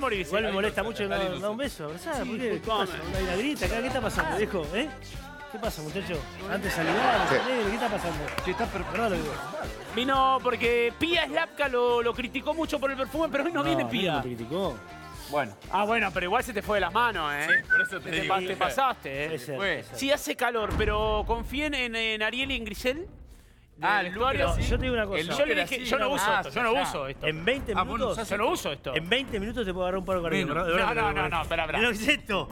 morir. Igual me molesta mucho no dar un beso, abrazada. ¿Por qué? ¿Qué come. pasa? ¿Hay una grita acá? ¿Qué está pasando, viejo? ¿Eh? ¿Qué pasa, muchacho? Antes saludaba, Sí. ¿qué está pasando? Che, está per- Perdón, lo digo. Vino porque Pía Slapka lo, lo criticó mucho por el perfume, pero hoy no, viene a mí Pía. me criticó. Bueno, Ah, bueno, pero igual se te fue de las manos, ¿eh? por eso te Te, digo. pa- te pasaste, ¿eh? Sí hace calor, pero confíen en, en Ariel y en Grisel. Ah, el era así. Yo te digo una cosa. El Yo le era dije, así, yo no uso Ah, esto, yo no ya. uso esto. En 20 Ah, vos no minutos. usás Yo no uso esto. En 20 minutos te puedo agarrar un paro cardíaco. No, no, no, no, espera, espera. ¿Pero qué es esto?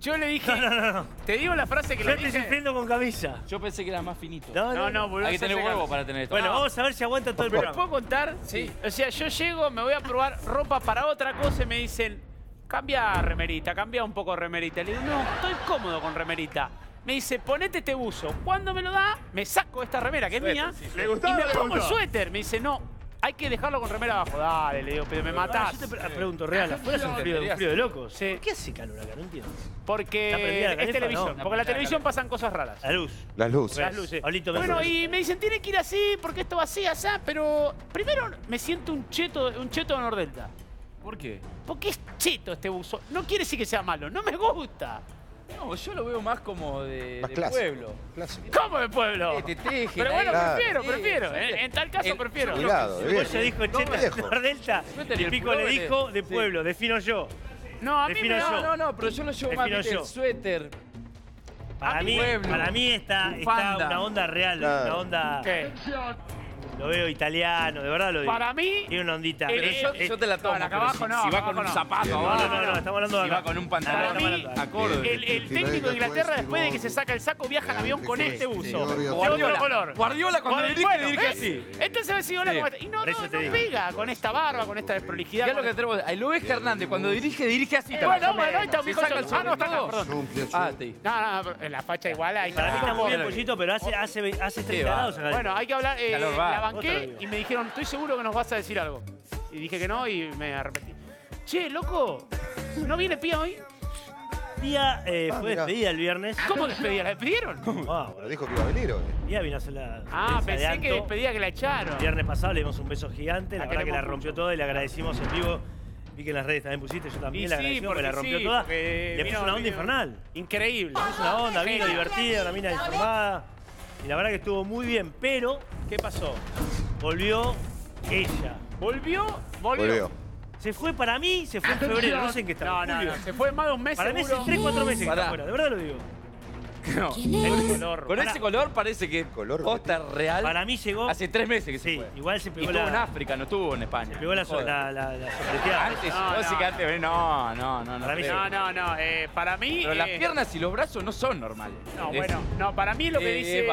Yo le dije, No, no, no. te digo la frase que Yo le estoy dije. sufriendo con camisa. Yo pensé que era más finito. No, No, no, boludo. Hay que tener se hace huevo para tener esto. Bueno, No. vamos a ver si aguanta todo el ¿Pero programa. puedo contar? Sí. O sea, yo llego, me voy a probar ropa para otra cosa y me dicen, cambia remerita, cambia un poco remerita. Le digo, no, estoy cómodo con remerita. Me dice, ponete este buzo. Cuando me lo da, me saco esta remera que es Suéter, mía sí, y ¿Le gustaba me le pongo el suéter. Me dice, no, hay que dejarlo con remera abajo. Dale, le digo, pero me Ah, matás. yo te pre- pregunto, real, afuera hace un frío, un frío de locos. Sí. ¿Por qué hace calor acá? No entiendo. Porque la es televisión. ¿no? Porque en la televisión pasan cosas raras. La luz. Las luces. Las luces. Bueno, y me dicen, tiene que ir así, porque esto va así, así, pero primero me siento un cheto, un cheto de Nordelta. ¿Por qué? ¿Por qué es cheto este buzo? No quiere decir que sea malo, no me gusta. No, yo lo veo más como de, Más de clásico. pueblo. Clásico. ¿Cómo de pueblo? Eh, te tejen Pero bueno, Claro. prefiero, Sí, prefiero. sí. En, en tal caso, El- prefiero. Cuidado, bien. ya dijo Cheta viejo. Nordelta Suéter y y el Pico le pullover, dijo de sí. pueblo, defino yo. No, a mí Defino me yo. No, no, no, pero yo lo llevo más Defino viste, yo. el suéter. Para mí, pueblo. para mí está, está Bufanda. una onda real, Claro. una onda, ¿Qué? Lo veo italiano, de verdad lo digo. Para mí, Tiene una ondita. Pero Pero yo, Es- yo te la tomo. no, acá pero abajo si, no, si acá va con un no. zapato No, abajo, no, no, no, estamos hablando de Si va acá. con un para pantalón mí, acorde. el, el técnico de Inglaterra, después de que se saca el saco, viaja en avión con este buzo. De otro color. Guardiola cuando Bueno, dirige, dirige ¿ves? así. Este se ve si hola Sí. como. Y no, Por eso no, te no digo. pega con esta barba, con esta desprolijidad. Mirá lo que tenemos. Ahí lo ves Hernández, cuando dirige, dirige así. Eh, también. bueno, bueno, ahí está un Se saca el Ah, no, está acá, sobre perdón. Ah. No, no, en la facha igual Para mí está muy bien, Bueno, pollito, pero hace, hace, ve- hace 30 va. grados. Bueno, hay que hablar. eh, Calor va, la otra banqué y me dijeron, estoy seguro que nos vas a decir algo. Y dije que no y me arrepentí. Che, loco, ¿no viene Pía hoy? Pía eh, Ah, fue mirá. despedida el viernes. ¿Cómo despedida? ¿La despidieron? Wow, Pero dijo que iba a venir hoy. Pía vino a hacer la. Ah, de pensé que despedida que la echaron. El viernes pasado le dimos un beso gigante, la La verdad que la queremos rompió mucho. toda y le agradecimos en vivo. Vi que en las redes también pusiste, yo también Y la sí, agradecimos porque porque la rompió sí, toda. porque Le puso una onda vino- infernal. Increíble. Le puso una onda, vino divertida, una mina informada. Y la verdad que estuvo muy bien, pero ¿Qué pasó? volvió ella. ¿Volvió? Volvió. Volvió. Se fue para mí, se fue en febrero, no sé en qué estaba. No, no, julio. no. Se fue más de un mes Para mí seguro. hace 3, 4 meses que Pará. está afuera, de verdad lo digo. No. El color. Con ese color parece que Color, posta real. Para mí llegó. Hace tres meses que se Sí, fue. igual se Y pegó estuvo la. en África, no estuvo en España. Se pegó la, so- Joder. la, la, la sopleteada. Antes, No, vos sí no. que antes, no, no, no, no. Para mí creo. No, no, no. eh, para mí. Pero las eh, piernas y los brazos no son normales. No, Es- bueno. No, para mí lo que eh, dice.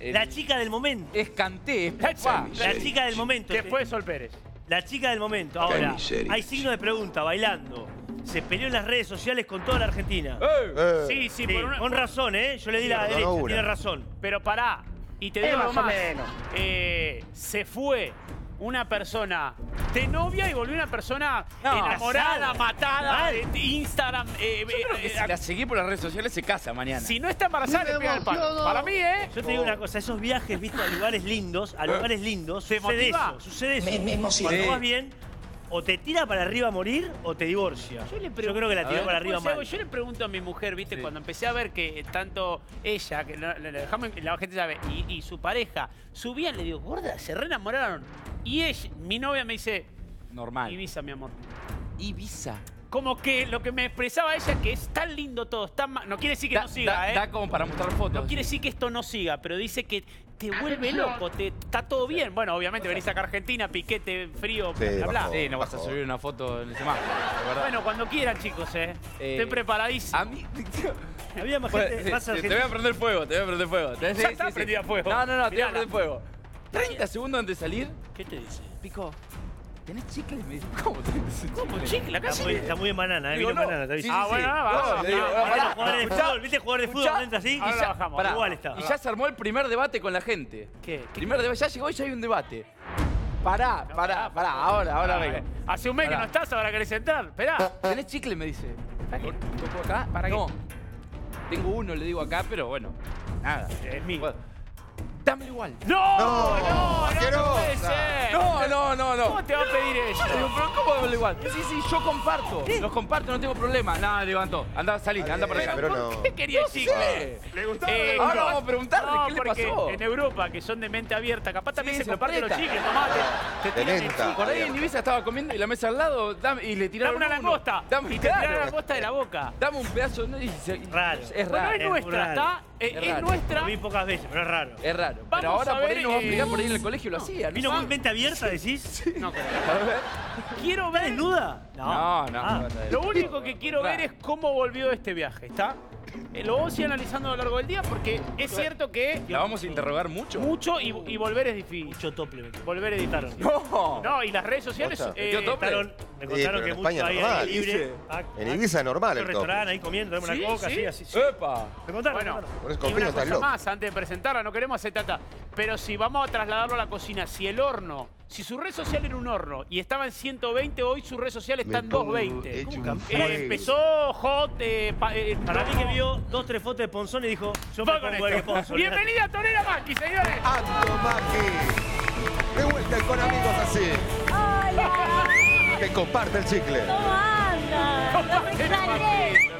El- La chica del momento. Es Canté, es La Pogba. chica- La chica del momento. Después de Sol Pérez. La chica del momento. Ahora, hay signo de pregunta, bailando. Se peleó en las redes sociales con toda la Argentina. ¡Eh! Eh, Sí, sí, Sí, por una. con por- razón, ¿eh? Yo le di la perdonó derecha, una. tiene razón. Pero pará. Y te digo algo más. Eh, se fue una persona de novia y volvió una persona No, enamorada, casada. matada, Mal. de Instagram. eh, Yo creo que eh, si la seguí por las redes sociales se casa mañana. Si no está embarazada, le pega el palo. Para mí, ¿eh? Yo te digo una cosa, esos viajes, viste, a lugares lindos, a lugares lindos, ¿Te sucede motiva? eso, sucede eso. Me- me emociona. Cuando vas bien, o te tira para arriba a morir o te divorcia. Yo, le Yo creo que la A tiró ver. para arriba mal. Yo le pregunto a mi mujer, ¿viste? Sí. Cuando empecé a ver que tanto ella, que la, la- la dejamos, la gente sabe, y, y su pareja subían, le digo, gorda, se re enamoraron. Y ella, mi novia me dice, Normal. Ibiza, mi amor. Ibiza. Como que lo que me expresaba ella, que es tan lindo todo, tan No quiere decir que Da, no siga, da- ¿eh? da como para mostrar fotos. No quiere decir que esto no siga, pero dice que te vuelve loco, te, está todo bien. Bueno, obviamente venís acá a Argentina, piquete, frío, Sí, bla, bla, bla. Sí, no vas a subir una foto en el semáforo, de verdad. Bueno, cuando quieran, chicos, ¿eh? Eh, Estoy preparadísimo. A mí. Había más Bueno, gente, sí, más sí, te voy a prender fuego, te voy a prender fuego. Te- Ya está prendida fuego. No, no, no, te voy a prender fuego. 30 segundos antes de salir, ¿Qué te dice? pico. ¿Tenés chicle? Me dice, ¿cómo tenés ¿Cómo, chicle? chicle? Acá Está muy, está muy en banana, ¿eh? Digo, Vino en no. banana, te aviso. Sí, Ah, sí, bueno, sí. vamos. No, le digo, Ah, pará, Bueno, jugador de escuchá, fútbol, ¿viste jugador de fútbol? escuchá. Entra así. Y ya- bajamos. Pará, Igual está. Y ya se armó el primer debate con la gente. ¿Qué? ¿Qué? Primer debate, ya llegó y ya hay un debate. Pará, pará, pará, ahora, ahora Ah, vengo. eh. Hace un mes que Pará. no estás, ahora querés entrar. Esperá. ¿Tenés chicle? Me dice. ¿Para qué? ¿Toco acá? ¿Para qué? no. Tengo uno, le digo acá, pero bueno. Nada. Es mío. Bueno, Dámelo igual. ¡No! No, ¡No! ¡No! ¡No puede ser! No, no, no, no. ¿Cómo te va a pedir eso? Digo, pero ¿cómo dámelo igual? Sí, sí, yo comparto. Los comparto, no tengo problema. Nada, levantó. Anda, salí, anda por acá. Pero no. ¿Qué quería el chicle? ¿Le gustaba? Eh, Ahora no. vamos a preguntarle No, qué le pasó. En Europa, que son de mente abierta, capaz también Sí, se se comparten los chicles. Tomá, te, te tiran el chicle. Por ahí en Ibiza estaba comiendo y la mesa al lado dame- y le Dame tiraron una uno. langosta. Dame, y te tiran la langosta de la boca. Dame un pedazo. ¿no? Y se- Raro. Es raro. es es nuestra. ¿está? Eh, Es Es, raro. nuestra. Lo vi pocas veces, pero es raro. Es raro. Vamos Pero ahora por ahí nos va a eh, explicar, por ahí en el colegio lo hacía. ¿no? ¿Vino con mente abierta, decís? No ver. Quiero ¿Está ver. desnuda? No, no. Ah. Lo único que quiero ver es cómo volvió este viaje, ¿está? Eh, Lo vamos a ir analizando a lo largo del día porque es cierto que ¿La vamos a interrogar mucho? mucho y, y volver es difícil. Mucho tople. Volver difícil. No. No, y las redes sociales. Posta. eh, Metió. Contaron- me Sí, contaron pero que en mucho España ahí normal, aire libre. dice. Ah, En ah, Ibiza es normal el un tope. restaurante ahí comiendo, dame Sí, una coca, sí. así, así. sí. ¡Epa! Me contaron, Bueno, me contaron. Por eso y confío, una estás cosa loco. más antes de presentarla, no queremos hacer tanta. Pero si vamos a trasladarlo a la cocina, si el horno, si su red social era un horno y estaba en 120, hoy su red social está en Me pongo 220. hecho un Eh, empezó hot, eh, pa- eh, Para mí que vio dos, tres fotos de Ponzón y dijo, yo me pongo el. Ponzón. Bienvenida a Tonera Maki, señores. Ando Maki. De vuelta con amigos así. Hola, Que comparte el chicle. ¿cómo andan? Los extrañé.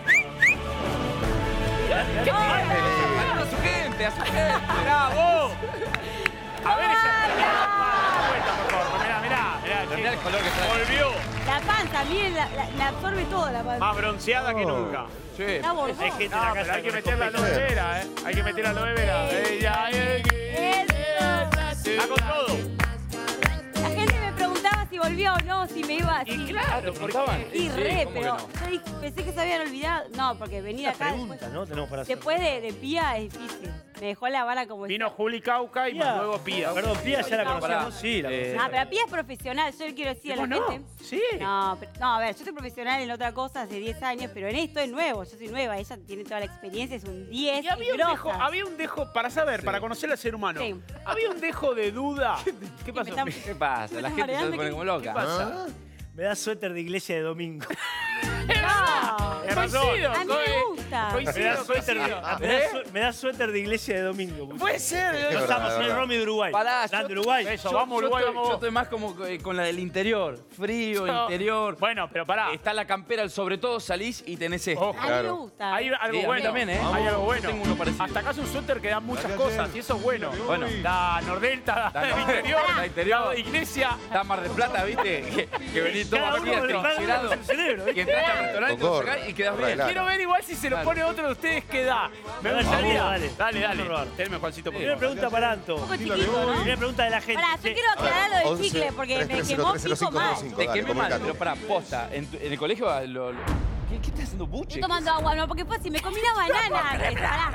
¡A su gente, a su gente! ¡Bravo! A ver esa. Mirá, el color que trae. Volvió. La panza, miren, la, la- la absorbe todo la panza. Más bronceada que Oh. nunca. Che, Está. Hay gente en No, la casa hay que meter la aloe vera, ¿eh? Hay que meter la aloe vera. Ella. Está con todo. La gente me preguntaba si volvía o no, si me iba así. Y claro, preguntaban? Y Sí, re, ¿cómo que pero pensé que se habían olvidado. No, porque venir acá pregunta, después, ¿no? Tenemos para hacer. después de, de Pía es difícil. Me dejó la vara como Vino está. Juli Cauca y Pía. luego Pía. Perdón, Pía ya la No, conocíamos, pará. sí, la Eh. Ah, pero Pía es profesional, yo le quiero decir a la ¿Vos no? gente. Sí. No, pero- no, a ver, yo soy profesional en otra cosa hace 10 años, pero en esto es nuevo, yo soy nueva, ella tiene toda la experiencia, es un 10 Y había un, dejo, había un dejo, para saber, para conocer al ser humano, Sí. había un dejo de duda. ¿Qué pasó? están- ¿Qué pasa? La gente se pone como ¿Qué loca. pasa? Me da suéter de iglesia de domingo. No, Razón. a mí me gusta. Me da Coincido, suéter de, coincido. me da su- me da suéter de iglesia de domingo. Puede ser. Es No verdad, estamos es en el verdad. Romy de Uruguay. Pará, Dan yo- de Uruguay. Eso, Yo- vamos yo Uruguay, estoy- vamos Yo vos. estoy más como eh, con la del interior. Frío, Yo- interior. Bueno, pero pará. Está la campera, el sobre todo salís y tenés esto. Ojo. A mí Claro. me gusta. Hay algo Sí, a mí bueno. también, ¿eh? Hay Vamos, algo bueno. tengo uno parecido. Hasta acá es un suéter que da muchas cosas y eso es bueno. Bueno. Da Nordelta, da Nordelta, interior, da interior. da Iglesia. Está Mar del Plata, ¿viste? Que, que venís todo Cada uno paga atrincherado. con su cerebro, ¿viste? Y entras al restaurante, Con lo gorra. sacás y Gorra de bien. lana. Quiero ver igual si se lo pone otro de ustedes que da. Me Dale, gustaría. dale. Dale, dale. Teneme, Juancito, por Primera favor. pregunta para Anto. Un poco chiquito, ¿no? Primera pregunta de la gente. Pará, yo quiero aclarar lo del 11, chicle, porque me 330, quemó 305, pico mal. 05. Te quemé mal, pero pará, posta. En, el colegio lo... ¿Qué, ¿Qué estás haciendo, buche? Estoy tomando agua, no, porque fue así, me comí una banana antes, pará.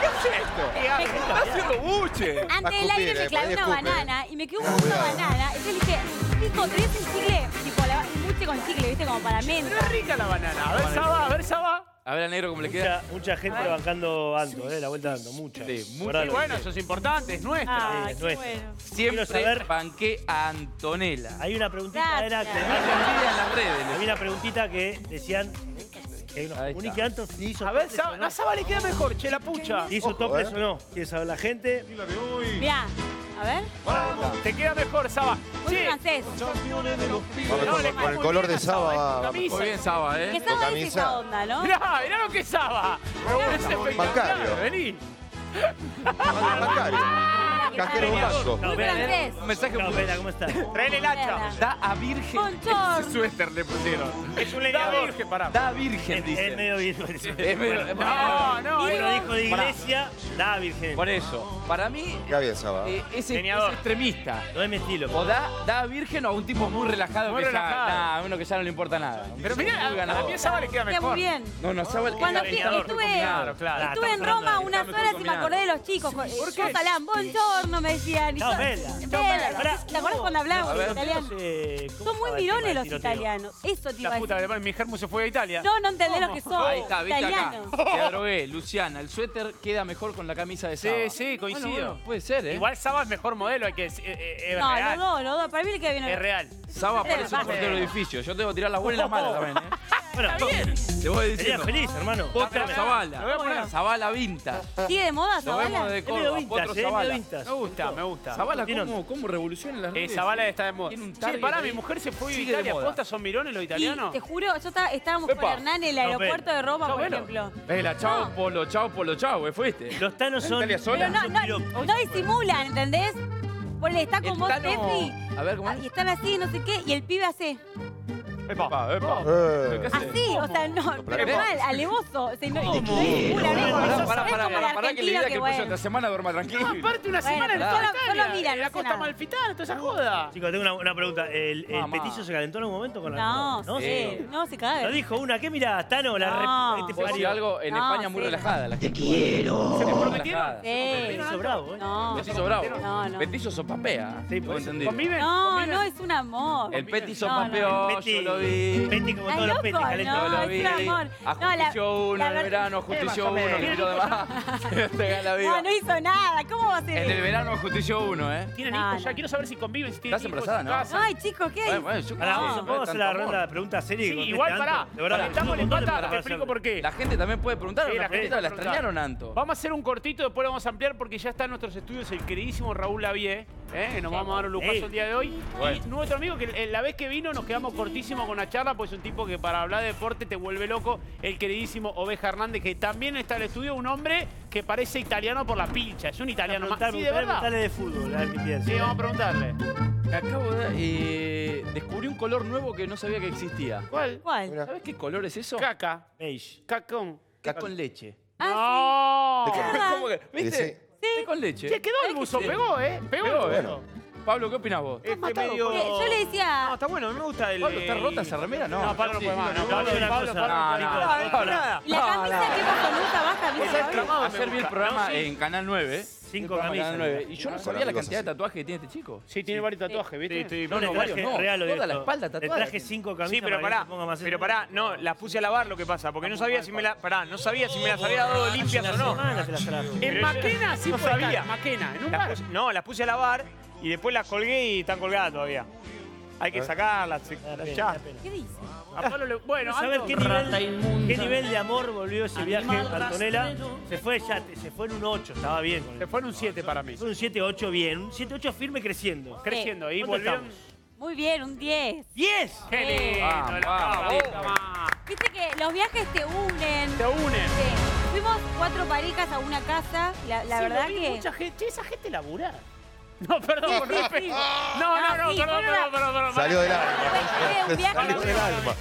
¿Qué es esto? Me- ¿Estás haciendo buche? Antes del aire me eh, clavé una banana y me quedó un gusto a banana. Yo le dije, pico, ¿tenés un chicle? Tipo, la, un buche con chicle, ¿viste? Como para Pero menta. es rica la banana. A ver, Saba, a ver, Saba. A ver, al negro, cómo le queda. Mucha, gente bancando a Anto, eh, la vuelta de Anto, mucha. Sí, mucha. Guardalo. Bueno, eso es importante, es nuestra. Ah, es qué nuestra. bueno. Siempre Quiero saber- banqué a Antonella. Hay una preguntita, Gracias. era que Más envidia en las redes. había una preguntita que decían que Ahí está. Anto si hizo A ver, toples o no. a Saba le queda mejor, che, la pucha. Si hizo Ojo, toples eh. o no. Quiere saber la gente. Mirá, a ver. Te queda mejor, Saba. Muy Che, francés. Vamos No, con, con el muy color de Saba, eh. Muy bien, Saba, Que ¿eh? Saba es camisa. esa onda, ¿no? Mirá, mirá lo que es Saba. Es espectacular. Vení. Bancario. Cajero un banco. Mensaje ¿cómo estás? Traele el hacha. Da a virgen. Ese suéter le pusieron. Es un Da leñador. virgen, pará. Da virgen, Es dice. medio. Es medio- No, no, Uno no. dijo de Pará. iglesia, da virgen. Por eso, para mí, Saba. eh, es, es Leñador. extremista. No es mi estilo. O da, da virgen o a un tipo muy relajado Muy que relajado. ya, nah, uno que ya no le importa nada. Pero Muy mirá, a, a ganador. mí a Saba le queda Queda mejor. muy bien. No, no, Saba Cuando es fui- ganador. estuve, Claro, claro. estuve en Roma unas horas y me acordé de los chicos. ¿Por qué? Todos hablaban, buongiorno, me decían. y Chao, yo- Bella. Bella. ¿Te acuerdas cuando hablábamos A ver. italiano? Eh, ¿cómo Son muy mirones los italianos. Eso te iba La a puta, decir. mi germo se fue a Italia. No, no entendés lo que son Ahí está, viste acá. Te drogué, Luciana. El suéter queda mejor con la camisa de Sí, Saba. sí, coincido. Bueno, bueno, puede ser, ¿eh? Igual Saba es mejor modelo, hay que decir, eh, eh, No, los dos, los dos. Para mí le queda bien. Es real. Saba parece un portero de edificio. Yo tengo que tirar las buenas y las malas también, ¿eh? Bueno. Te voy sería diciendo. feliz, hermano. Potro Espérame. Zavala. Lo voy a poner. Zavala Vintage. ¿Sigue de moda, Lo vemos Zavala? de Es medio Córdoba. vintage, Potro eh, medio Zavala. vintage. Me gusta, me gusta. Zavala, ¿cómo, cómo revoluciona las Eh, redes? Zavala está de moda. Tiene un target pará, ahí. mi mujer se fue a Sigue de Italia. moda. ¿Posta son mirones los Y italianos? te juro, yo estaba, estábamos Epa. con Hernán en el No, aeropuerto de Roma, por bueno. ejemplo. Eh, la chao, No. polo, chao, polo, chao, eh, fuiste. Los tanos son. Italia sola. Pero no, son no, disimulan, ¿entendés? Ponle, está con El vos, Tano-. A ver, ¿cómo ah, es? Y están así, no sé qué, y el pibe hace Epa, epa. Eh. Así, o sea, no, pero qué? mal, alevoso. O sea, no, no ¿Cómo? disimulan, ¿eh? Pará, Es pará, pará, pará, que la argentino idea que que el bueno. esta semana duerma tranquilo. No, aparte una Bueno, semana en toda solo- Italia, solo mira, la Costa nada. Amalfitana, toda esa joda. Chicos, tengo una, una pregunta. ¿El, el petizo se calentó en algún momento con la No, ¿No? sí, no, se caga. Lo dijo una. ¿Qué mirá, Tano? La No. este algo en No, España muy relajada. La. Te quiero. Se comprometieron? Sí. Bravo, ¿eh? No, bravo. No, no. Petizo sopapea. Sí, por entendido. ¿Conviven? no, no, es un amor. El no. papeó, yo lo vi. Peti como ¿Estás todos los calentados. Yo No, lo vi. amor. Ajustició uno la en el ver- verano, uno, menos. que lo demás. Se gana la vida. No, no hizo nada. ¿Cómo va a ser En el verano ajustició uno, ¿eh? ¿Tienen No, hijos ya? Quiero saber si conviven, si tienen ¿Estás hijos embarazada, en no? casa. Ay, chicos, ¿qué Bueno, hay? bueno, yo vamos, a hacer la ronda de preguntas serias. Sí, igual pará. Montón de empata, te explico para por qué. La gente también puede preguntar. A la la gente la extrañaron, Anto. Vamos a hacer un cortito, después lo vamos a ampliar porque ya está en nuestros estudios el queridísimo Raúl Lavie, ¿eh? que nos vamos a dar un lujazo Ey. el día de hoy. Bueno. Y nuestro amigo, que eh, la vez que vino nos quedamos cortísimos con la charla, pues es un tipo que para hablar de deporte te vuelve loco, el queridísimo Oveja Hernández, que también está en el estudio, un hombre que parece italiano por la pincha, es un italiano más. Sí, de verdad. De fútbol, a ver qué piensa. Sí, vamos a preguntarle. Acabo de. Eh, descubrí un color nuevo que no sabía que existía. ¿Cuál? ¿Cuál? ¿Sabes qué color es eso? Caca. Beige. Cacón. Té con leche. Ah, ¡No! ¿Cómo que? ¿Viste? Té con leche. Che, quedó el buzo, Sí. pegó, ¿eh? Pegó, Pegó, el ¿eh? buzo. Pablo, ¿qué opinas vos? Este medio-. Yo le decía... No, está bueno, me gusta el. Pablo, ¿está rota esa remera? No. No, Pablo no puede más. No, No, Pablo, Pablo. Pablo, No, Pablo. no, Nada, Pablo. nada. ¿Y la camisa qué pasó? ¿Nunca baja? ¿Viste? Ayer vi el programa No, sí. en Canal 9. Cinco El programa en camisas. Canal 9. Y yo no Con sabía la amigos cantidad de tatuajes que tiene este chico. Sí, tiene varios tatuajes, ¿viste? Sí, No, le No, traje varios no. regalo de Toda la esto. espalda Le tatuada traje cinco camisas Sí, pero para que pará, se ponga más pero pará, no, las puse a lavar lo que pasa, porque no sabía si me la, pará, no sabía si me las había dado limpias o no. En Maquena sí no puede sabía. en Maquena, en un Las bar. puse- no, las puse a lavar y después las colgué y están colgadas todavía. Hay que sacarlas, se- ya. ¿Qué dice? A Pablo le- Bueno, saber Anto, qué nivel, qué nivel de amor volvió ese viaje Antonella. Se fue ya, se fue en un 8, estaba bien. con se fue en un 7 para mí. Fue un 7-8 bien, un 7-8 firme creciendo. Creciendo. Y ¿Cuánto volvieron... estamos? Muy bien, un 10. ¡10! ¡Qué lindo! Vamos, la vamos. Viste que los viajes te unen. Te unen. Sí. Fuimos cuatro parejas a una casa. La, la Sí, verdad vi, que... Mucha gente, che, esa gente labura. No, perdón, con respeto. No, no, No, perdón, fue perdón, perdón, perdón. Salió del Fue alma. un viaje, Salió del alma.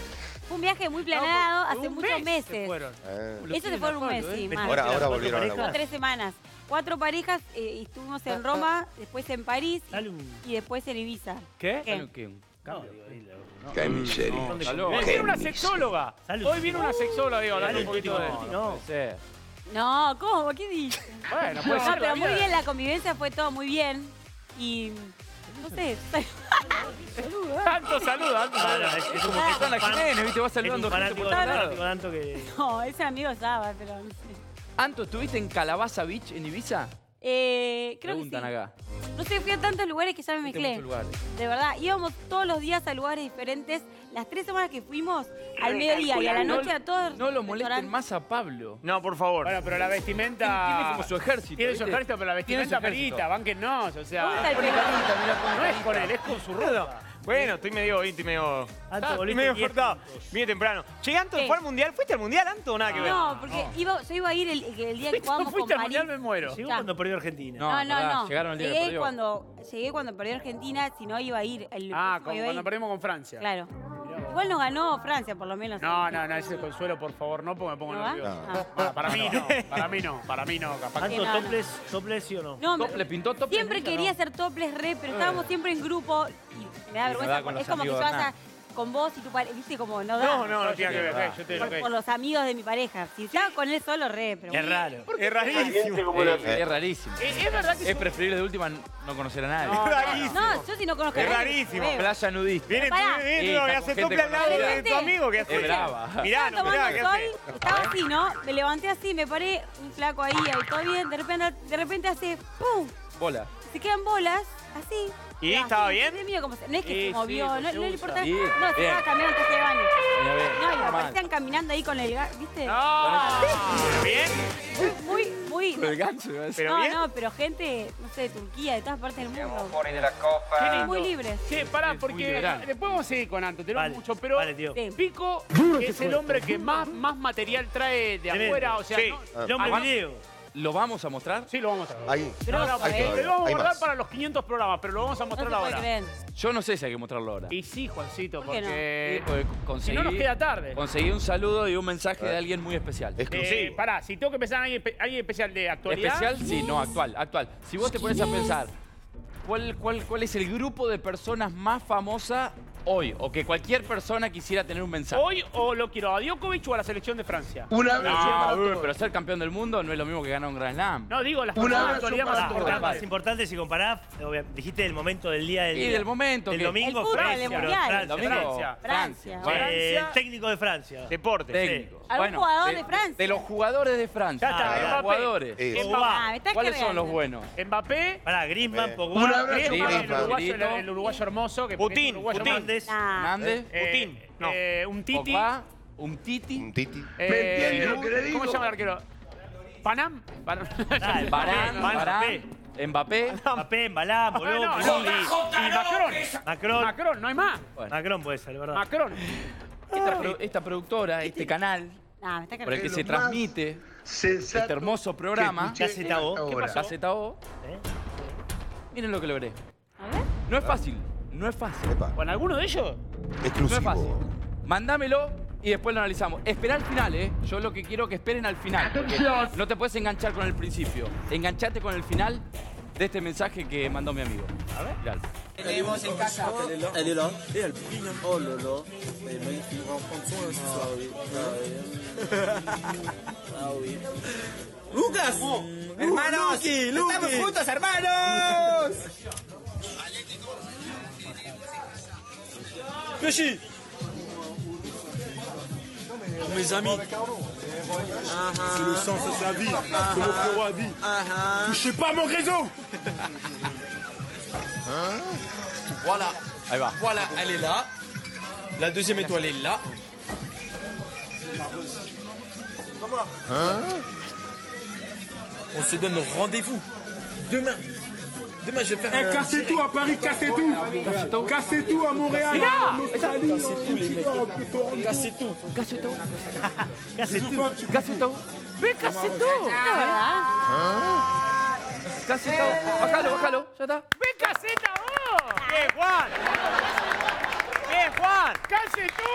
fue un viaje muy planeado hace muchos mes se meses. fueron. Eh. Eso se fueron un mes, sí, más. Ahora, ahora volvieron a la tres semanas. Cuatro parejas eh, y estuvimos en Roma, después en París Dale un... y después en Ibiza. ¿Qué? ¿Qué? ¿Qué? Miseria. convivencia. Viene una sexóloga. Salud. Hoy viene una sexóloga, digo, hablando un poquito de... No, No, ¿cómo? ¿Qué dices? Bueno, puede No, ser. pero muy bien, la convivencia fue todo muy bien. Y no sé. Tanto saludo, tanto no, saludo. es, Como que están las Jiménez, ¿viste? Vas es saludando un gente fanático, por todos fanático lados. de Anto que... No, ese amigo Saba, pero no sé. Anto, ¿estuviste en Calabaza Beach en Ibiza? Eh, creo que sí. Preguntan acá. No sé, fui a tantos lugares que ya me Fuiste mezclé. muchos lugares. De verdad, íbamos todos los días a lugares diferentes. Las tres semanas que fuimos, al mediodía y a la noche a todos. No lo molesten restaurantes. más a Pablo. No, por favor. Bueno, pero la vestimenta... Tiene como su ejército. Tiene su ¿viste? ejército, pero la Tiene su vestimenta ejército. perita, bánquennos, o ¿Cómo está sea... el? No es con él, es con su ropa. Bueno, estoy medio, estoy medio. Anto, estoy volviste medio diez cortado. temprano. Che, Anto. ¿fue al mundial? ¿Fuiste al mundial, Anto, o nada que ver? No, porque iba, yo iba a ir el, el día que No jugábamos con fuiste al mundial, me muero. Llegó Ya. cuando perdió Argentina. No, No, no, llegaron el día que llegué perdió. cuando llegué cuando perdió Argentina, si no iba a ir el Ah, próximo como iba a cuando ir. perdimos con Francia. Claro. Igual nos ganó Francia, por lo menos. No, no, no, ese consuelo, por favor, no, porque me pongo ¿No va? nervioso. Ah. Ah, para mí no, para mí no, para mí no, capaz que... Anto, no, no. topless, topless sí o no? No, Top- ¿Le pintó top? siempre quería hacer topless re, pero estábamos siempre en grupo y me da vergüenza. verdad, con porque es como que amigos de vas a. con vos y tu pareja, viste, como no da. No, no, no tiene que ver. Ok, yo te Por, por los amigos de mi pareja. Si estaba con él solo, re, pero. Es raro. Es rarísimo. Eh, es rarísimo. Eh, Es verdad que Es preferible de última no conocer a nadie. No, Es rarísimo. No, yo si no conozco a Es nadie, rarísimo. re. Playa nudista. Viene viene hace gente tople al lado de tu amigo. que hace Es brava. Mirá, Estaba no, mirá, ¿qué hace? estaba así, ¿no? Me levanté así, me paré, un flaco ahí, ahí todo bien, de repente, de repente hace ¡pum! Bola. Se quedan bolas, así. ¿Y así, estaba bien? Dios mío, como se- no es que Sí, se movió, sí, no, se no le usa. importa. Sí, no, se bien. estaba cambiando antes de baño. Mira, bien. No, y me Normal. parecían caminando ahí con el... ga- ¿Viste? ¿Bien? Muy, muy... El gancho, iba a decir. ¿Pero no, bien? no, pero gente, no sé, de Turquía, de todas partes del mundo. Qué lindo. Muy libre. Che, pará, porque liberal. después vamos a seguir con Anto, tenemos Vale, mucho, pero vale, tío. Sí. Pico, que es el hombre que más, más material trae de Tremendo. afuera, o sea, Sí. no- El hombre además- video. ¿Lo vamos a mostrar? Sí, lo vamos a mostrar. Ahí. No, no, no, eh, todavía, lo vamos a hay guardar más. para los 500 programas, pero lo vamos a No mostrar ahora. Yo no sé si hay que mostrarlo ahora. Y sí, Juancito, ¿Por qué no? porque... Porque conseguí, Si no nos queda tarde. Conseguí un saludo y un mensaje de alguien muy especial. Exclusivo. Eh, pará, si tengo que pensar en alguien, espe- alguien especial de actualidad... ¿Especial? Sí, no, actual, actual. Si vos te pones a pensar, ¿cuál, cuál, ¿cuál es el grupo de personas más famosa hoy? O que cualquier persona quisiera tener un mensaje. ¿Hoy o lo quiero a Djokovic o a la selección de Francia? Una vez No, uy, pero ser campeón del mundo no es lo mismo que ganar un Grand Slam. No, digo las Una personas más para Ah, importantes. más importante si comparás, dijiste el momento del día del Y del momento El que- domingo, El fútbol, Francia. el. Francia, El domingo, Francia. Francia. Bueno, Eh, el técnico de Francia. Deporte. técnico. ¿Algún jugador de Francia? De los jugadores de Francia. Ya está, los Mbappé. jugadores. Ah, ¿Cuáles son los buenos? Mbappé, Griezmann, Eh, Pogba. Griezmann, el, para- uruguayo, el, el hermoso. Putin, el Putin. Hernández. Ah, Hernández, Eh, Putin, no. eh, un Titi. Pogba, un Titi, Un titi. eh, ¿Me entiendes lo que le digo? ¿Cómo se llama el arquero? ¿Panam? Panam. Dale, Mbappé. Mbappé. Mbappé, Mbalá, Ah, Boló, no, y, y Macron. Macron. Macron, no hay más. Macron puede ser, ¿verdad? Macron. Esta, pro- esta productora, este canal, Ah, me está por el que se transmite este hermoso programa, ¿Eh? miren lo que logré. A ver. No es fácil, no es fácil, Epa, ¿Con alguno de ellos? no es Exclusivo. fácil. Mándamelo y después lo analizamos. Espera al final, ¿eh? Yo lo que quiero que esperen al final. porque no te puedes enganchar con el principio. Enganchate con el final de este mensaje que mandó mi amigo. A ver. Dale. Oh va en prendre soin ce soir. Ah oui. Lucas. Hermanos. Estamos juntos, hermanos. Péchi. Mes amis. C'est le sens de sa vie. C'est mon frérot a dit. Touchez pas mon réseau. Voilà. Ahí va. Voilà, elle est là. La deuxième étoile est là. On se donne rendez-vous demain. Demain, je vais faire un... Cassez tout à Paris, cassez tout. Cassez tout à Montréal. Cassez tout. ¿Qué hace tú? Gaceta O. Ve, Gaceta O. ¿Es verdad? Gaceta O. Bájalo, bájalo. Ya está. ¡Ven, caseta vos! ¡Bien, Juan! ¡Bien, Juan! ¡Case tú!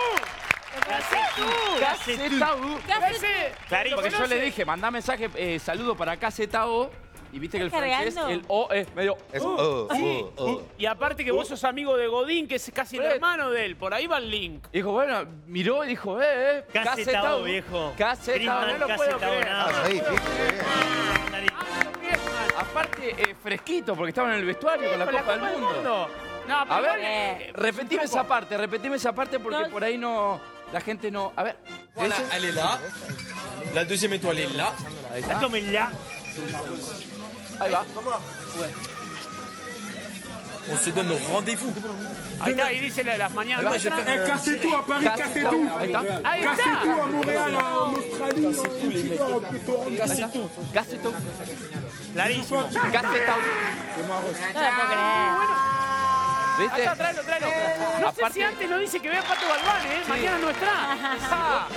¡Case tú! Gaceta O. ¿Qué haces? Ese. Clarito. Porque yo le dije, mandá mensaje, eh, saludo para Gaceta O. Y viste que el ¿Estás francés, cargando? el O es medio... Es, oh, Sí. oh, oh. Y aparte que vos sos amigo de Godín, que es casi el hermano de él. Por ahí va el link. Dijo, bueno, miró y dijo, eh, eh. Gaceta O, viejo. O. Griezmann, no lo puedo creer. Ah, fíjate, bien. Aparte, eh, fresquito, porque estaban en el vestuario con la Copa del Mundo. No, A ver, igual, eh, repetime esa parte, repetime esa parte porque No. por ahí no... La gente no... A ver. Voilà, elle est là. La deuxième étoile est là. Está. Tómenla. Ahí va. On se donne rendez-vous. Ahí está, ahí dice la de las mañanas. Demain, je vais faire un... Cassez tout à Paris, cassez Gaceta tout. O. Ahí está. Ahí Cassez está. tout à Montréal, en Australie, en Portugal, en Toronto. Cassez tout. Gaceta O. Clarísimo. Gaceta O. No me puedo creer. ¿Viste? Acá, tráelo, tráelo. No sé si antes no dice que vea a Pato Galván, ¿eh? Mañana no está. Ah.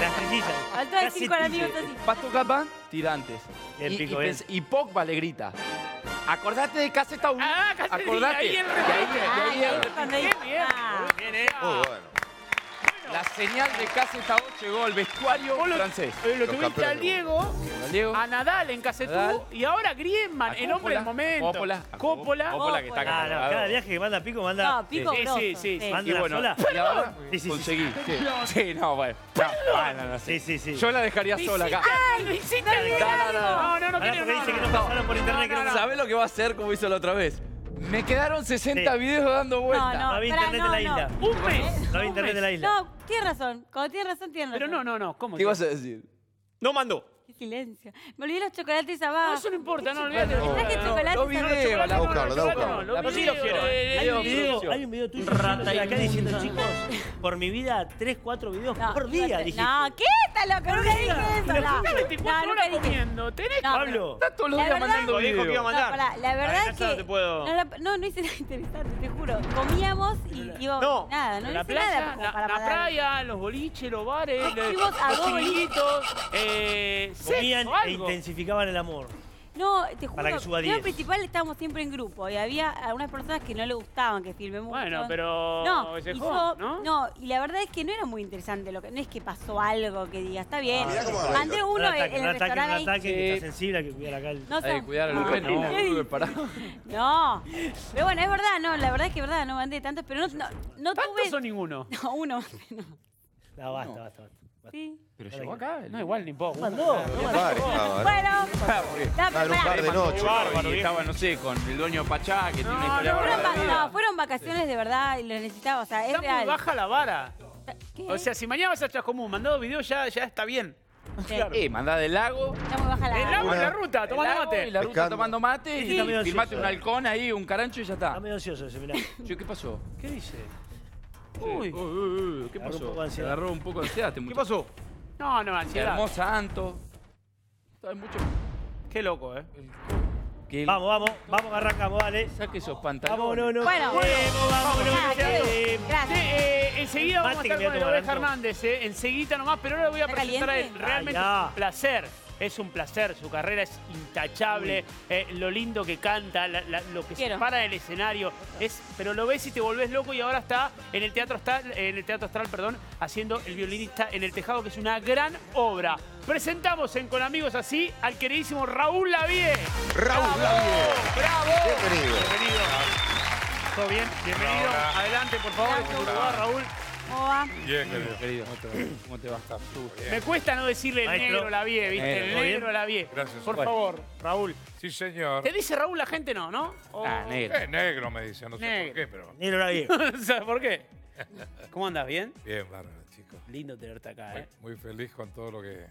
Las trillizas. Faltó de Casi 5 a la tille. minutos. Pato Gabán, tirantes. Y, Pico, y, Pogba le grita. Acordate de Gaceta U. Ah, Gaceta, y Acordate. ahí él Y ahí- repite. y ahí Ah, él ahí repite. cuando Qué dice- bien, Ah. Bien, eh. Muy bueno. La señal de Gaceta U llegó al vestuario Vos lo, francés. eh, lo Los tuviste campeones al Diego, Diego. a Nadal en Casetú Nadal. y ahora Griezmann, A el hombre del momento. Coppola. A Coppola. Coppola que está Coppola. Ah, no, acá. cada viaje que manda Pico manda. No, pico Sí, grosso. sí, sí, sí. Manda Y bueno, sola. y ahora Sí, sí, sí. conseguí. Sí, Sí, no, bueno. No, bueno, no, Sí, sí, sí. Yo la dejaría sola acá. ¡Ay, lo hiciste bien! No, no, no. No, no, no, Ahora quiero- porque dice que no no, no. pasaron por internet que no, no. ¿Sabés lo que va a hacer como hizo la otra vez? Me quedaron 60 Sí. videos dando vueltas. no, No había pará, internet no, en la no. isla. Un mes. No había internet en la isla. No, tienes razón. Cuando tienes razón, tienes razón. Pero no, no, no. ¿Cómo? ¿Qué vas a decir? No mandó. Qué silencio. Me olvidé los chocolates abajo. No, eso no importa, no, olvídate. Traje No, chocolates video, la buscarlo, La los sí lo videos, quiero, Hay un video, hay un video tuyo Rata acá y diciendo, chicos, por mi vida, tres, cuatro videos No, por día. No, ¿qué? Está loco, nunca dije eso. No, ¿qué 24 no, nunca horas dije. comiendo. Tenés No, Pablo, Está todos los La días verdad- mandando que iba a mandar. La verdad es no que. te puedo- No, no, no hice nada interesante, te juro. Comíamos y iba. No. Nada, no hice nada. la, playa, los boliches, los bares, No, los, chiringuitos, eh, comían sexo, e algo. intensificaban el amor. No, te juro. Para que suba Primero 10. principal estábamos siempre en grupo y había algunas personas que no le gustaban que filmemos. Bueno, pero No, se y jod, yo- ¿no? y la verdad es que no era muy interesante lo que, no es que pasó algo que diga, está bien. Mirá cómo. Mandé uno un en ataque, en un el ataque, un restaurante ahí. ataque, que Sí. está sensible, hay que cuidar acá el... No Hay que son- cuidar a los no, no, ¿qué bebé, pará. No, pero bueno, es verdad, no, la verdad es que es verdad, no mandé tantos, pero no, no, no ¿Tantos tuve... o ninguno? No, uno, no. No, basta, basta, basta. Sí. Pero llegó acá. No, igual, ni poco. Mandó. Bueno, Claro, no, un par de noche. Y estaba, no sé, con el dueño Pachá, que tiene una historia no, Fueron, no, vacaciones de verdad y lo necesitaba, o sea, es Está muy real. baja la vara. ¿Qué? O sea, si mañana vas a Chascomún, mandado video ya, ya está bien. Sí, Eh, mandá del lago. Está muy baja la El agua y la ruta, el tomando lago mate. Y la ruta Pescando. tomando mate Sí, está medio y filmate ansioso, un eh. halcón ahí, un carancho y ya está. Está medio ansioso ese, mirá. Che, ¿qué pasó? ¿Qué dice? Uy, uy, uy, ¿qué Agarró un pasó? poco de ansiedad. Agarró un poco de ansiedad. este ¿Qué muchacho. pasó? No, no, ansiedad. Hermosa Anto. Sabes mucho. Qué loco, ¿eh? Que Vamos, vamos, vamos, arrancamos, dale. Saque esos pantalones. Vamos, no, no. Bueno, Vamos, vamos, no, ¿qué? Gracias. Sí, eh, enseguida vamos a Mate estar que me con el voy a tomar, Oveja Anto. Hernández, eh, enseguida nomás, pero ahora le voy a ¿Está presentar a él. caliente? Realmente Ah, ya. un placer. Es un placer, su carrera es intachable, eh, lo lindo que canta, la- la- lo que Quiero. se para del escenario, es, pero lo ves y te volvés loco y ahora está en el teatro astral, en el teatro astral, perdón, haciendo el violinista en el tejado, que es una gran obra. Presentamos en Con Amigos Así al queridísimo Raúl Lavie. Raúl Lavie. ¡Bravo! Bienvenido. Bienvenido. ¿Todo bien? Bienvenido. Adelante, por favor, lugar, Raúl. ¿Cómo va? Bien, querido. Querido, ¿cómo te va a estar? Me cuesta no decirle el Maestro. negro la vie, ¿viste? Negro. La vie. Gracias. Por Bueno. favor, Raúl. Sí, señor. ¿Te dice Raúl la gente no, no? O- Ah, negro. Eh, negro me dice, no sé Negro. por qué, pero Negro la vi. ¿Sabes por qué? ¿Cómo andas? ¿Bien? bien, bárbaro, chicos. Lindo tenerte acá, Muy, ¿eh? muy feliz con todo lo que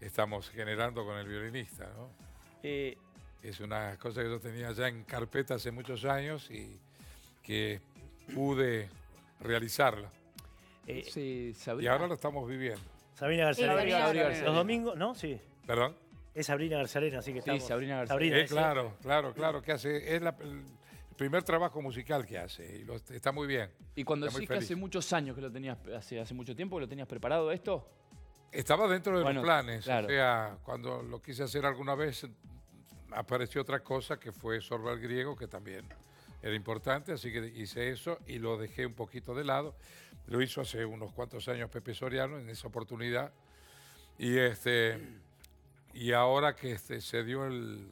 estamos generando con el violinista, ¿no? Eh, Es una cosa que yo tenía ya en carpeta hace muchos años y que pude realizarla. eh, Sí, Y ahora lo estamos viviendo. Sabrina Garzalena. Los domingos, ¿no? Sí. ¿Perdón? Es Sabrina Garzalena, así que Sí, estamos. Sabrina Garzalena. Sabrina, Eh, claro, claro, claro, que hace, es la- el primer trabajo musical que hace y lo- está muy bien. Y cuando decís que hace muchos años que lo tenías, hace, hace mucho tiempo que lo tenías preparado esto, Estaba dentro de Bueno, los planes, claro. o sea, cuando lo quise hacer alguna vez apareció otra cosa que fue Sorba el griego, que también era importante, así que hice eso y lo dejé un poquito de lado. Lo hizo hace unos cuantos años Pepe Soriano en esa oportunidad. Y este y ahora que este, se dio el-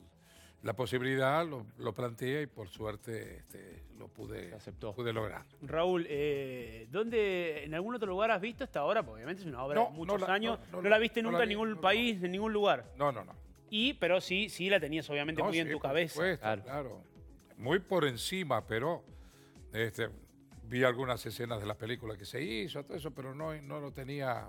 la posibilidad, lo, lo planteé y por suerte este, lo pude, aceptó. pude lograr. Raúl, eh, ¿dónde, en algún otro lugar has visto esta obra? Porque obviamente es una obra No, de muchos no la- años. no, No, no la viste no nunca la en ningún país, en ningún lugar. No, no, no. Y, pero sí, sí la tenías obviamente No, muy en tu por cabeza. supuesto, Claro. claro. Muy por encima, pero este, vi algunas escenas de la película que se hizo, todo eso, pero no, no lo tenía,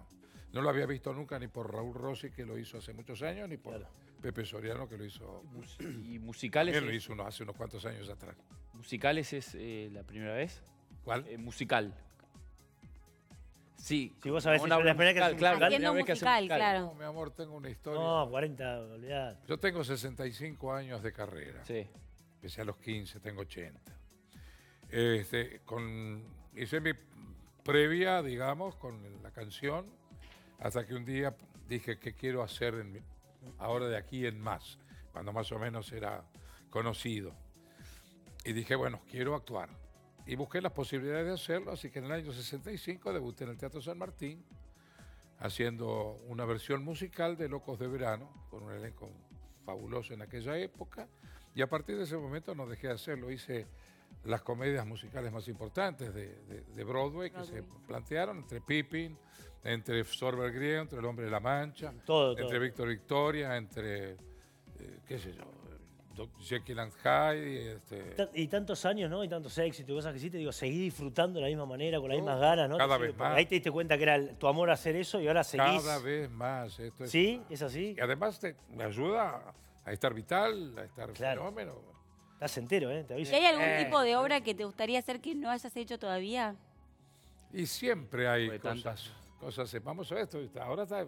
no lo había visto nunca ni por Raúl Rossi, que lo hizo hace muchos años, ni por Pepe Soriano, que lo hizo, y musicales, él lo hizo unos- hace unos cuantos años atrás. musicales es eh, la primera vez. ¿Cuál? Eh, musical. Sí. Si vos sabés una si es la primera que hace un claro, que hace musical, claro. No, mi amor, tengo una historia. No, 40, olvidad. Yo tengo 65 años de carrera. Sí. Empecé a los 15, tengo 80. Este, con, hice mi previa, digamos, con la canción, hasta que un día dije qué quiero hacer en ahora de aquí en más, cuando más o menos era conocido. Y dije, bueno, quiero actuar. Y busqué las posibilidades de hacerlo, así que en el año 65 debuté en el Teatro San Martín, haciendo una versión musical de Locos de Verano, con un elenco fabuloso en aquella época. Y a partir de ese momento no dejé de hacerlo. Hice las comedias musicales más importantes de, de- de Broadway que se plantearon, entre Pippin, entre Sorber Griego, entre El Hombre de la Mancha, Todo, entre todo. Víctor Victoria, entre, eh, qué sé yo, Jekyll and Hyde. Este, Y tantos años, ¿no? Y tantos éxitos y cosas que sí, te digo, seguí disfrutando de la misma manera, con las mismas ganas, ¿no? cada vez más. Ahí te diste cuenta que era el- tu amor a hacer eso y ahora seguís. cada vez más. Esto es- ¿Sí? ¿Es así? Y además te, me ayuda a estar vital, a estar Claro. fenómeno. Estás entero, ¿eh? Te ¿Y hay algún Eh. tipo de obra que te gustaría hacer que no hayas hecho todavía? Y siempre hay tantas. cosas, cosas. Vamos a esto. Ahora está-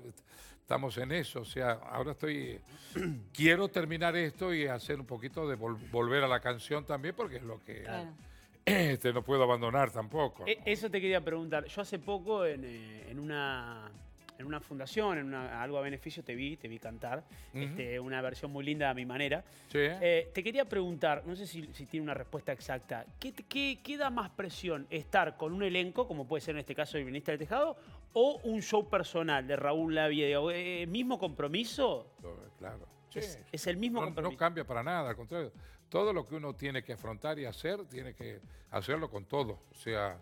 estamos en eso. O sea, ahora estoy. quiero terminar esto y hacer un poquito de vol- volver a la canción también, porque es lo que Claro. este, no puedo abandonar tampoco. E- Eso te quería preguntar. Yo hace poco en, eh, en una en una fundación, en una- algo a beneficio, te vi, te vi cantar. este, una versión muy linda a mi manera. Sí. Eh, te quería preguntar, no sé si, si tiene una respuesta exacta. ¿Qué, qué- qué da más presión? ¿Estar con un elenco, como puede ser en este caso el Violinista del Tejado, o un show personal de Raúl Lavie? Digo, eh, ¿Mismo compromiso? Claro. Sí. Es, es el mismo No, compromiso. no cambia para nada, al contrario. Todo lo que uno tiene que afrontar y hacer, tiene que hacerlo con todo. O sea,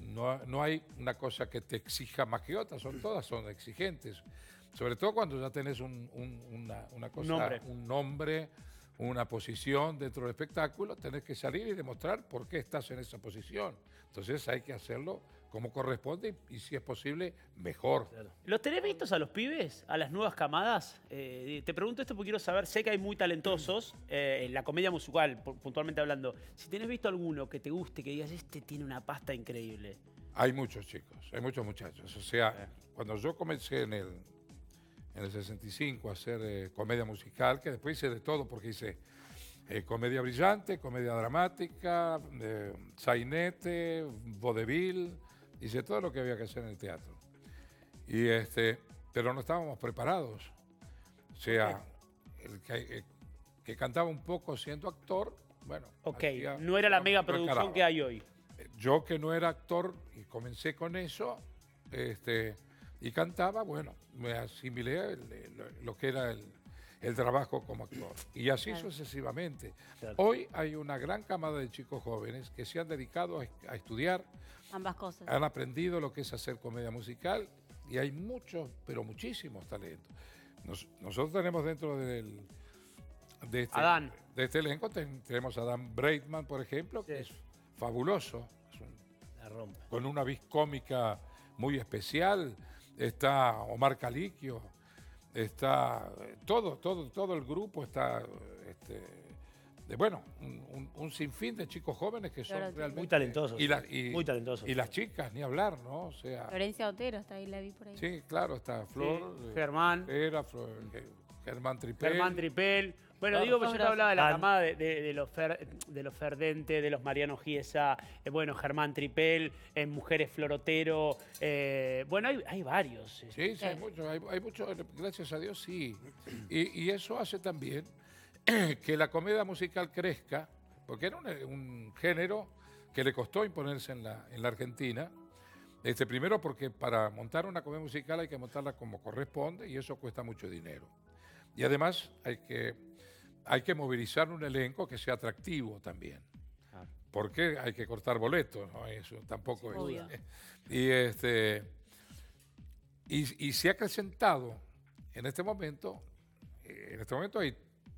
no, no hay una cosa que te exija más que otra, son todas son exigentes. Sobre todo cuando ya tenés un, un- una, una cosa, nombre. un nombre, una posición dentro del espectáculo, tenés que salir y demostrar por qué estás en esa posición. Entonces hay que hacerlo como corresponde y, si es posible, mejor. ¿Los tenés vistos a los pibes, a las nuevas camadas? Eh, te pregunto esto porque quiero saber, sé que hay muy talentosos eh, en la comedia musical, pu- puntualmente hablando. Si tenés visto alguno que te guste, que digas, este tiene una pasta increíble. Hay muchos chicos, hay muchos muchachos. O sea, cuando yo comencé en el, en el 65 a hacer eh, comedia musical, que después hice de todo, porque hice eh, comedia brillante, comedia dramática, eh, sainete, vodevil, hice todo lo que había que hacer en el teatro. Y este, pero no estábamos preparados. O sea, el que, eh, que cantaba un poco siendo actor, bueno. Ok, hacía- no era la mega producción que hay hoy. Yo que no era actor y comencé con eso, este, y cantaba, bueno, me asimilé el- el- lo que era el, el trabajo como actor. Y así Claro. sucesivamente. Claro. Hoy hay una gran camada de chicos jóvenes que se han dedicado a, a estudiar, Ambas cosas. han aprendido lo que es hacer comedia musical y hay muchos, pero muchísimos talentos. Nos- nosotros tenemos dentro del, de, este, Adán. de este elenco, ten- tenemos a Dan Breitman, por ejemplo, que es fabuloso, es un La rompe. con una vis cómica muy especial. Está Omar Caliquio, está eh, todo, todo, todo el grupo está, este, de, bueno, un, un- un sinfín de chicos jóvenes que son realmente Muy talentosos. Y, la- y- Muy talentosos. y las chicas, ni hablar, ¿no? O sea, Florencia Otero, está ahí, la vi por ahí. sí, claro, está Flor, Sí, eh, Germán. Era, Flor, Ge- Germán Tripel. Germán Tripel. Bueno, digo, pues yo te hablaba de la camada de, de- de los Fer- de los Ferdente, de los Mariano Giesa, eh, bueno, Germán Tripel, eh, Mujeres Florotero. eh, bueno, hay, hay varios. eh. Sí, sí, hay mucho, hay, hay mucho, gracias a Dios, sí. Y, y eso hace también que la comedia musical crezca, porque era un, un género que le costó imponerse en la, en la Argentina. Este, primero porque para montar una comedia musical hay que montarla como corresponde y eso cuesta mucho dinero. Y además hay que, hay que movilizar un elenco que sea atractivo también. Porque hay que cortar boletos, ¿no? Eso tampoco es. Obvio. Y este y, y se ha acrecentado en este momento, eh, en este momento hay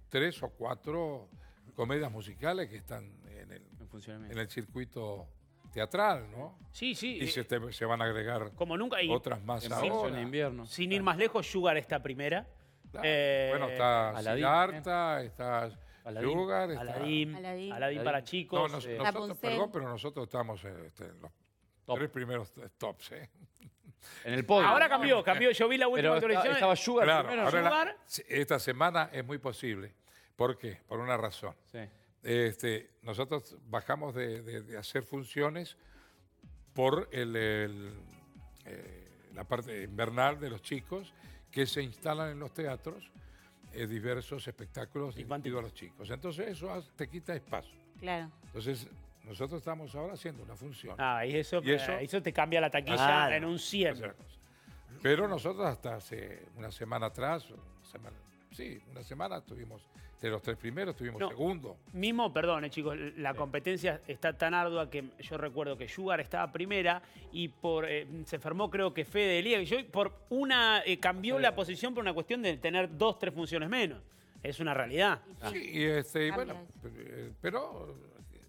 tres o cuatro comedias musicales que están en el, En funcionamiento. en el circuito teatral, ¿no? Sí, sí. Y eh, se, te- se van a agregar como nunca. Y otras más En ahora. de invierno. sin ir más lejos, Sugar está primera. Claro. Eh, bueno, está Aladín, Siddhartha, está Aladín. Sugar, está... Aladdin, Aladín. Aladín para chicos. No, nos- eh, nosotros, perdón, pero nosotros estamos eh, este, en los Top. tres primeros tops, ¿eh? En el podio. Ahora cambió, cambió. Yo vi la última actualización. estaba Sugar Claro, primero. ahora la- Sugar. esta semana es muy posible. ¿Por qué? Por una razón. Sí. Este, nosotros bajamos de, de- de hacer funciones por el, el, eh, la parte invernal de los chicos que se instalan en los teatros eh, diversos espectáculos dirigidos a los chicos. Entonces eso te quita espacio. Claro. Entonces nosotros estamos ahora haciendo una función. Ah, y eso, Y eso- eso te cambia la taquilla Claro. en un 100. Esa es la cosa. Pero nosotros hasta hace una semana atrás, una semana- sí, una semana tuvimos, de los tres primeros tuvimos No. segundo. Mismo, perdón, eh, chicos, la competencia está tan ardua que yo recuerdo que Sugar estaba primera y por eh, se enfermó creo que Fede Elías yo por una eh, cambió la posición por una cuestión de tener dos, tres funciones menos. Es una realidad. Sí, y este, bueno, eh, pero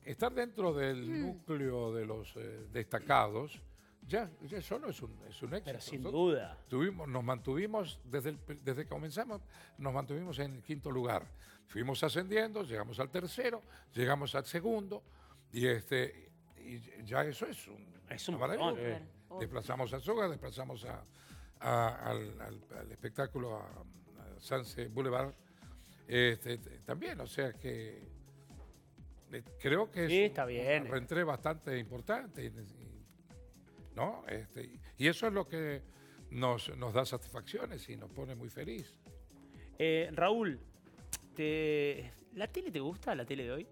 estar dentro del Mm. núcleo de los eh, destacados, ya, ya solo es un, es un éxito. Pero sin Nosotros duda. Tuvimos, nos mantuvimos, desde, el desde que comenzamos, nos mantuvimos en el quinto lugar. Fuimos ascendiendo, llegamos al tercero, llegamos al segundo, y este y ya eso es un, Es un maravilla. obvio. Desplazamos a Soga, desplazamos a, a- al, al- al espectáculo a, a Sunset Boulevard. Este, también, o sea que eh, creo que Sí, es está un- bien. un reentré bastante importante. ¿No? Este, y eso es lo que nos, nos da satisfacciones y nos pone muy feliz. Eh, Raúl, te- ¿la tele te gusta, la tele de hoy?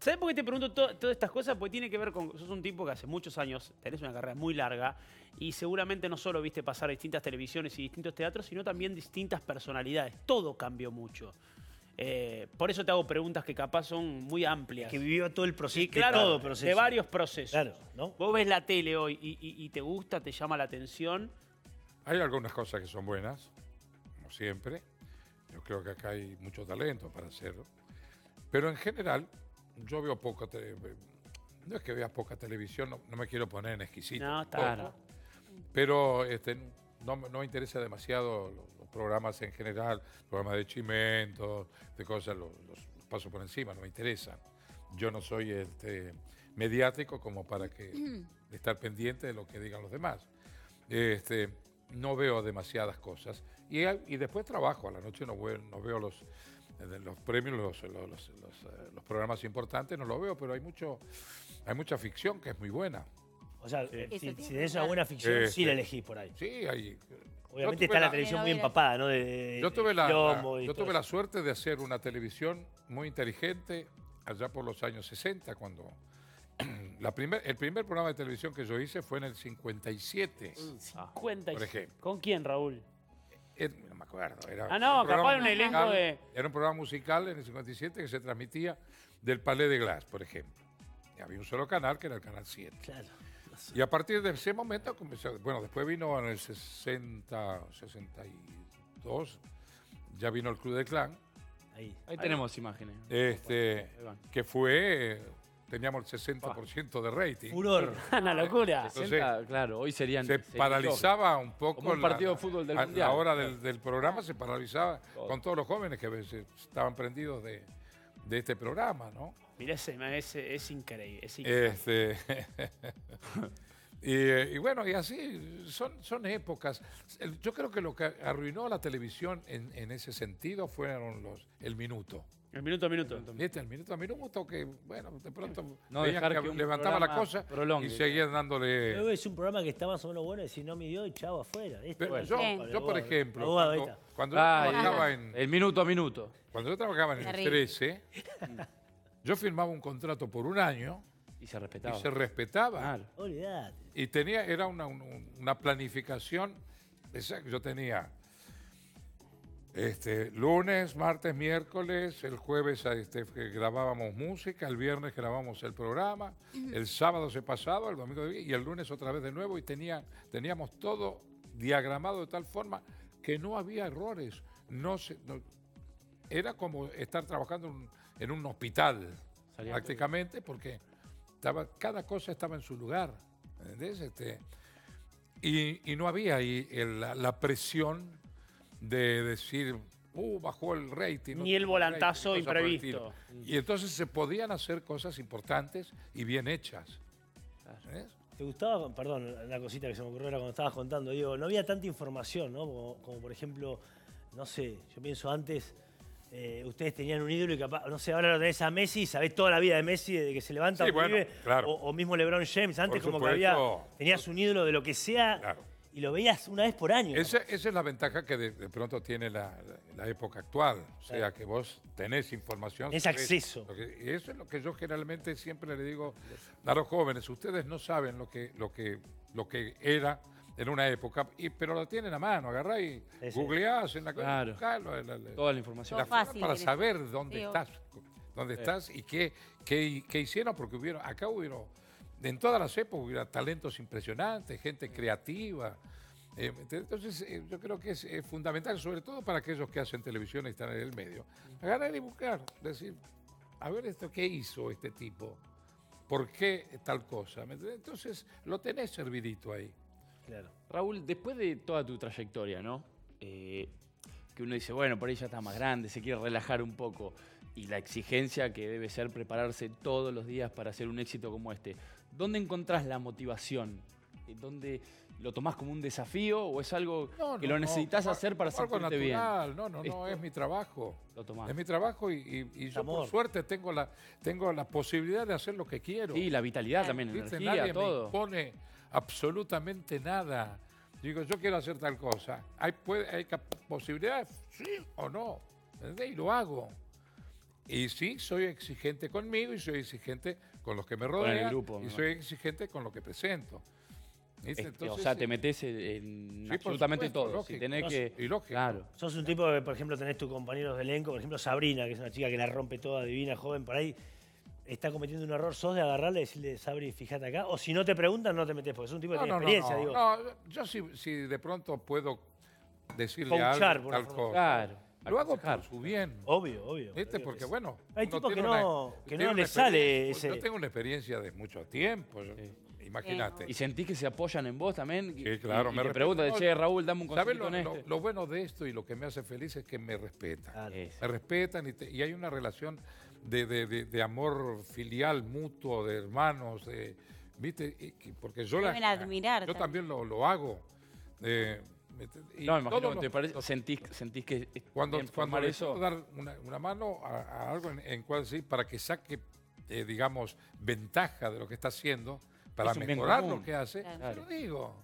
¿Sabes por qué te pregunto to- todas estas cosas? Porque tiene que ver con. Sos un tipo que hace muchos años tenés una carrera muy larga y seguramente no solo viste pasar distintas televisiones y distintos teatros, sino también distintas personalidades. Todo cambió mucho. Eh, por eso te hago preguntas que capaz son muy amplias. Que vivió todo el proceso. Sí, claro, de todo de, proceso. varios procesos. Claro, ¿no? Vos ves la tele hoy y, y- y te gusta, te llama la atención. Hay algunas cosas que son buenas, como siempre. Yo creo que acá hay mucho talento para hacerlo. Pero en general, yo veo poca tele- No es que vea poca televisión, no, no me quiero poner en exquisito. No, está tampoco. Pero este, no, me- no me interesa demasiado programas en general, programas de chimentos, de cosas, los, los paso por encima, no me interesan. Yo no soy este, mediático como para que estar pendiente de lo que digan los demás. Este, no veo demasiadas cosas. Y, después trabajo, a la noche no veo, no veo los, los premios, los, los- los- los, eh, los programas importantes, no lo veo, pero hay, mucho, hay mucha ficción que es muy buena. O sea, Eso si, si iba a tenés una preguntar. buena ficción, Sí, sí la sí. elegís por ahí. Sí, hay... Obviamente está la, la- televisión muy empapada, ¿no? De, de- Yo tuve, de la, yo tuve la suerte de hacer una televisión muy inteligente allá por los años 60, cuando la primer, el primer programa de televisión que yo hice fue en el 57. Cuenta. Por ejemplo. ¿Con quién, Raúl? Eh, no me acuerdo. Era Ah, no, un capaz programa un elenco musical- de- Era un programa musical en el 57 que se transmitía del Palais de Glass, por ejemplo. Y había un solo canal, que era el canal 7. Claro. Y a partir de ese momento comenzó, bueno, después vino en el 60, 62, ya vino el Club del Clan, Ahí. Ahí tenemos imágenes. este, Ahí que fue, teníamos el 60% de rating. Furor. Una locura. Entonces, 60, claro, hoy serían. se serían paralizaba un poco. Como un la- partido de fútbol del a Mundial. la hora del, del programa se paralizaba Todo. con todos los jóvenes que estaban prendidos de, de este programa, ¿no? Mirá, ese, es, es increíble. Es increíble. Este, y, y bueno, y así son, son épocas. Yo creo que lo que arruinó la televisión en, en ese sentido fueron los el minuto. El minuto a minuto. ¿Viste? El minuto a minuto que, bueno, de pronto No dejar que levantaba la cosa prolongue. y seguían dándole... Luego es un programa que está más o menos bueno y si no midió y chavo afuera. Pero Bueno, yo, yo, por ejemplo, cuando, yo Ah, trabajaba en, el minuto a minuto. cuando yo trabajaba en el Terrible. 13, yo firmaba un contrato por un año Y se respetaba. y se respetaba. Claro. Y tenía, era una, un- una planificación, yo tenía este, lunes, martes, miércoles, el jueves este, grabábamos música, el viernes grabábamos el programa, el sábado se pasaba, el domingo de- y el lunes otra vez de nuevo y tenía, teníamos todo diagramado de tal forma que no había errores. No se, no- era como estar trabajando en un- en un hospital Salía- prácticamente porque estaba, cada cosa estaba en su lugar. ¿entendés? Este, y, y no había ahí el- la, la presión de decir, uh, bajó el rating. no Ni el volantazo rating, el imprevisto. Y entonces se podían hacer cosas importantes y bien hechas. ¿entendés? ¿Te gustaba, perdón, una cosita que se me ocurrió ahora cuando estabas contando, digo, no había tanta información, ¿no? Como, como, por ejemplo, no sé, yo pienso antes, eh, ustedes tenían un ídolo y capaz, no sé, ahora lo tenés a Messi, sabés toda la vida de Messi, desde que se levanta Sí, o bueno, vive, claro. o, o mismo LeBron James, antes como que había, tenías un ídolo de lo que sea Claro. Y lo veías una vez por año. Esa, esa es la ventaja que de, de pronto tiene la, la- época actual. O sea, que vos tenés información. Sabés acceso. que- y eso es lo que yo generalmente siempre le digo a los jóvenes. Ustedes no saben lo que, lo que, lo que era en una época, y, pero lo tienen a mano. Agarrá y Sí, sí. googleás en la Claro. buscalo, la- la- Toda la información. la fácil, para eres- saber dónde estás, dónde estás y qué, qué, qué hicieron, porque hubieron, acá hubieron, en todas las épocas talentos impresionantes, gente creativa, Eh, entonces, eh, yo creo que es, fundamental, sobre todo para aquellos que hacen televisión y están en el medio, agarrar y buscar, decir, a ver esto, ¿qué hizo este tipo? ¿Por qué tal cosa? Entonces, lo tenés servidito ahí. Claro. Raúl, después de toda tu trayectoria, ¿no? Eh, que uno dice, bueno, por ahí ya está más grande, se quiere relajar un poco. Y la exigencia que debe ser prepararse todos los días para hacer un éxito como este. ¿Dónde encontrás la motivación? Eh, ¿Dónde lo tomás como un desafío o es algo No, que no, lo no, necesitas hacer para sentirte bien? natural. No, no, no, Esto- es mi trabajo. Lo tomás. Es mi trabajo y, y- y yo por suerte tengo la, tengo la posibilidad de hacer lo que quiero. Sí, la vitalidad también, la ¿Viste? energía, Nadie me todo. impone absolutamente nada. Digo, yo quiero hacer tal cosa. ¿Hay, puede, hay posibilidades? Sí o no. ¿Entendés? Y lo hago. Y sí, soy exigente conmigo y soy exigente con los que me el rodean. me y soy exigente con lo que presento. Este, o Entonces, sea, te metes en, Sí, absolutamente supuesto, todo. lógico. Si tenés que. y lógico. Claro. Sos un tipo que, por ejemplo, tenés tus compañeros de elenco, por ejemplo, Sabrina, que es una chica que la rompe toda, divina, joven, por ahí está cometiendo un error, sos de agarrarle y decirle, Sabri, fíjate acá. O si no te preguntan, no te metes, porque es un tipo que No, tiene no, experiencia, no, digo. no, yo si, si de pronto puedo decirle a Coachar, alguien por tal cosa. Claro. Lo hago por su bien. Obvio, obvio. Obvio Porque que bueno. Hay tipos que no- que tiene no una le sale ese- Yo tengo una experiencia de mucho tiempo. Imagínate. Y sentís que se apoyan en vos también. Sí, claro, Y, y me preguntan, No, che, Raúl, dame un ¿Sabes consejo lo, este. lo bueno de esto y lo que me hace feliz es que me respetan? Eso. Me respetan y, te- y hay una relación de, de- de- de amor filial, mutuo, de hermanos, de, ¿viste? Y que- porque yo, la- admirar yo también. también lo, lo hago. eh, y No, me imagino te parece- los- sentís, sentís que cuando, cuando eso. puedo dar una, una mano a, a algo en, en cual sí, para que saque, eh, digamos, ventaja de lo que está haciendo, para Es mejorar lo que hace, Claro. se lo digo.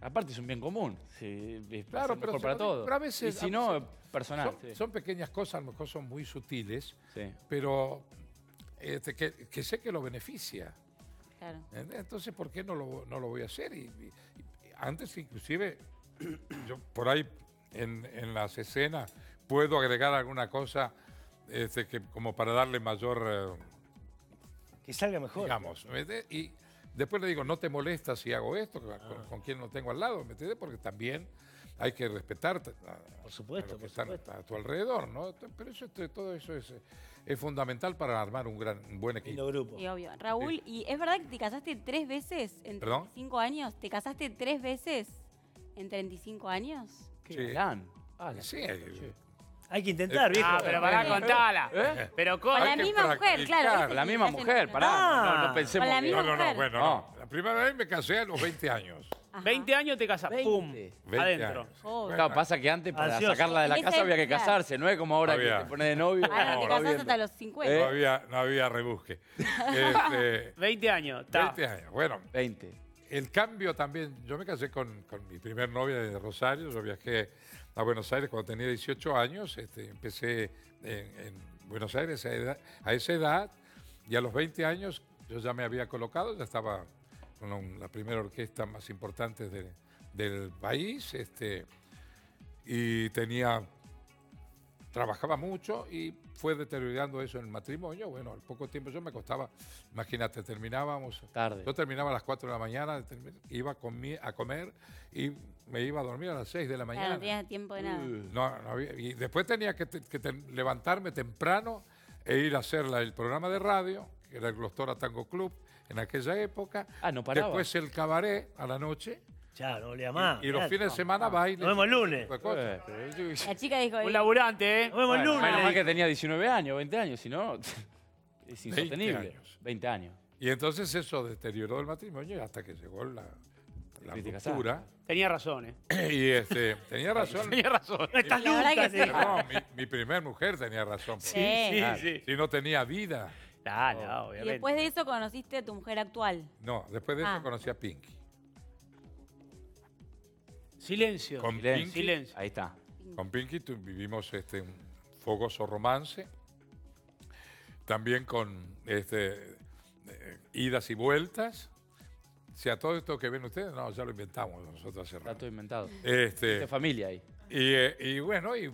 Aparte es un bien común. Sí, es Claro, pero mejor se para todos. pero a veces- y si a no, veces personal. Son, sí. son pequeñas cosas, a lo mejor son muy sutiles, Sí. pero este, que, que sé que lo beneficia. Claro. Entonces, ¿por qué no lo, no lo voy a hacer? Y, y- y antes, inclusive, yo por ahí en, en las escenas puedo agregar alguna cosa este, que, como para darle mayor, eh, Que salga mejor. digamos. Y después le digo, no te molesta si hago esto, con, con quien no tengo al lado, ¿me entiendes? Porque también hay que respetarte a, Por a supuesto, los que por están supuesto. a tu alrededor, ¿no? Pero eso, este, todo eso es, es fundamental para armar un gran, un buen equipo. Grupo. Sí, obvio. Raúl, ¿y es verdad que te casaste tres veces en ¿Perdón? 35 años? ¿Te casaste tres veces en 35 años? Qué Sí. galán. Ah, la Sí, eh. Hay que intentar, viejo. Ah, pero pará, contala. ¿Eh? Pero con... Con la Hay que misma mujer, practicar. claro. Con la misma mujer, no. pará. no, no Ah. pensemos Con la que- misma No, no, no, mujer. bueno, No. La primera vez me casé a los 20 años. Ajá. 20 años te casas, 20. pum, 20 adentro. años. Joder. Claro, pasa que antes para Ansioso. sacarla de la casa había que casarse, no es como ahora Había. que te pones de novio. Ahora no, te casás viendo. hasta los 50. ¿Eh? No, había, no había rebusque. Este, 20 años, está. 20 años. Bueno, 20. El cambio también. Yo me casé con, con mi primer novia de Rosario. Yo viajé a Buenos Aires cuando tenía 18 años. Este, empecé en, en Buenos Aires a, edad- a esa edad. Y a los 20 años yo ya me había colocado, ya estaba con la primera orquesta más importante de- del país. Este, y tenía trabajaba mucho y fue deteriorando eso en el matrimonio. Bueno, al poco tiempo yo me costaba, imagínate, terminábamos, Tarde. yo terminaba a las 4 de la mañana, iba a, comer y me iba a dormir a las 6 de la Claro, mañana. no tenías tiempo de nada. No, no había- y después tenía que, te- que te- levantarme temprano e ir a hacer la- el programa de radio, que era el Glostora Tango Club en aquella época. Ah, no paraba. Después el cabaret a la noche. Ya, no olía más. y los mirá. fines de semana baile. Nos vemos el lunes. La chica dijo, Un "Eh, laburante, ¿eh? Nos vemos el Bueno, menos mal lunes. que tenía 19 años, 20 años, si no, es insostenible. años. 20 años. Y entonces eso deterioró el matrimonio hasta que llegó la, la ruptura. Tenía razón, ¿eh? Y este, tenía razón. Tenía razón. No estás La verdad nunca, que sí. No, mi, mi primer mujer tenía razón. Sí. Sí, sí. Si no tenía vida. No, Y obviamente. después de eso conociste a tu mujer actual. No, después de eso Ah. conocí a Pinky. Silencio. Con Silencio. Pinky, Silencio. Ahí está. con Pinky tu- vivimos este, un fogoso romance. También con este, eh, idas y vueltas. O sea, todo esto que ven ustedes, no, ya lo inventamos nosotros hace Está rato. todo inventado. Este, De familia ahí. Y, eh, y bueno, y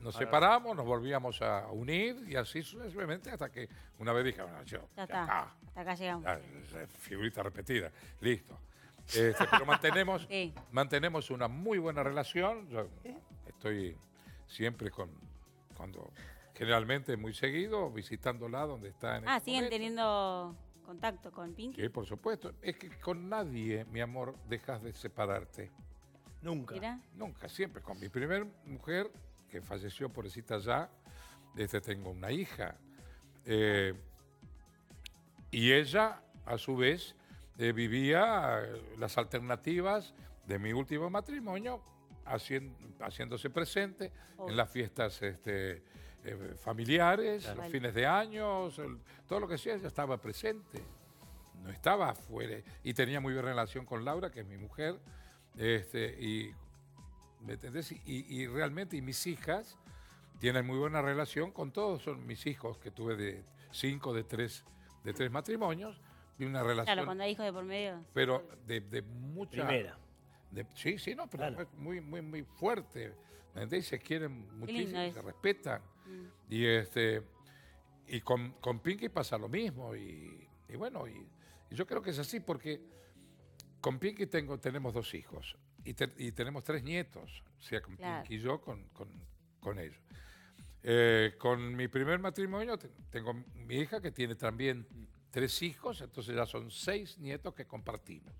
nos separamos, nos volvíamos a unir y así sucesivamente hasta que una vez dije, bueno, yo, Ya ya está. Hasta acá llegamos. figurita repetida, listo. Este, pero mantenemos, Sí. mantenemos una muy buena relación. Yo estoy siempre con, cuando, generalmente muy seguido, visitándola donde está en Ah, este siguen momento. teniendo contacto con Pinky. Sí, por supuesto. Es que con nadie, mi amor, dejas de separarte. Nunca. Nunca, siempre. Con mi primer mujer, que falleció pobrecita ya, este, tengo una hija. Eh, y ella, a su vez, eh, vivía eh, las alternativas de mi último matrimonio, hacien- haciéndose presente en las fiestas este, eh, familiares, los Vale. fines de años, el- todo lo que sea, ella estaba presente. No estaba afuera. Y tenía muy buena relación con Laura, que es mi mujer. Este, y, ¿me entendés? Y, y realmente, y mis hijas tienen muy buena relación con todos. Son mis hijos, que tuve de cinco, de tres, de tres matrimonios. Una relación, Claro, cuando hay hijos de por medio. pero de, de mucha... Primera. de- sí, sí, no, pero Claro. muy, muy, muy fuerte. ¿Me entendés? Se quieren muchísimo, se eso. respetan. Mm. Y este y con, con Pinky pasa lo mismo. Y, y bueno, y, y yo creo que es así porque con Pinky tengo, tenemos dos hijos y, te- y tenemos tres nietos, o sea, con Claro. Pinky y yo, con, con, con ellos. Eh, con mi primer matrimonio te- tengo mi hija que tiene también tres hijos, entonces ya son seis nietos que compartimos.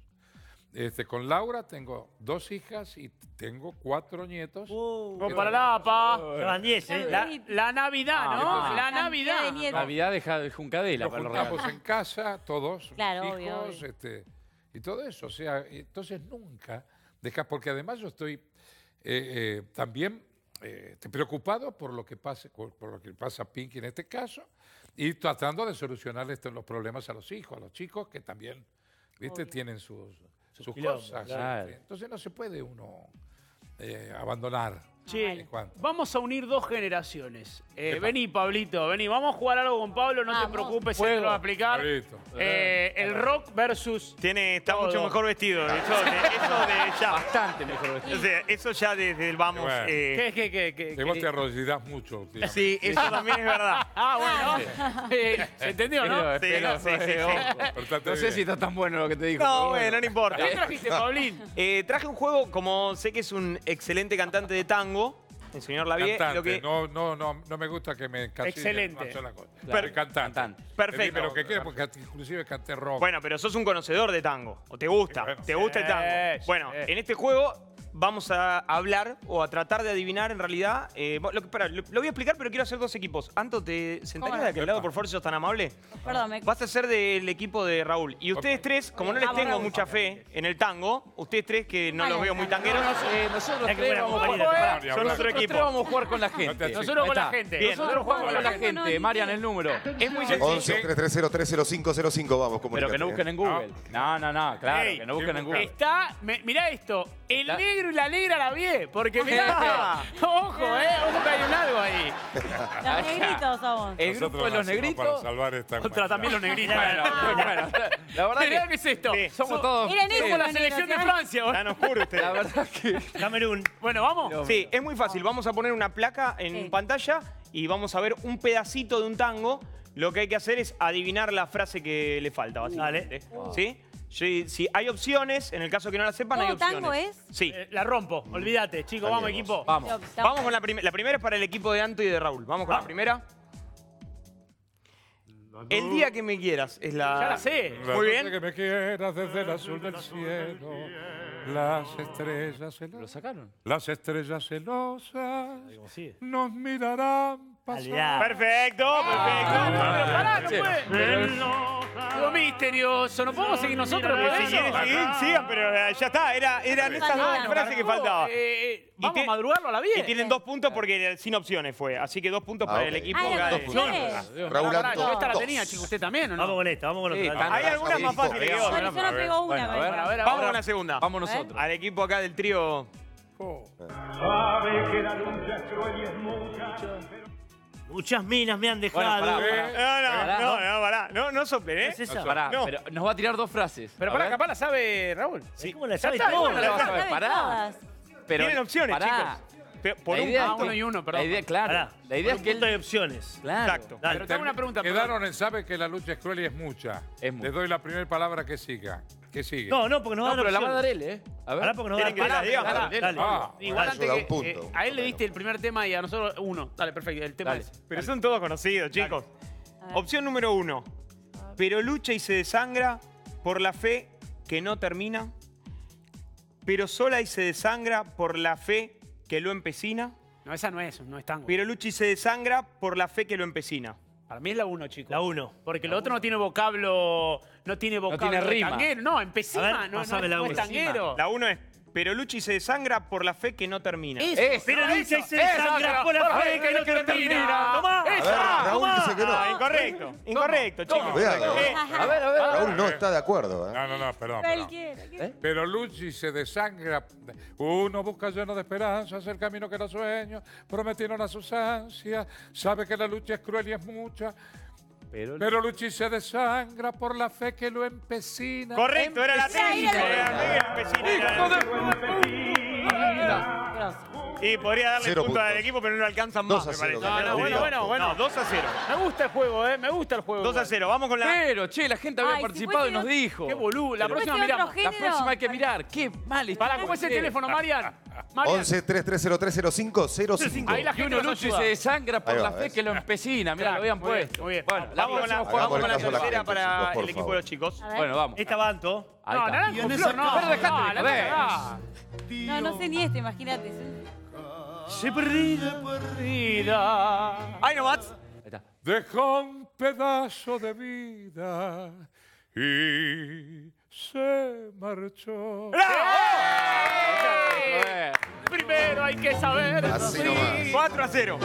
Este, con Laura tengo dos hijas y tengo cuatro nietos. Uh, para la pa. ya van 10, ¿eh? La, la Navidad, Ah, ¿no? entonces- la Navidad. de. Navidad deja de Juncadela Nos para los juntamos en casa, todos, Claro, mis obvio, hijos, obvio. este, y todo eso. O sea, entonces nunca dejas, porque además yo estoy eh, eh, también eh, este, preocupado por lo que pase, por, por lo que pasa a Pinky en este caso, y tratando de solucionar estos, los problemas a los hijos, a los chicos que también, viste, Obvio. tienen sus, sus, cosas. claro. Entonces no se puede uno eh, abandonar. Che, vamos a unir dos generaciones. Eh, vení, Pablito, vení. Vamos a jugar algo con Pablo, no te preocupes, él te lo va a. Listo. Eh, el rock versus... Tiene, está Todo. mucho mejor vestido. Eso de, eso de ya. Bastante mejor O vestido. sea, eso ya desde el vamos. Bueno. eh, ¿Qué, qué, qué, qué, Que vos qué? te arrodillás mucho. sí, eso también es verdad. Ah, bueno. Eh, ¿Se entendió, no? Sí, pero, sí, sí, sí. No sé si está tan bueno lo que te dijo. No, bueno, no importa. ¿Qué trajiste, Pablín? Eh, traje un juego, como sé que es un excelente cantante de tango, el señor Lavie. Cantante, Lo que, no, no, no, no me gusta que me encasillen Excelente. en una sola cosa. Claro, Soy cantante. cantante. Perfecto. Pero que quiera, porque inclusive canté rock. Bueno, pero sos un conocedor de tango. ¿O te gusta? Bueno. ¿Te gusta el tango? sí. Bueno, en este juego vamos a hablar o a tratar de adivinar en realidad. eh, lo, que- pará, lo, lo voy a explicar, pero quiero hacer dos equipos. Anto, ¿te sentarías de aquel lado, por favor, si sos tan amable? Perdón, me... Vas a ser del equipo de Raúl. Y ustedes tres, como no les tengo Raúl. mucha fe en el tango, ustedes tres que no los veo muy tangueros, Eh, nosotros tres vamos a jugar. Son Nosotros vamos a jugar con la gente. No te Nosotros con la gente. Bien. Nosotros jugamos con la gente. Marian, el número. Es muy sencillo. 11 330 30505, vamos, Pero que no busquen en Google. No, no, no, claro, que no busquen en Google. Está, mirá esto, el negro y la negra la vi, porque mirá, ojo, eh, ojo que hay un algo ahí. Los negritos somos. El Nosotros grupo de los nacimos negritos. Para salvar esta Contra humanidad. también los negritos. Bueno, bueno, la verdad Mirá que qué es esto. Sí. somos todos. Era negro Somos la los selección de Francia. boludo. Tan oscuro ustedes. La verdad que. Camerún. Bueno, vamos. Sí, es muy fácil. Vamos a poner una placa en Sí. pantalla y vamos a ver un pedacito de un tango. Lo que hay que hacer es adivinar la frase que le falta, básicamente. ¿Sí? Si hay opciones, en el caso que no la sepan, hay ¿Todo opciones. tango es? Sí. Eh, la rompo, olvídate, chicos, vamos equipo. Vamos. Vamos con la primera. La primera es para el equipo de Anto y de Raúl. Vamos con la primera. El día que me quieras es la. Ya la sé. Muy bien. que me quieras desde el azul del cielo, las estrellas ¿Lo celosas, sacaron? las estrellas celosas nos mirarán Aliá. Perfecto, perfecto. Pero pará, no puede. Todo misterioso, ¿no podemos seguir nosotros por Si eso? quieren seguir, sigan, pero eh, ya está. Era, eran esas dos Faltaba. frases que faltaban. Eh, eh, Y vamos te- a madrugarlo a la vida. Y tienen dos puntos porque sin opciones fue. Así que dos puntos Ah, para ok. el equipo. Ah, dos opciones. Raúl Pará, yo esta la dos. tenía, chico, usted también, ¿o no? Vamos con esta, vamos con Sí, otra. Hay algunas más fáciles que Bueno, otras. yo no pego una. Bueno, a ver, A ver, Vamos ahora. con la segunda. Vamos nosotros. Al equipo acá del trío. Muchas minas me han dejado. Bueno, pará, No, no, Pará. no, no, pará. No, no soplen, ¿eh? ¿Es esa? Pará, No. pero nos va a tirar dos frases. Pero pará, capaz la sabe Raúl. Sí. ¿Cómo la sabe todo? la Sabe pará. Pero, Tienen opciones, pará. chicos. Por La un idea, Ah, punto. uno y uno, perdón. La idea, claro. Pará. La idea es Un que él. opciones. Claro. Exacto. Dale. Pero tengo una pregunta. Quedaron en sabe que la lucha es cruel y es mucha. Es mucha. Les doy la primera palabra que siga. ¿Qué sigue? No, no, porque nos va No, a dar pero la va a dar él, ¿eh? A ver. Pará, porque nos va a ¿Quieren dar que la Pará, diga? dale, dale. Ah, Igual Eso antes da que, un punto, eh, un a él le diste el primer tema y a nosotros uno. Dale, perfecto. El tema Dale. es. Pero son todos conocidos, chicos. Opción número uno. Pero lucha y se desangra por la fe que no termina. Pero sola y se desangra por la fe que lo empecina. No, esa no es, no es tango. Pero lucha y se desangra por la fe que lo empecina. Para mí es la uno, chicos. La uno. Porque lo otro no tiene vocablo. No tiene vocablo. tiene de rima. tanguero. No, empecina. A ver, no, no, la no es uno. tanguero. La uno es, pero lucha y se desangra por la fe que no termina. Eso, Eso, Pero eso, y se desangra por la fe que no termina. Tomá. A ver, ¡Esa! Raúl dice que Ah, no. incorrecto, incorrecto, chicos. Eh, A ver, a ver. Raúl no está de acuerdo. ¿eh? No, no, no, perdón. perdón. ¿qué? Pero Luchi se desangra. Uno busca lleno de esperanzas el camino que los sueños prometieron a sus ansias. Sabe que la lucha es cruel y es mucha. Pero, Pero Luchi se desangra por la fe que lo empecina. Correcto, era la técnica. Era la técnica, Mira, Y podría darle Cero punto al puntos. equipo, pero no lo alcanzan Dos más, a me cero, parece. gana No, bueno, bueno, bueno. 2 a 0. Me gusta el juego, ¿eh? Me gusta el juego. 2 a igual. 0. Vamos con la. Pero, che, la gente había Ay, si participado y nos otro- dijo. Qué boludo. La Pero próxima miramos. La género. próxima hay que mirar. Qué mal está. Para, ¿cómo es el teléfono, Marian? Marian. 11 330305 05. Ahí la Y gente uno nos lucha y ayuda. se desangra por Ahí la va, fe ¿ves? que lo empecina. Mira, lo habían muy bien, puesto. muy bien. Bueno, la Vamos con la, próxima vamos con Hagámosle la caso a la tercera gente, para chicos, por el equipo de los chicos. A ver. Bueno, vamos. Esta va Anto. Ahí No, está. flor, no. Pero dejate de joder. No, no sé ni este, imagínate. Se perdida, perdida. Nomás. Ahí está. Dejó un pedazo de vida y se marchó. Joder. Primero hay que saber. Así sí. nomás. 4 a 0.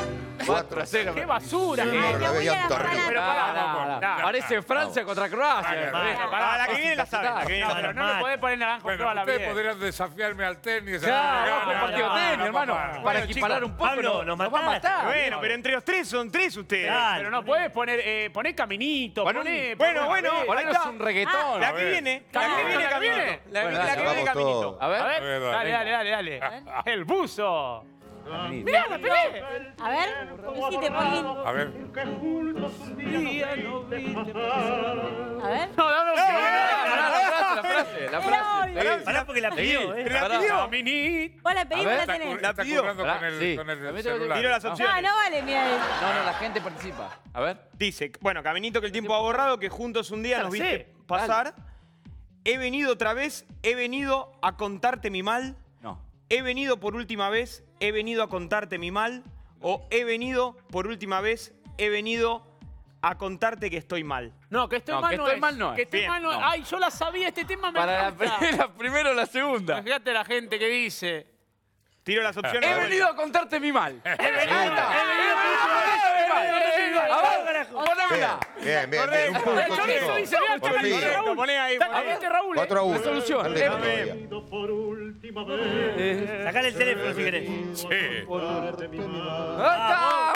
4 a 0. ¡Qué basura! Sí, que- pero lo a torre. ganar. Pero pará, No, no, no, no. no. Parece Francia contra Croacia. Pará, pará, la que viene la saben. La que viene la Pero saben. no me podés poner naranja con Bueno, flor a la ustedes vida. podrían desafiarme al tenis. Claro, vamos con gana, partido tenis, hermano. Para Bueno, equiparar chicos, un poco, Pablo, nos, va a mataste. matar. Bueno, pero entre los tres son tres ustedes. Pero no podés poner, eh, poner caminito, Bueno, poné- bueno, bueno, ahí Ponernos está. un reggaetón. La A que viene, la que Caminito, viene, caminito. viene. La, la que viene, caminito. todos. A ver. A ver, A ver, dale, dale, dale, dale. El buzo. Mirá, la pegué. A ver, hiciste, Paulín. A ver. A ver. No, dame un Pará, la frase, la frase, la. Pará porque la pidió, ¿eh? Pará. Caminito. Vos la pedís, la tenés. está pidió. con el, celular. Tiro las No, opciones. no vale, mira. No, no, la gente participa. A ver. Dice, bueno, caminito que el tiempo ha borrado, que juntos un día nos viste pasar. He venido otra vez, he venido a contarte mi mal. He venido por última vez, he venido a contarte mi mal. O he venido por última vez, he venido a contarte que estoy mal. No, que estoy No, mal que no estoy es. mal no es. Que estoy Bien, mal no es. no. Ay, yo la sabía, este tema me Para la encanta. primera, primero o la segunda. Fíjate la gente que dice. Tiro las opciones. He venido a contarte mi mal. He venido He venido a contarte mi mal. A ver, ponémela. Bien, bien, bien. Un punto, chorizo dice, mirá, Por está fin. caliente, Raúl. Poné ahí, Está poné ahí. caliente, Raúl. 4 a 1. Resolución. Dale, todavía. Sacale el teléfono si querés. Sí. Ah,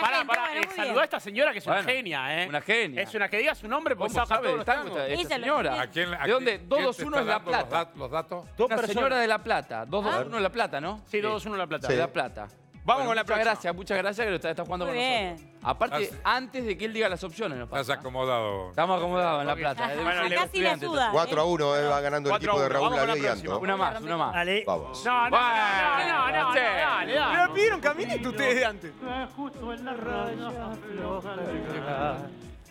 Pará, pará, bueno, eh, muy saludá a esta señora que es una Bueno, genia, ¿eh? una genia. Es una que diga su nombre porque ¿Cómo saca sabe todos del los tango tangos. esta, esta Ella lo señora? ¿A quién, a ¿De dónde? quién te 221 es está La dando los Plata. dat- ¿Los datos? Dos Una personas. señora de La Plata. 221 de La Plata, ¿no? Sí, 2-1 La Plata. Sí. De La Plata. Vamos Bueno, con la muchas próxima. gracias, muchas gracias que lo está, está jugando Muy con bien. nosotros. Aparte, antes de que él diga las opciones, nos Estás pasa. acomodado. Estamos acomodados en La Plata. eh, Bueno, le- Acá sí le estudiantes. ayuda. 4 a 1 eh, va ganando el a equipo de. Raúl Vamos con la Lavia y próxima. Anto. Una más, una más. Dale. Vamos. No, no, no, no, no, Che. dale, dale. Me pidieron caminito ustedes de antes.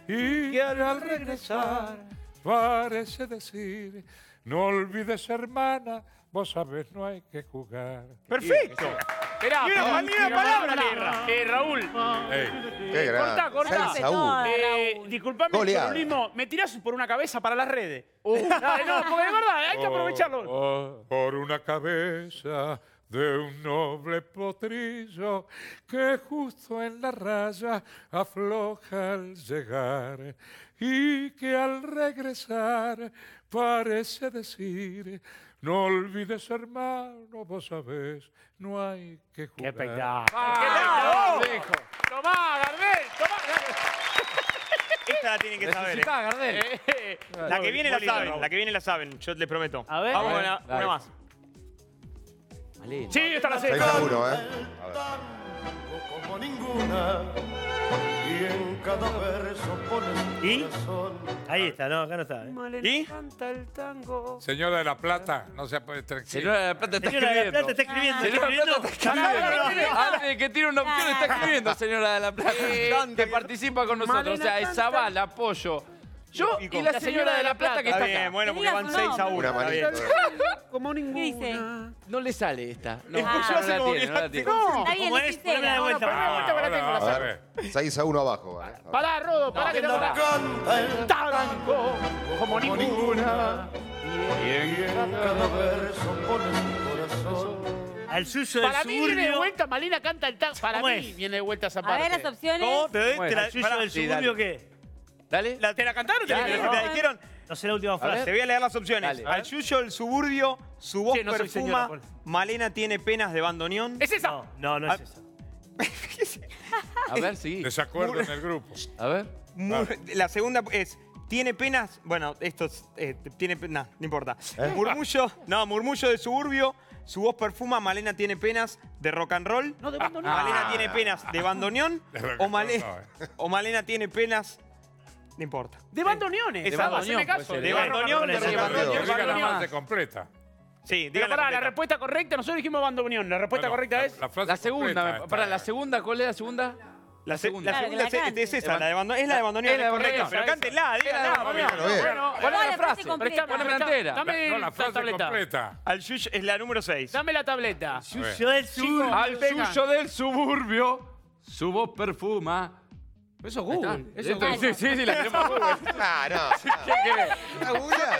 Y al regresar parece decir, no olvides hermana, vos sabés no hay que jugar. Perfecto. Esperá, Ni una pa- ni una palabra le erra. Eh, Raúl, Ey, Qué grande. corta, corta. 6 a 1. eh, disculpame el Goleada. cholulismo, me tirás por una cabeza para las redes. Dale, no, porque de verdad, hay que aprovecharlo. Oh, por una cabeza de un noble potrillo que justo en la raya afloja al llegar y que al regresar parece decir no olvides hermano, vos sabés, no hay que Qué jugar. espectáculo. Ah, Qué viejo. Tomá, Gardel, tomá. Esta la tienen que saber. eh. Gardel. Eh, La que viene la saben, Raúl. la que viene la saben, yo les prometo. A ver. Vamos A con ver, la- dale. una más. Malena. Sí, esta la sé. 6 a 1, ¿eh? A ver. ¿Y? Ahí está, no, acá no está. ¿eh? ¿Y? canta el tango. Señora de la Plata, no se puede estar Señora de la Plata está Señora de la escribiendo. Plata está escribiendo. ¿está Señora de la escribiendo? Plata está escribiendo. Antes de que tire una opción está escribiendo, señora de la Plata. Que participa con nosotros. O sea, es Zabal, apoyo. Yo y la señora de la Plata que Está está bien, acá. bueno, Que porque diga van su 6 a nombre. 1. Una Está bien. manito. Como ¿Qué dice? No le sale esta. No, Ah. no la tiene, no la tiene. No. Está bien, ¿Cómo es es? Poneme de vuelta, por favor. Ahora, tengo la a sal. ver. 6 a 1 abajo. Pará, Rodo, pará que te pará. El tango como ninguna. Al suyo del Para mí viene de suburbio. vuelta, Malena canta el tango. Para ¿Cómo mí es? viene de vuelta esa A parte. ver las opciones. ¿Cómo? ¿Te, doy- te la, ¿Al suyo pará, del sí, suburbio dale. qué? Dale. la- ¿Te la cantaron? ¿Te, Dale, la- no. te la dijeron? No sé la última frase. Te voy a leer las opciones. Dale. Al Yuyo el suburbio, su voz Sí, no soy señora, perfuma. Malena tiene penas de bandoneón. ¿Es esa? No, no, no es Ah. esa. A ver, sí. Desacuerdo en el grupo. A ver. Mur- La segunda es, tiene penas, bueno, esto es, eh, tiene, pe- nah, no importa. Murmullo, no, murmullo de suburbio, su voz perfuma, Malena tiene penas de rock and roll. No, de bandoneón. Malena tiene penas de bandoneón De o, roll, Male- no, eh. o Malena tiene penas, no importa. De bandoneones. De Esa, bandoneón haceme caso. puede ser, De ¿eh? bandoneón, de. Diga la bandoneón. frase completa. Sí, Pero pará, la completa. respuesta correcta, nosotros dijimos bandoneón. La respuesta Bueno, correcta la- es. La, frase La segunda, completa me- para está- la segunda, ¿cuál es la segunda? La, se- segunda. la Claro, segunda que la es, cante. esa, la de bandoneón. Es la de bandoneón, Es la es de correcta. bandoneón, Pero esa. la de bandoneón. Bueno, bien. La la frase frase. completa. Prestame, Poneme prestame. entera. Dame No, la la frase tableta. completa. Al Yuyo es la número 6. Dame la tableta. Del suburbio. Al suyo del suburbio, su voz perfuma. Eso es. Google. Eso es Google. Sí, sí, sí, la tenemos Google. Ah, no. ¿Qué querés?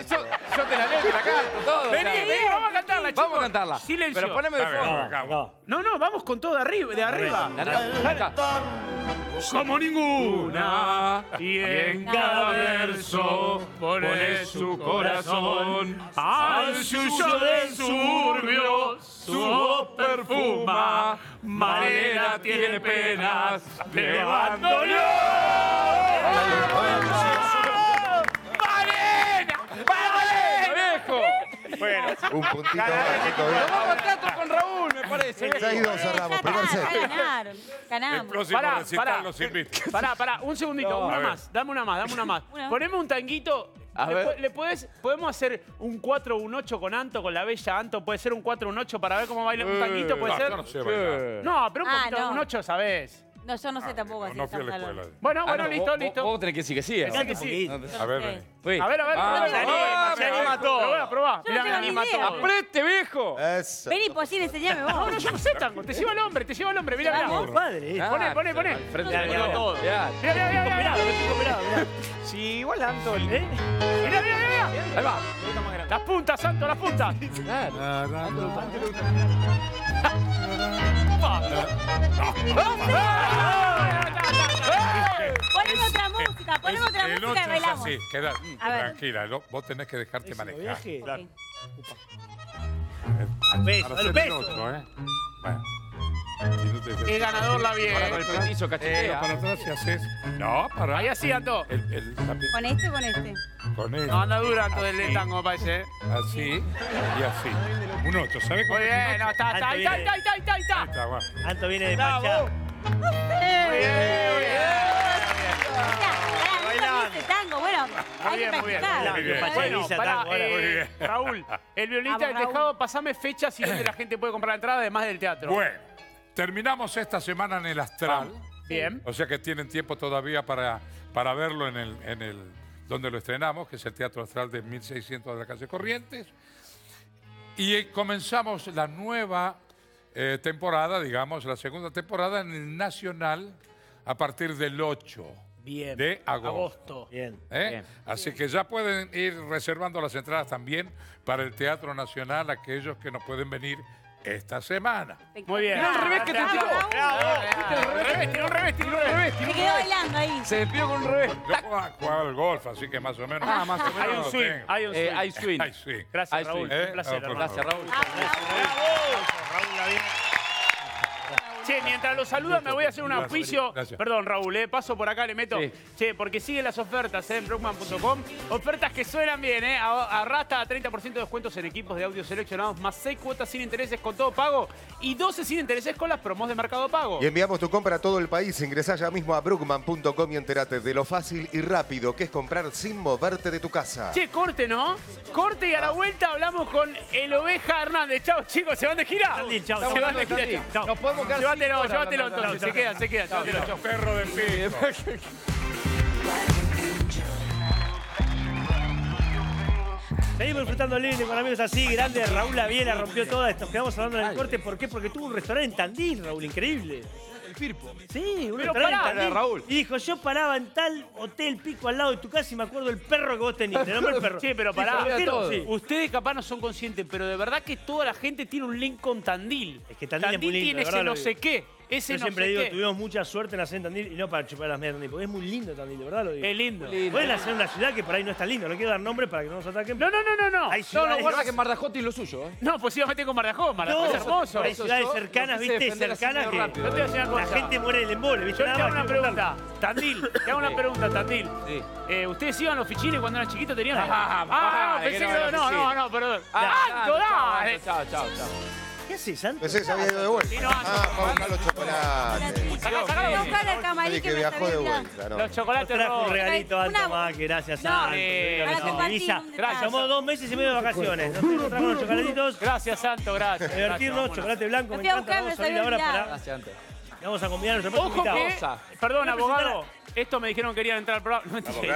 Yo, yo te la leo, te la canto, todo. Vení, vení, vamos a cantarla, chicos. Vamos a cantarla. Silencio. Pero poneme de fondo. No, no, vamos con todo de arriba. De arriba. Acá. Como ninguna. Y en cada verso pone su corazón. Al suyo del suburbio su voz perfuma. Malena tiene penas de bandoneón. ¡Malena! ¡Malena! ¡Viejo! Bueno, Un puntito vamos al teatro con Raúl, me parece. 6-2 cerramos. Primer Ya set. ganaron. Ganamos. Pará, pará. Pará, pará, un segundito, No, una más. Dame una más, dame una más. Una. Poneme un tanguito. A ¿Le, ver. le puedes, ¿Podemos hacer un 4 un 8 con Anto, con la bella Anto? ¿Puede ser un 4 un 8 para ver cómo baila un tanguito? ¿Puede No, ser? no sé bailar. No, pero un Ah, poquito, no. un 8, ¿sabes? No, yo no sé tampoco No, así. no fui a la escuela. Bueno, Ah, bueno, no, listo, vos- listo. Vos, vos tenés que decir que sí. Cante ahora. que sí. A ver, vení. A ver, a ver, Ah, a ver, se anima, ah, se anima todo. Lo voy a probar. Mirá, me anima todo. ¡Aprete, viejo! Eso. Vení, Posín, enseñame vos. No, no, yo no sé tango. Te lleva el hombre, te lleva el hombre. Mirá, mirá. Vamos. Padre. Ah, Poné, poné, poné. ya, la- todo. Mirá, mirá, mirá, mirá. Mirá, mirá. si igual Anto... ¿Eh? Mirá, mirá, mirá. Ahí va. Las puntas, Santo, las puntas. Poneme otra música, poneme otra El música y 8 es bailamos. así, queda A ver. tranquila, lo- vos tenés que dejarte manejar. Al peso, peso. el 8, ¿eh? Bueno. Es ganador la Ahora bien. con el petizo Eh, cachetea. para atrás y haces. No, para. Ahí así, Anto. El, el, ¿Con este o con este? con él. No, anda dura Anto del tango, parece. ¿eh? Así y así. Un 8, ¿sabes cómo Muy bien, no, está, está, ahí está, ahí está, ahí está, ahí está, ahí está. Ahí está, va. Anto viene de Bravo. marcha. Muy bien. Mira, pará, nunca vi este tango. Bueno, hay bien, que muy bien. practicar. Muy bien. Bueno, pará, eh, Muy bien. Raúl, el violinista del Vamos, Raúl. tejado, pasame fechas y donde la gente puede comprar la entrada, además del teatro. Bueno, terminamos esta semana en el Astral. Bien. O sea que tienen tiempo todavía para, para verlo en el, en el donde lo estrenamos, que es el Teatro Astral de 1600 de la calle Corrientes. Y comenzamos la nueva eh, temporada, digamos, la segunda temporada en el Nacional a partir del 8 Bien. de agosto. Agosto. Bien. ¿eh? Bien. Así que ya pueden ir reservando las entradas también para el Teatro Nacional, aquellos que no pueden venir esta semana. Muy bien. Mirá el revés que te Bravo. tiró. Bravo. Un revés, tiró un revés, tiró un revés. Se quedó bailando ahí. Se despidió con un revés. Yo jugaba, jugaba al golf, así que más o menos. Ah, más o menos. Hay un lo swing, tengo. hay un Eh, swing. hay swing. Gracias, Raúl. Un placer, Eh, hermano. Gracias, Raúl. Ah, bravo. Che, Che, mientras lo saluda me voy a hacer un Gracias, auspicio. gracias. Perdón, Raúl, eh, paso por acá, le meto. Sí. Che, porque siguen las ofertas eh, en brockman.com. Ofertas que suenan bien, ¿eh? A- Arrastra 30% de descuentos en equipos de audio seleccionados, más 6 cuotas sin intereses con todo pago y 12 sin intereses con las promos de Mercado Pago. Y enviamos tu compra a todo el país. Ingresá ya mismo a brookman.com y entérate de lo fácil y rápido que es comprar sin moverte de tu casa. Che, corte, ¿no? Corte y a la vuelta hablamos con el Oveja Hernández. Chao, chicos, ¿se van de gira? Tandil, chao, Se van de gira, chao. Nos podemos quedar Llévatelo, llévatelo entonces. Se quedan, se quedan. llévatelo. Perro de. Seguimos disfrutando libre con amigos así, grandes. Raúl Laviera rompió toda esto. Quedamos hablando en el corte. ¿Por qué? Porque tuvo un restaurante en Tandil, Raúl, increíble. El Firpo. Sí, un Pero pará. Raúl. Y dijo, yo paraba en tal hotel pico al lado de tu casa y me acuerdo del perro que vos tenías. Te nombré el perro. Sí, pero Sí, pará. ¿pero todo. sí. Ustedes capaz no son conscientes, pero de verdad que toda la gente tiene un link con Tandil. Es que Tandil es muy lindo, tiene verdad ese lo no digo. sé qué. Ese Yo no siempre sé digo, qué. tuvimos mucha suerte en hacer en Tandil y no para chupar las medias de Tandil, porque es muy lindo Tandil, de verdad lo digo. Es lindo. Lindo. Pueden hacer una ciudad que por ahí no está lindo, no quiero dar nombres para que no nos ataquen. No, no, no, no, no. Hay No, ciudades- no, Guarda que Mardajotti es lo suyo, ¿eh? No, pues iba a meter con. Mardajó No, es hermoso. Hay ciudades yo cercanas, quise viste, defender así cercanas medio que rápido. Yo te voy a decir una la cosa. gente muere del embole, viste. Yo te Nada hago más una pregunta. Tandil, te hago una Sí. pregunta, Tandil. Sí. Eh, ¿Ustedes iban a los fichines cuando eran chiquitos? ¿Tenían? Ah, ah, dale, pensé que que no no, no, no, no, perdón. Ah, ¡Santo, dale! Chao, chao, chao. ¿Qué haces, Santo? Pensé que se había ido de vuelta. Sí, no, ah, para buscar los chocolates. Sacá, sacá Voy a los- buscar el camarín que me viajó está de viendo. vuelta. no. Los chocolates Trajo un regalito alto Una- más, que gracias, No, Santo. eh, para de compartir un detalle. Dos meses y medio de vacaciones. Nos trajo unos chocolatitos. Gracias, Santo, gracias. Divertirnos, Gracias, chocolate blanco, Me me fui a encanta. buscar, Vamos a me salió ahora olvidado. para. Gracias, antes. Vamos a combinar a nuestro próximo Ojo invitado. que, perdón, abogado, esto me dijeron que querían entrar al programa. No, imposible.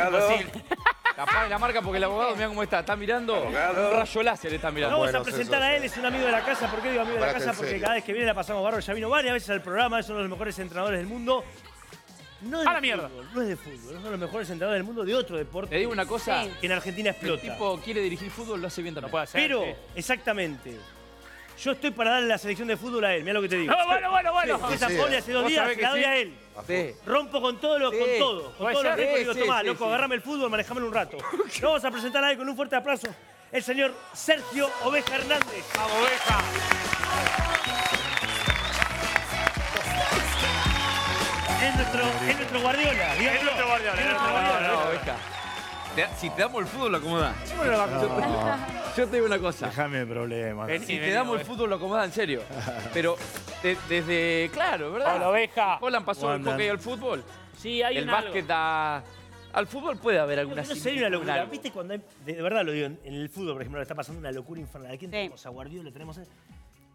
Capaz de la marca porque el abogado, mira cómo está. Está mirando. Un rayo láser está mirando. Vamos a Bueno, presentar eso, a él, es un amigo de la casa. ¿Por qué digo amigo de la Parate, casa? en Porque serio. cada vez que viene la pasamos barro. Ya vino varias veces al programa, es uno de los mejores entrenadores del mundo. No es A de la mierda. fútbol, no es de fútbol, es uno de los mejores entrenadores del mundo de otro deporte Te digo una cosa. Sí. que en Argentina El explota. tipo quiere dirigir fútbol, lo hace bien No también. puede ser. Pero, sí. exactamente, yo estoy para darle la selección de fútbol a él, mira lo que te digo. No, bueno, bueno, bueno. Fue San sí, Paoli hace dos Vos días, sabés que la doy sí. a él. Sí. Rompo con todo, lo, Sí. con todo, con Puede todos los ser. récords. Sí, Digo, sí, tomá, sí, loco, sí. agarrame el fútbol, manejame un rato. Lo vamos a presentar a él con un fuerte aplauso. El señor Sergio Oveja Hernández. Vamos, oveja. Es nuestro, es nuestro Guardiola. digámoslo. Es nuestro Guardiola, Es es nuestro nuestro Guardiola. Te- si te damos el fútbol, lo acomoda. ¿Cómo le va a Yo te digo una cosa. Déjame de problemas. Vení, Si te vení, damos el oveja. fútbol, lo acomoda en serio. Pero de- desde. Claro, ¿verdad? Hola, oveja. Holland pasó del Andan. hockey al fútbol. Sí, hay El un algo. básquet a- al fútbol puede haber alguna No sería una locura. algo. ¿Viste cuando hay, de, de verdad lo digo, en, en el fútbol, por ejemplo, le está pasando una locura infernal. ¿A quién Sí. tenemos? A Guardiola, tenemos a...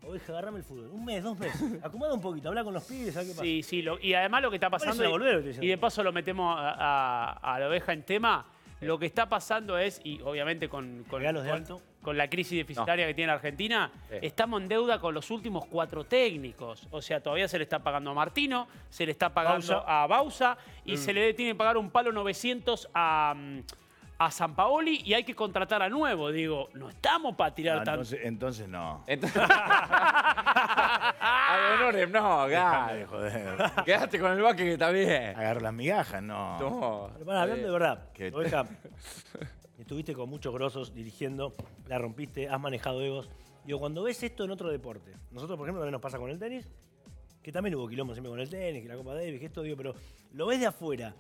Oveja, agarrame el fútbol. Un mes, dos meses. Acomoda un poquito, habla con los pibes, ¿sabes qué pasa? Sí, sí, lo- y además lo que está pasando, una y, boludez lo que estoy y de diciendo. paso lo metemos a, a- a la oveja en tema, lo que está pasando es, y obviamente con, con, Regalos de con- alto. con la crisis deficitaria que tiene la Argentina, Sí. estamos en deuda con los últimos cuatro técnicos. O sea, todavía se le está pagando a Martino, se le está pagando Bausa. a Bausa y se le tiene que pagar un palo 900 a... mm, a San Paoli y hay que contratar a nuevo. Digo, no estamos para tirar Ah, tanto. entonces, entonces no. Entonces- A honores, no, Déjame de gas. joder. Quédate con el básquet que está bien. Agarro las migajas, no. No. Pero pará, hablando de verdad, ¿Qué? Oveja, estuviste con muchos grosos dirigiendo, la rompiste, has manejado egos. Digo, cuando ves esto en otro deporte, nosotros, por ejemplo, también nos pasa con el tenis, que también hubo quilombo siempre con el tenis, que la Copa Davis, que esto, digo, pero lo ves de afuera,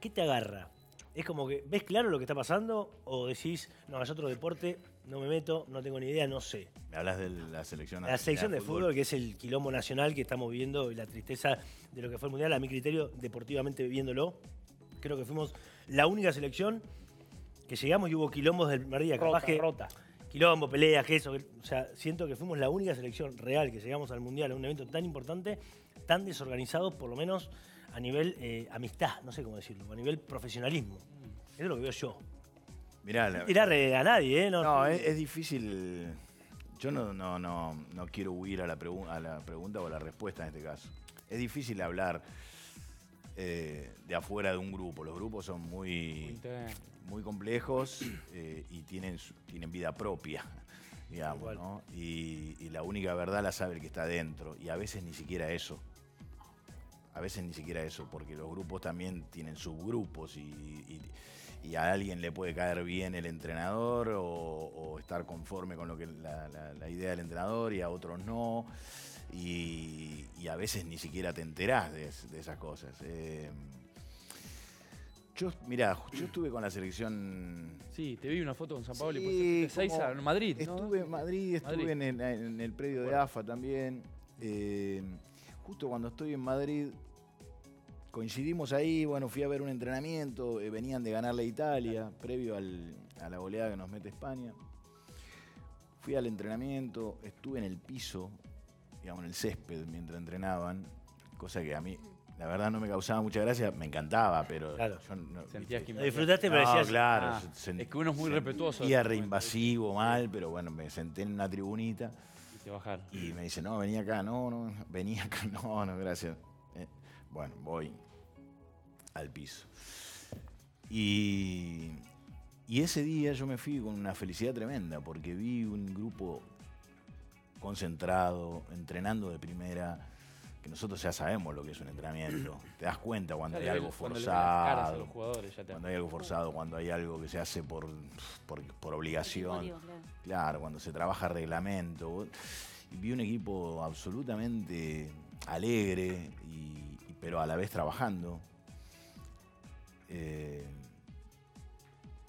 ¿qué te agarra? Es como que, ¿ves claro lo que está pasando? ¿O decís, no, es otro deporte, no me meto, no tengo ni idea, no sé? Me hablas de la selección La selección de fútbol, que es el quilombo nacional que estamos viviendo y la tristeza de lo que fue el Mundial, a mi criterio, deportivamente viviéndolo, creo que fuimos la única selección que llegamos y hubo quilombos del primer día. Capaz Rota, que rota. quilombo, peleas, que eso. o sea, siento que fuimos la única selección real que llegamos al Mundial, a un evento tan importante, tan desorganizado, por lo menos a nivel eh, amistad, no sé cómo decirlo, a nivel profesionalismo. Eso es lo que veo yo. Mirá, la- Tirar eh, a nadie, ¿eh? No, no, es, es difícil. Yo no, no, no, no quiero huir a la, pregu- a la pregunta o a la respuesta en este caso. Es difícil hablar eh, de afuera de un grupo. Los grupos son muy, muy complejos eh, y tienen, tienen vida propia, digamos, Igual. ¿no? Y, y la única verdad la sabe el que está dentro. Y a veces ni siquiera eso. A veces ni siquiera eso, porque los grupos también tienen subgrupos y, y- y a alguien le puede caer bien el entrenador o, o estar conforme con lo que la, la- la idea del entrenador y a otros no. Y, y a veces ni siquiera te enterás de, de esas cosas. Eh, yo, mirá, yo estuve con la selección Sí, te vi una foto con San Paolo Sí, y pues, Seiza, como- en Madrid, ¿no? Estuve en Madrid, estuve Madrid. En, el, en el predio de AFA también. Eh, justo cuando estoy en Madrid, coincidimos ahí, bueno, fui a ver un entrenamiento, eh, venían de ganarle a Italia, previo al- a la goleada que nos mete España. Fui al entrenamiento, estuve en el piso, digamos, en el césped mientras entrenaban, cosa que a mí, la verdad, no me causaba mucha gracia, me encantaba, pero Claro. yo no- Sentías que disfrutaste, pero no, decías. claro. Ah, es que uno es muy respetuoso. Sentía re invasivo, mal, pero bueno, me senté en una tribunita Y te bajaron. y me dice, no, venía acá, no, no, venía acá, no, no, gracias. Eh, bueno, voy al piso. Y, y ese día yo me fui con una felicidad tremenda, porque vi un grupo concentrado, entrenando de primera, que nosotros ya sabemos lo que es un entrenamiento. Te das cuenta cuando hay algo cuando forzado. los jugadores, ya te Cuando hay algo forzado, cuando hay algo que se hace por, por, por obligación. Motivo, claro. Claro, cuando se trabaja reglamento. Y vi un equipo absolutamente alegre, y- pero a la vez trabajando. Eh,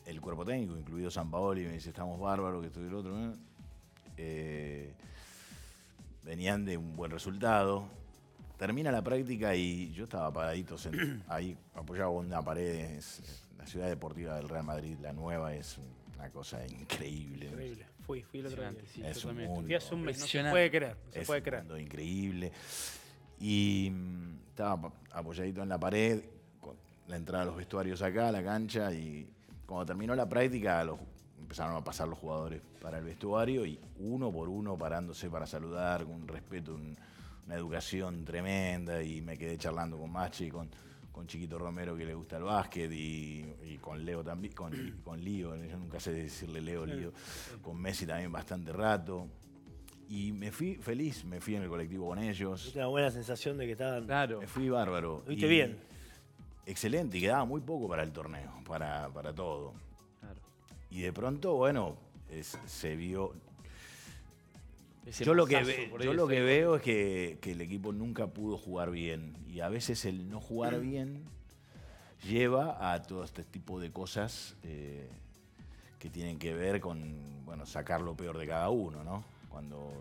el cuerpo técnico, incluido San Paoli, me dice, estamos bárbaros, que esto y lo otro. ¿no? Eh, venían de un buen resultado. Termina la práctica y yo estaba paradito ahí apoyado con una pared. Es- la ciudad deportiva del Real Madrid, la nueva, es una cosa increíble. Increíble. Fui, fui el otro día. Sí, Es un mundo. Fui hace un mes, no se puede creer, no se es puede un creer. mundo increíble. Y mm, estaba apoyadito en la pared, la entrada a los vestuarios acá, a la cancha, y cuando terminó la práctica, los- empezaron a pasar los jugadores para el vestuario y uno por uno parándose para saludar, con un respeto, un- una educación tremenda, y me quedé charlando con Machi, con, con Chiquito Romero que le gusta el básquet, y, y con Leo también, con, con Lío, yo nunca sé decirle Leo, Lío, con Messi también bastante rato. Y me fui feliz, me fui en el colectivo con ellos. Tuviste una buena sensación de que estaban. Claro. Me fui bárbaro. Viste Y bien. Excelente, y quedaba muy poco para el torneo, para, para todo. Claro. Y de pronto, bueno, es- se vio. Ese Yo lo que, ve- yo lo que veo es que, que el equipo nunca pudo jugar bien. Y a veces el no jugar bien lleva a todo este tipo de cosas eh, que tienen que ver con bueno, sacar lo peor de cada uno, ¿no? Cuando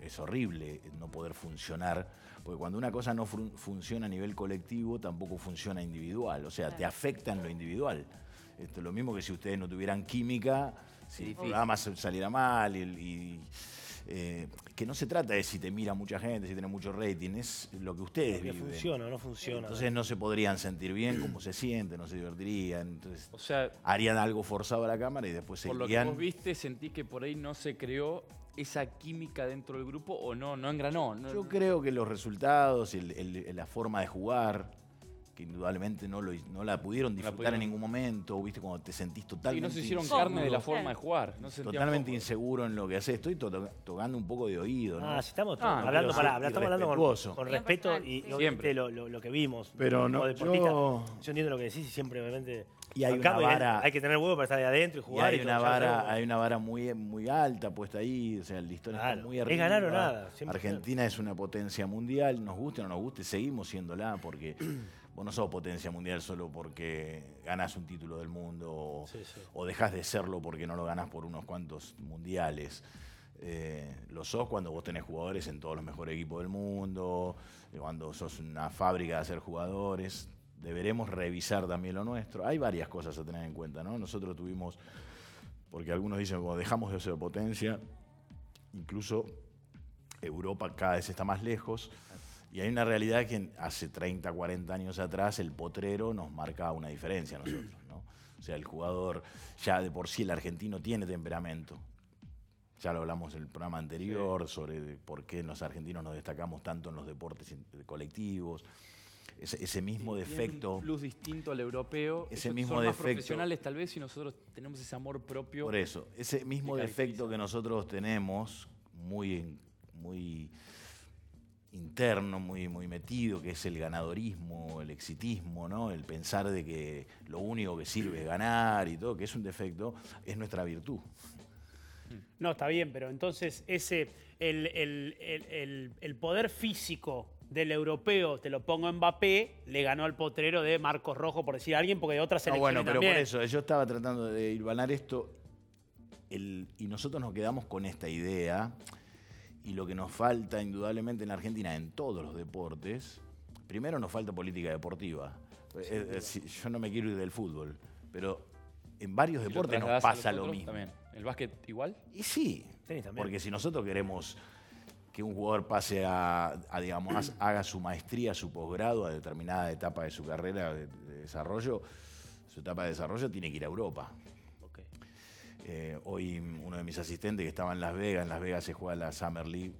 es horrible no poder funcionar, porque cuando una cosa no fun- funciona a nivel colectivo, tampoco funciona individual, o sea, te afecta en lo individual. Esto es lo mismo que si ustedes no tuvieran química, si el programa saliera mal y, y, eh, que no se trata de si te mira mucha gente, si tiene mucho rating, es lo que ustedes Que viven. funciona o no funciona. Entonces no se podrían sentir bien como se sienten, no se divertirían, entonces O sea, harían algo forzado a la cámara y después se por lo que vos viste, sentí que por ahí no se creó esa química dentro del grupo o no, no engranó. No, Yo creo que los resultados y el- el- la forma de jugar, que indudablemente no, lo, no la pudieron disfrutar pudieron. en ningún momento, viste, cuando te sentís Sí, totalmente no se hicieron inseguro, carne de la forma de jugar. No totalmente inseguro en lo que haces. Estoy to- tocando un poco de oído, ¿no? Ah, si estamos Ah, hablando, pero pará, estamos hablando con, con respeto y sí. lo, lo- lo que vimos. Pero no, yo entiendo lo que decís y siempre obviamente Y hay una y vara- hay que tener huevo para estar ahí adentro y Y jugar. hay y una vara, hay una vara muy, muy alta puesta ahí, o sea, el listón Claro, está muy es arriba. ganar o nada, Argentina es una potencia mundial, nos guste o no nos guste, seguimos siéndola porque vos no sos potencia mundial solo porque ganás un título del mundo o, Sí, sí. o dejás de serlo porque no lo ganás por unos cuantos mundiales. Eh, lo sos cuando vos tenés jugadores en todos los mejores equipos del mundo, eh, cuando sos una fábrica de hacer jugadores. Deberemos revisar también lo nuestro. Hay varias cosas a tener en cuenta, ¿no? Nosotros tuvimos, porque algunos dicen, cuando dejamos de ser potencia, incluso Europa cada vez está más lejos. Y hay una realidad que hace 30, 40 años atrás el potrero nos marcaba una diferencia a nosotros. ¿no? O sea, el jugador, ya de por sí el argentino tiene temperamento. Ya lo hablamos en el programa anterior sobre por qué los argentinos nos destacamos tanto en los deportes colectivos. Ese, ese mismo Tienen defecto. Un plus distinto al europeo. Ese Ellos mismo son más defecto. profesionales tal vez y nosotros tenemos ese amor propio. Por eso, ese mismo que defecto que nosotros tenemos, muy, muy interno, muy, muy metido, que es el ganadorismo, el exitismo, ¿no? el pensar de que lo único que sirve es ganar y todo, que es un defecto, es nuestra virtud. No, está bien, pero entonces ese, el, el- el- el- el poder físico del europeo, te lo pongo en Mbappé, le ganó al potrero de Marcos Rojo, por decir a alguien, porque de otras No, selecciones bueno, pero también. por eso, yo estaba tratando de hilvanar esto el- y nosotros nos quedamos con esta idea y lo que nos falta indudablemente en la Argentina en todos los deportes, primero nos falta política deportiva. Eh, yo no me quiero ir del fútbol, pero en varios deportes nos pasa lo mismo. También. ¿El básquet igual? Y sí, también. porque si nosotros queremos que un jugador pase a, a, digamos, haga su maestría, su posgrado a determinada etapa de su carrera de, de desarrollo, su etapa de desarrollo tiene que ir a Europa. Eh, hoy uno de mis asistentes que estaba en Las Vegas, en Las Vegas se juega la Summer League,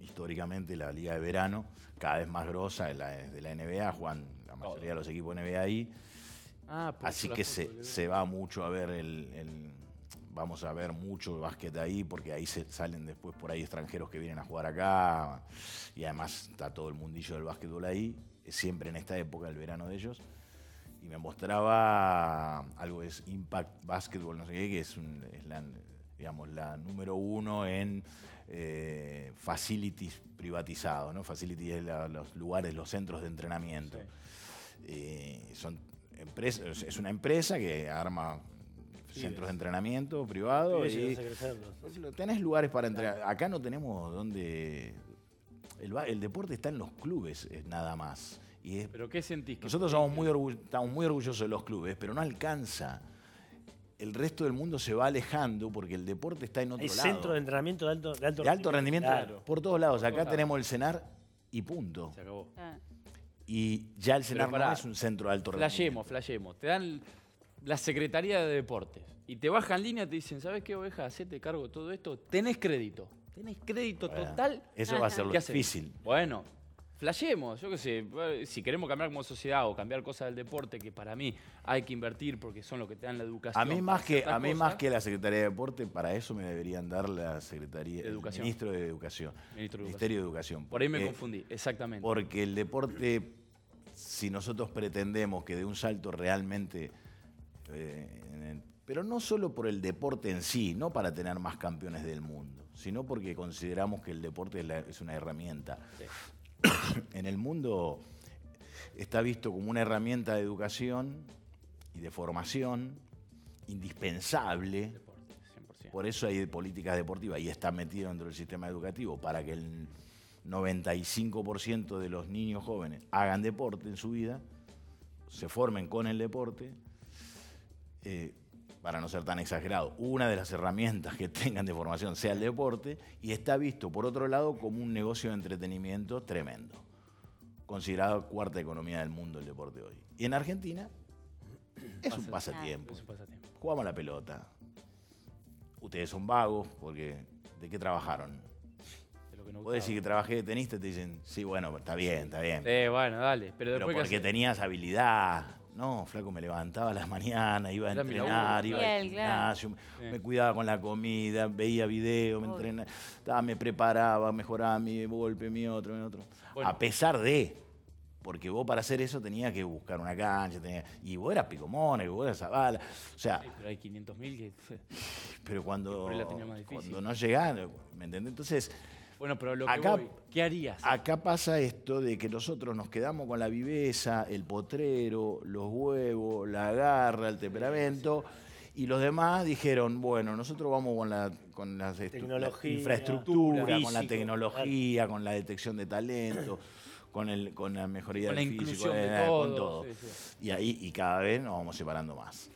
históricamente la liga de verano, cada vez más grosa de la, de la NBA, juegan la mayoría de los equipos NBA ahí. Ah, Así que se, se va mucho a ver el, el- Vamos a ver mucho básquet ahí, porque ahí se salen después por ahí extranjeros que vienen a jugar acá. Y además está todo el mundillo del básquetbol ahí, siempre en esta época, el verano de ellos. Y me mostraba algo que es Impact Basketball, no sé qué, que es, un- es la, digamos, la número uno en eh, facilities privatizados, ¿no? Facilities es la- los lugares, los centros de entrenamiento. Eh, son empresas, es una empresa que arma centros de entrenamiento privado Pibes y tenés lugares para entrenar. Acá no tenemos donde el, el deporte está en los clubes es nada más. Y es- ¿Pero qué sentís? que- nosotros somos muy orgu- estamos muy orgullosos de los clubes, pero no alcanza. El resto del mundo se va alejando porque el deporte está en otro Hay lado. centros de entrenamiento de alto, de alto de alto rendimiento Claro. por todos lados. Acá tenemos el CENAR y punto. Se acabó. Ah. Y ya el CENAR no es un centro de alto Flashemos, flashemos. Te dan la Secretaría de Deportes y te bajan línea y te dicen, ¿sabes qué, oveja? Hacete cargo de todo esto. Tenés crédito. Tenés crédito Bueno, total. Eso va a ser lo difícil. Bueno, flashemos. Yo qué sé. eh, Si queremos cambiar como sociedad o cambiar cosas del deporte, que para mí hay que invertir porque son lo que te dan la educación. A mí más que a mí cosas, más que la Secretaría de Deporte, para eso me deberían dar la Secretaría De Educación. el Ministro de Educación. Ministro de Ministerio de Educación. Por ahí me porque- confundí, exactamente. Porque el deporte, si nosotros pretendemos que de un salto realmente, eh, en el- pero no solo por el deporte en sí, no para tener más campeones del mundo, sino porque consideramos que el deporte es, la- es una herramienta. en el mundo está visto como una herramienta de educación y de formación indispensable. Deporte, 100%. Por eso hay políticas deportivas y está metido dentro del sistema educativo para que el 95% de los niños jóvenes hagan deporte en su vida, se formen con el deporte, eh, para no ser tan exagerado, una de las herramientas que tengan de formación sea el deporte y está visto, por otro lado, como un negocio de entretenimiento tremendo, considerado cuarta economía del mundo el deporte hoy. Y en Argentina es un Pasa- pasatiempo. Es un pasatiempo. Jugamos a la pelota. Ustedes son vagos porque ¿de qué trabajaron? nos Vos decís que trabajé de tenista y te dicen, sí, bueno, está bien, está bien. Sí, bueno, dale. Pero Pero después ¿qué porque tenías habilidad. No, flaco, me levantaba a las mañanas, iba a Era entrenar, iba al claro. gimnasio, me cuidaba con la comida, veía video, me entrenaba, ta, me preparaba, mejoraba mi golpe, mi otro, mi otro. Bueno. A pesar de, porque vos para hacer eso tenías que buscar una cancha, tenías- y vos eras Picomone, vos eras Zavala, o sea, Sí, pero hay 500.000 que... pero cuando, cuando no llegaron, ¿me entendés? Entonces, Bueno, pero lo que Acá- voy, ¿qué harías? Acá pasa esto de que nosotros nos quedamos con la viveza, el potrero, los huevos, la garra, el temperamento, y los demás dijeron, bueno, nosotros vamos con la, con las la infraestructura, con la tecnología, con la detección de talento, con, el, con la mejoría Con la del físico, inclusión de eh, todo, con todo. sí, sí. Y ahí, y cada vez nos vamos separando más.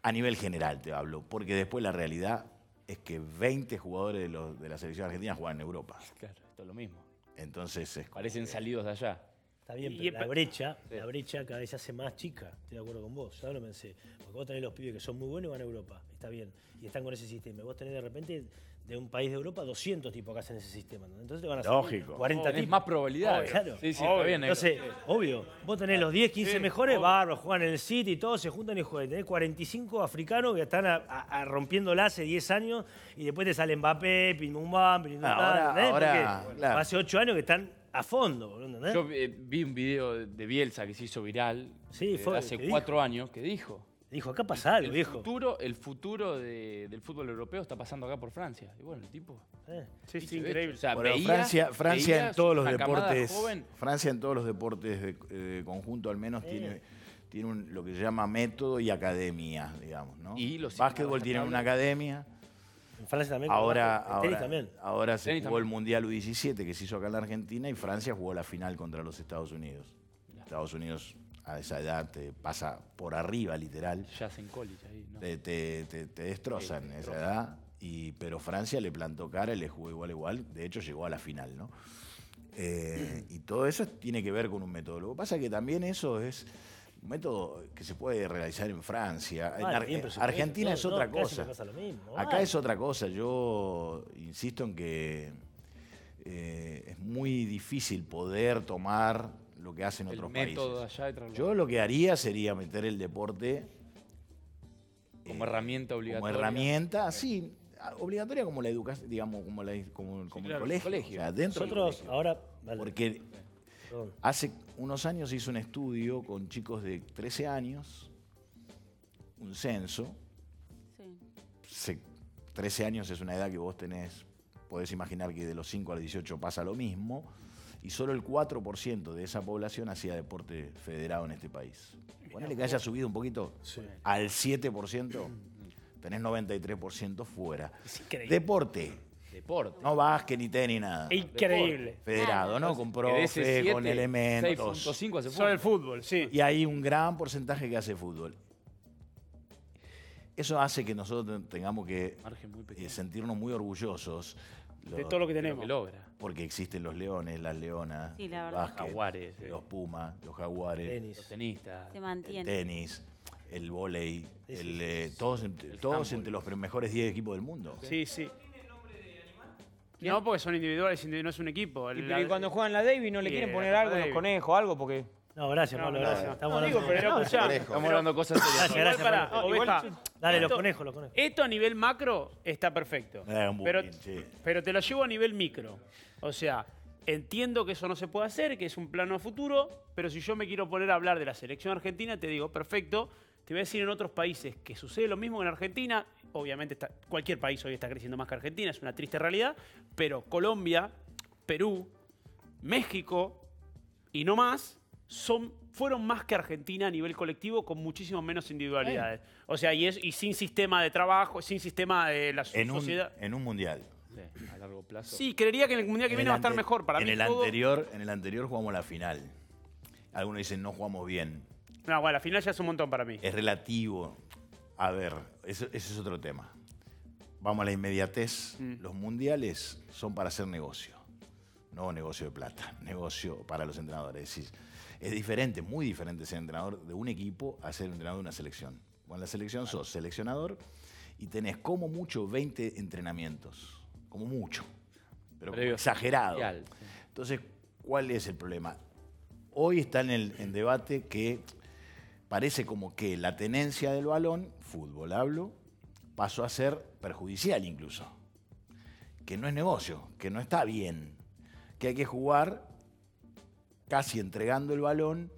A nivel general te hablo, porque después la realidad es que 20 jugadores de, los- de la selección argentina juegan en Europa. Claro, esto es lo mismo. Entonces es Parecen que- salidos de allá. Está bien, Y- pero la brecha, Sí. la brecha cada vez se hace más chica. Estoy de acuerdo con vos. Ya lo pensé. Porque vos tenés los pibes que son muy buenos y van a Europa. Está bien. Y están con ese sistema. Y vos tenés de repente de un país de Europa 200 tipos que hacen ese sistema. ¿no? Entonces te van a salir Lógico. 40 Tenés tipos. más probabilidades. Claro. Sí, sí, bien. negro. Entonces, obvio, vos tenés los 10, 15 mejores, bárbaros, juegan en el City y todos se juntan y juegan. Tenés 45 africanos que están a, a- a rompiéndola hace 10 años y después te sale Mbappé, Pim Bum Bam, Pim Bum Bam, Ahora- ¿entendés? ahora, Porque claro. hace 8 años que están a fondo, ¿entendés? Yo eh, vi un video de Bielsa que se hizo viral Sí, eh, fue, hace ¿qué cuatro años que dijo Dijo, acá pasa algo, el viejo. Futuro, el futuro de- del fútbol europeo está pasando acá por Francia. Y bueno, el tipo. Eh. Sí, sí, increíble. hecho. O sea, Bueno, veía- Francia, Francia veía en todos los deportes, joven. Francia en todos los deportes de, eh, de conjunto al menos tiene, tiene un- lo que se llama método y academia, digamos, ¿no? Y los Básquetbol tiene una academia. En Francia también. Ahora, tenis ahora, también. ahora se Tenis jugó el. Mundial U17 que se hizo acá en la Argentina y Francia jugó la final contra los Estados Unidos. Estados Unidos a esa edad te pasa por arriba, literal. Ya hacen college ahí, ¿no? Te, te- te- te destrozan Sí, esa destrozan. edad. Y, pero Francia le plantó cara y le jugó igual igual. De hecho, llegó a la final, ¿no? Eh, y todo eso tiene que ver con un método. Lo que pasa es que también eso es un método que se puede realizar en Francia. En Ar- bien, Argentina es no, otra no, cosa. siempre pasa lo mismo, Acá vale. es otra cosa. Yo insisto en que eh, es muy difícil poder tomar lo que hacen El otros método países. allá Yo lo que haría sería meter el deporte como herramienta obligatoria. como herramienta, sí, a- obligatoria como la educación, digamos, como, la, como, como claro, el colegio. colegio. o sea, dentro del Nosotros colegio. ahora. Porque perdón. hace unos años hice un estudio con chicos de 13 años, un censo. Sí. Se- 13 años es una edad que vos tenés, podés imaginar que de los 5 a los 18 pasa lo mismo, y solo el 4% de esa población hacía deporte federado en este país. Ponele que haya subido un poquito al 7%, tenés 93% fuera. Es increíble. Deporte, Deporte. no básquet ni tenis, nada. Increíble. Federado, ¿no? Con profe, 7, con elementos. 6.5 hace Solo el fútbol. fútbol, sí. Y hay un gran porcentaje que hace fútbol. Eso hace que nosotros tengamos que muy sentirnos muy orgullosos. De los- todo lo que Lo tenemos. que logra. Porque existen los leones, las leonas, Sí, la el verdad. básquet, Jaguares, eh. los pumas, los jaguares, Tenis. Los tenistas. Se el tenis, el vóley, Sí, sí, el, eh, todos, entre, todos entre los mejores 10 equipos del mundo. Sí, sí. No, porque son individuales, indi- no es un equipo. Y, cuando juegan la Davis no le quieren poner algo, los conejos, algo, porque. No, gracias, No, Pablo, no, gracias. no. Estamos No, hablando pero escuchá, Conejo. Estamos hablando de cosas serias. Gracias, gracias, para, Pablo. oveja, Dale, los esto- conejos, los conejos. Esto a nivel macro está perfecto. Eh, un pero, sí. pero te lo llevo a nivel micro. O sea, entiendo que eso no se puede hacer, que es un plano a futuro, pero si yo me quiero poner a hablar de la selección argentina, te digo, perfecto, te voy a decir en otros países que sucede lo mismo que en Argentina. Obviamente está- cualquier país hoy está creciendo más que Argentina, es una triste realidad, pero Colombia, Perú, México y no más son, fueron más que Argentina a nivel colectivo con muchísimo menos individualidades. O sea, y, es, y sin sistema de trabajo, sin sistema de la En un, sociedad. en un mundial. Sí, a largo plazo. Sí, creería que en el mundial que En viene va a estar mejor. Para en mí el todo- anterior, en el anterior jugamos la final. Algunos dicen no jugamos bien. No, bueno, la final ya es un montón para mí. Es relativo. A ver, eso- ese es otro tema. Vamos a la inmediatez. Mm. Los mundiales son para hacer negocio. No negocio de plata, negocio para los entrenadores. Es, decir, es diferente, muy diferente ser entrenador de un equipo a ser entrenador de una selección. Bueno, en la selección sos seleccionador y tenés como mucho 20 entrenamientos. Como mucho. Pero Previo exagerado. sí. Entonces, ¿cuál es el problema? Hoy está en el en debate que parece como que la tenencia del balón, fútbol hablo, pasó a ser perjudicial incluso. Que no es negocio, que no está bien. Que hay que jugar casi entregando el balón,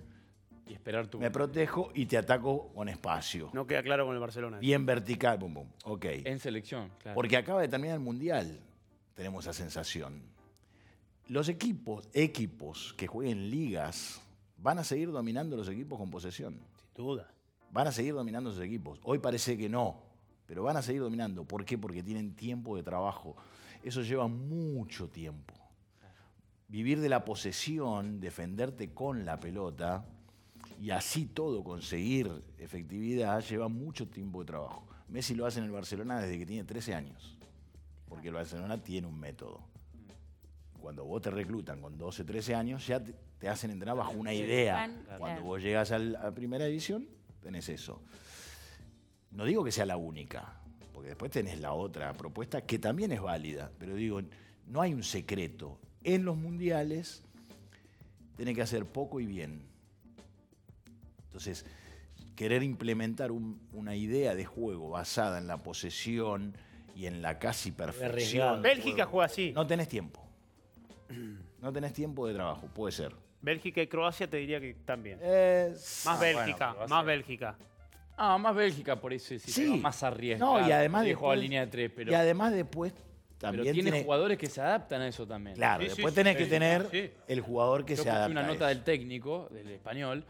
Y esperar tu. me protejo y te ataco con espacio. No queda claro con el Barcelona. Bien vertical, pum, pum. Ok. En selección, claro. Porque acaba de terminar el Mundial, tenemos esa sensación. Los equipos, equipos que jueguen ligas van a seguir dominando los equipos con posesión. Sin duda. Van a seguir dominando esos equipos. Hoy parece que no, pero van a seguir dominando. ¿Por qué? Porque tienen tiempo de trabajo. Eso lleva mucho tiempo. Vivir de la posesión, defenderte con la pelota y así todo conseguir efectividad lleva mucho tiempo de trabajo. Messi lo hace en el Barcelona desde que tiene 13 años, porque el Barcelona tiene un método. Cuando vos te reclutan con 12, 13 años, ya te, te hacen entrenar bajo una idea. Cuando vos llegas a primera división, tenés eso. No digo que sea la única, porque después tenés la otra propuesta que también es válida, pero digo, no hay un secreto. En los mundiales tenés que hacer poco y bien. Entonces, querer implementar un- una idea de juego basada en la posesión y en la casi perfección. arriesgado. Bélgica juego, juega así. No tenés tiempo. No tenés tiempo de trabajo, puede ser. Bélgica y Croacia te diría que también. Eh, Más ah, Bélgica, más Bélgica. Ah, más Bélgica por eso sí, Sí. más arriesga. No, y además después- línea de tres, pero, Y además después pero también tiene, tiene- jugadores que se adaptan a eso también. Claro, Sí, después sí, tenés sí, que tener sí. el jugador que Yo se adapta. una a nota eso. del técnico, del español,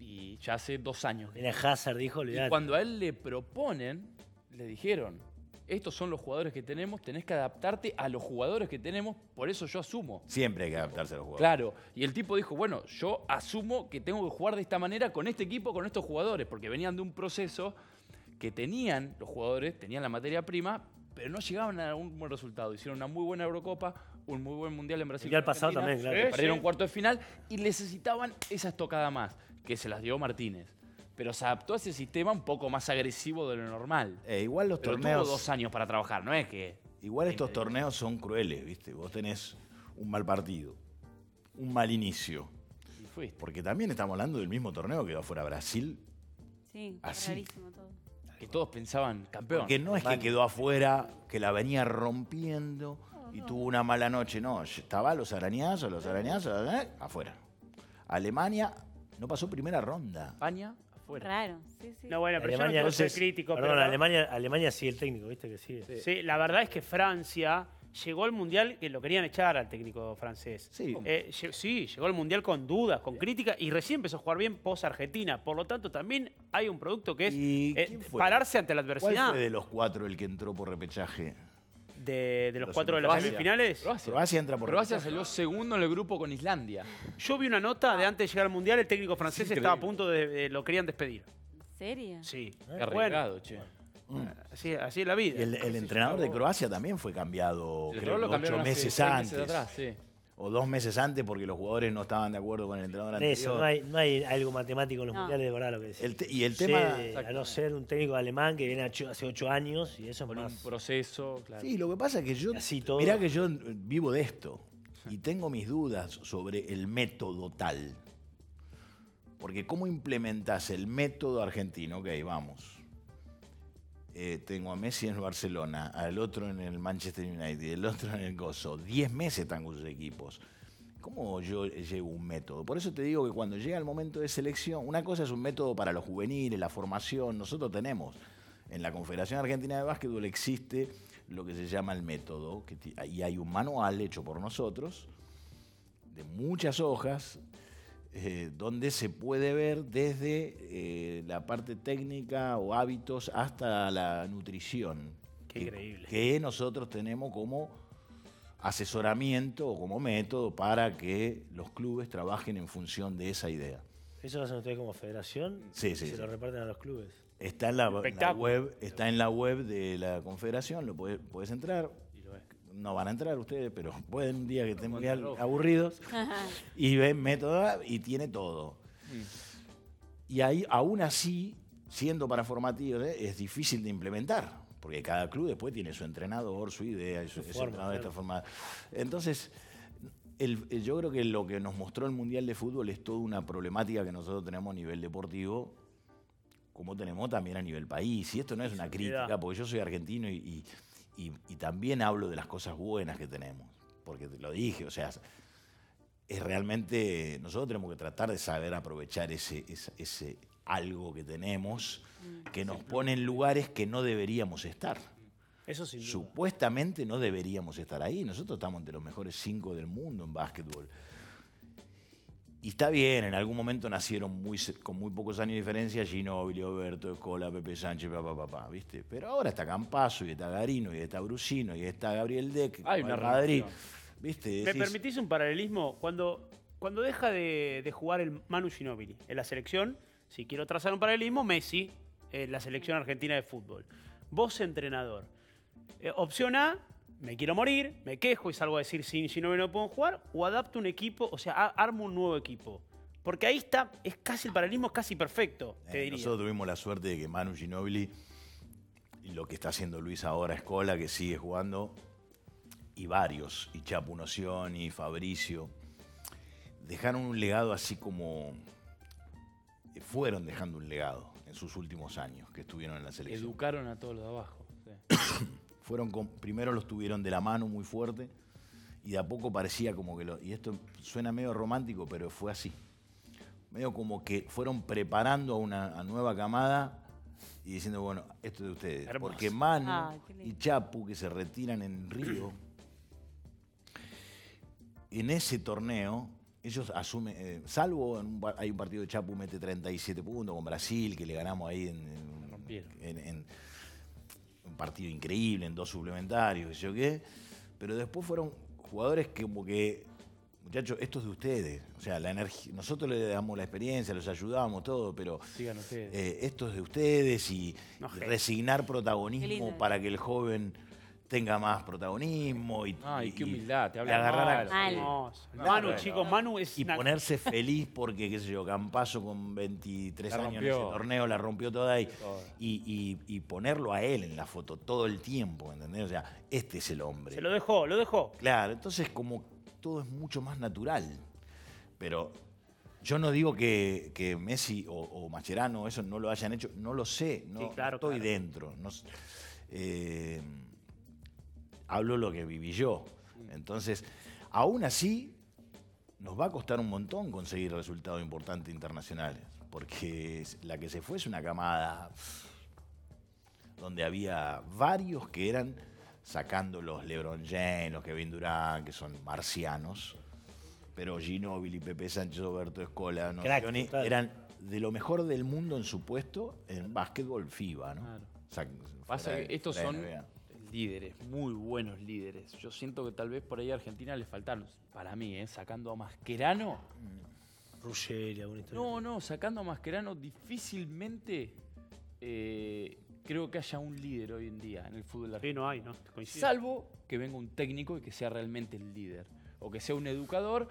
y ya hace dos años. Viene Hazard, dijo, Y olvidate. cuando a él le proponen, le dijeron, estos son los jugadores que tenemos, tenés que adaptarte a los jugadores que tenemos, por eso yo asumo. Siempre hay que adaptarse a los jugadores. Claro, y el tipo dijo, bueno, yo asumo que tengo que jugar de esta manera con este equipo, con estos jugadores, porque venían de un proceso que tenían los jugadores, tenían la materia prima, pero no llegaban a un buen resultado. Hicieron una muy buena Eurocopa, un muy buen Mundial en Brasil. Mundial pasado también, claro. Sí, Perdieron sí. cuarto de final y necesitaban esa estocada más, que se las dio Martínez. Pero se adaptó a ese sistema un poco más agresivo de lo normal. Eh, igual los Pero torneos. tuvo dos años para trabajar, no es que... Igual estos torneos son crueles, ¿viste? Vos tenés un mal partido, un mal inicio. y fuiste. Porque también estamos hablando del mismo torneo que va fuera Brasil. Sí, Así. rarísimo todo. Que todos pensaban campeón. Que no es que quedó afuera, que la venía rompiendo y tuvo una mala noche. No, estaba los arañazos, los arañazos, ¿eh? afuera. Alemania no pasó primera ronda. España, afuera. Raro, sí, sí. No, bueno, pero yo no Alemania, quiero ser entonces, crítico, perdón, pero... Alemania, Alemania sigue el técnico, ¿viste? Que sigue. Sí, la verdad es que Francia llegó al Mundial que lo querían echar al técnico francés. Sí. Eh, lle- sí, llegó al Mundial con dudas, con crítica y recién empezó a jugar bien post-Argentina. Por lo tanto, también hay un producto que es ¿Y eh, pararse ante la ¿Cuál adversidad fue de los cuatro el que entró por repechaje? de, de los Los cuatro de las semifinales. Croacia. Croacia entra por Croacia salió segundo en el grupo con Islandia. Yo vi una nota de antes de llegar al Mundial, el técnico francés estaba a punto de, de- lo querían despedir. ¿En serio? Sí. Qué Bueno, arriesgado, che. Así, así es la vida. Y el, el entrenador de Croacia también fue cambiado, creo lo ocho meses antes. atrás, sí. O dos meses antes porque los jugadores no estaban de acuerdo con el entrenador anterior. Eso, no hay, no hay algo matemático en los No. mundiales, de verdad lo que decís. El te- y el Sí, tema- a no ser un técnico alemán que viene hace ocho años y eso es Con un proceso, claro. Sí, lo que pasa es que yo. Así todo. Mirá que yo vivo de esto. Y tengo mis dudas sobre el método tal. Porque ¿cómo implementás el método argentino? Ok, vamos. Eh, tengo a Messi en el Barcelona, al otro en el Manchester United, el otro en el Gozo. Diez meses están con sus equipos. ¿Cómo yo llevo un método? Por eso te digo que cuando llega el momento de selección, una cosa es un método para los juveniles, la formación. Nosotros tenemos en la Confederación Argentina de Básquetbol existe lo que se llama el método, y hay un manual hecho por nosotros, de muchas hojas, eh, donde se puede ver desde eh, la parte técnica o hábitos hasta la nutrición. Qué que- increíble. Que nosotros tenemos como asesoramiento o como método para que los clubes trabajen en función de esa idea. ¿Eso lo hacen ustedes como federación? Sí, sí, Se sí. lo reparten a los clubes. Está en la, web, está en la web de la Confederación, lo puedes, puedes entrar. No van a entrar ustedes, pero pueden un día que estén muy aburridos y ven método y tiene todo. Y ahí, aún así, siendo para formativos, ¿eh? es difícil de implementar, porque cada club después tiene su entrenador, su idea, su, forma, entrenador está claro. formado. Entonces, el- el- yo creo que lo que nos mostró el Mundial de Fútbol es toda una problemática que nosotros tenemos a nivel deportivo, como tenemos también a nivel país. Y esto no es una crítica, porque yo soy argentino y, y- y- y también hablo de las cosas buenas que tenemos, porque te lo dije, o sea, es realmente, nosotros tenemos que tratar de saber aprovechar ese, ese, ese algo que tenemos, que nos pone en lugares que no deberíamos estar. Eso duda. Supuestamente no deberíamos estar ahí. Nosotros estamos entre los mejores cinco del mundo en básquetbol. Y está bien, en algún momento nacieron muy, con muy pocos años de diferencia Ginóbili, Oberto, Escola, Pepe Sánchez, papá, papá, ¿viste? Pero ahora está Campazo, y está Garino, y está Brusino, y está Gabriel Deck, Hay una Madrid. ¿Viste? ¿Me permitís un paralelismo? Cuando, cuando deja de, de jugar el Manu Ginóbili en la selección, si quiero trazar un paralelismo, Messi en la selección argentina de fútbol. Vos, entrenador. Eh, opción A, me quiero morir, me quejo y salgo a decir sin Ginóbili no puedo jugar, o adapto un equipo, o sea, armo un nuevo equipo. Porque ahí está, es casi el paralelismo es casi perfecto, te Eh, diría. nosotros tuvimos la suerte de que Manu Ginóbili y lo que está haciendo Luis ahora, Escola, que sigue jugando, y varios, y Chapu Noción, y Fabricio, dejaron un legado así como eh, fueron dejando un legado en sus últimos años que estuvieron en la selección. Educaron a todos los de abajo. sí. Fueron con- primero los tuvieron de la mano muy fuerte y de a poco parecía como que lo, y esto suena medio romántico, pero fue así. Medio como que fueron preparando a una a nueva camada y diciendo, bueno, esto es de ustedes. Hermoso. Porque Manu lindo. y Chapu, que se retiran en Río, en ese torneo, ellos asumen, eh, salvo en un par- hay un partido de Chapu mete 37 puntos con Brasil, que le ganamos ahí en, en- rompieron. en- en un partido increíble, en dos suplementarios, qué sé yo qué. Pero después fueron jugadores que como que, muchachos, esto es de ustedes. O sea, la energía, nosotros les damos la experiencia, los ayudamos, todo, pero Sigan ustedes. eh, esto es de ustedes y, No, resignar protagonismo para que el joven tenga más protagonismo y, Ay, qué y- humildad, te y agarrar a- Mal. No, Manu, bueno. chicos, Manu es y una- ponerse feliz porque, qué sé yo, Campazo con 23 La años en ese rompió. torneo la rompió toda y, y, y- y ponerlo a él en la foto todo el tiempo, ¿entendés? O sea, este es el hombre. Se lo dejó, lo dejó. Claro, entonces como todo es mucho más natural. Pero yo no digo que, que Messi o, o Mascherano eso no lo hayan hecho, no lo sé, no, Sí, no claro, estoy claro. dentro. no s- eh, hablo lo que viví yo. Entonces, aún así, nos va a costar un montón conseguir resultados importantes internacionales. Porque la que se fue es una camada donde había varios que eran sacando los LeBron James, los Kevin Durant, que son marcianos, pero Ginóbili, Pepe Sánchez, Roberto Escola, Crack, total. eran de lo mejor del mundo en su puesto en básquetbol FIBA, ¿no? Claro. Pasa de- que estos son NBA. Líderes, muy buenos líderes. Yo siento que tal vez por ahí a Argentina le faltaron, para mí, ¿eh? sacando a Mascherano. Ruggeri, alguna historia. No, no, sacando a Mascherano difícilmente eh, creo que haya un líder hoy en día en el fútbol Sí, argentino. no hay, ¿no? Salvo que venga un técnico y que sea realmente el líder. O que sea un educador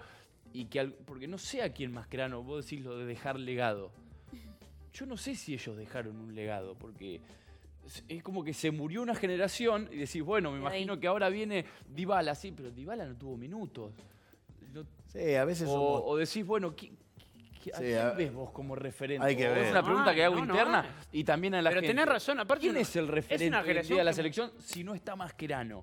y que... al- porque no sé a quién Mascherano, vos decís lo de dejar legado. Yo no sé si ellos dejaron un legado, porque es- es como que se murió una generación y decís, bueno, me imagino que ahora viene Dybala, sí, pero Dybala no tuvo minutos. No- Sí, a veces o, somos- o decís, bueno, ¿qui- qui- ¿a Sí, quién a- ves vos como referente? hay que O ver. Es una pregunta que Ay, hago no, no interna y también a la Pero gente. tenés razón, aparte ¿Quién es el es referente generación de la que- selección si no está Mascherano?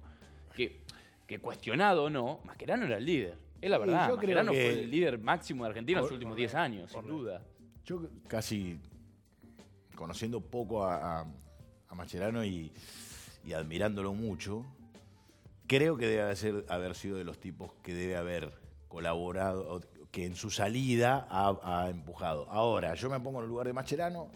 Que, que cuestionado o no, Mascherano era el líder. Es la Sí, verdad, creo Mascherano que- fue el líder máximo de Argentina en los últimos 10 años, sin duda. Yo casi conociendo poco a, a, a Mascherano y, admirándolo mucho, creo que debe haber, haber sido de los tipos que debe haber colaborado, que en su salida ha, empujado. Ahora, yo me pongo en el lugar de Mascherano,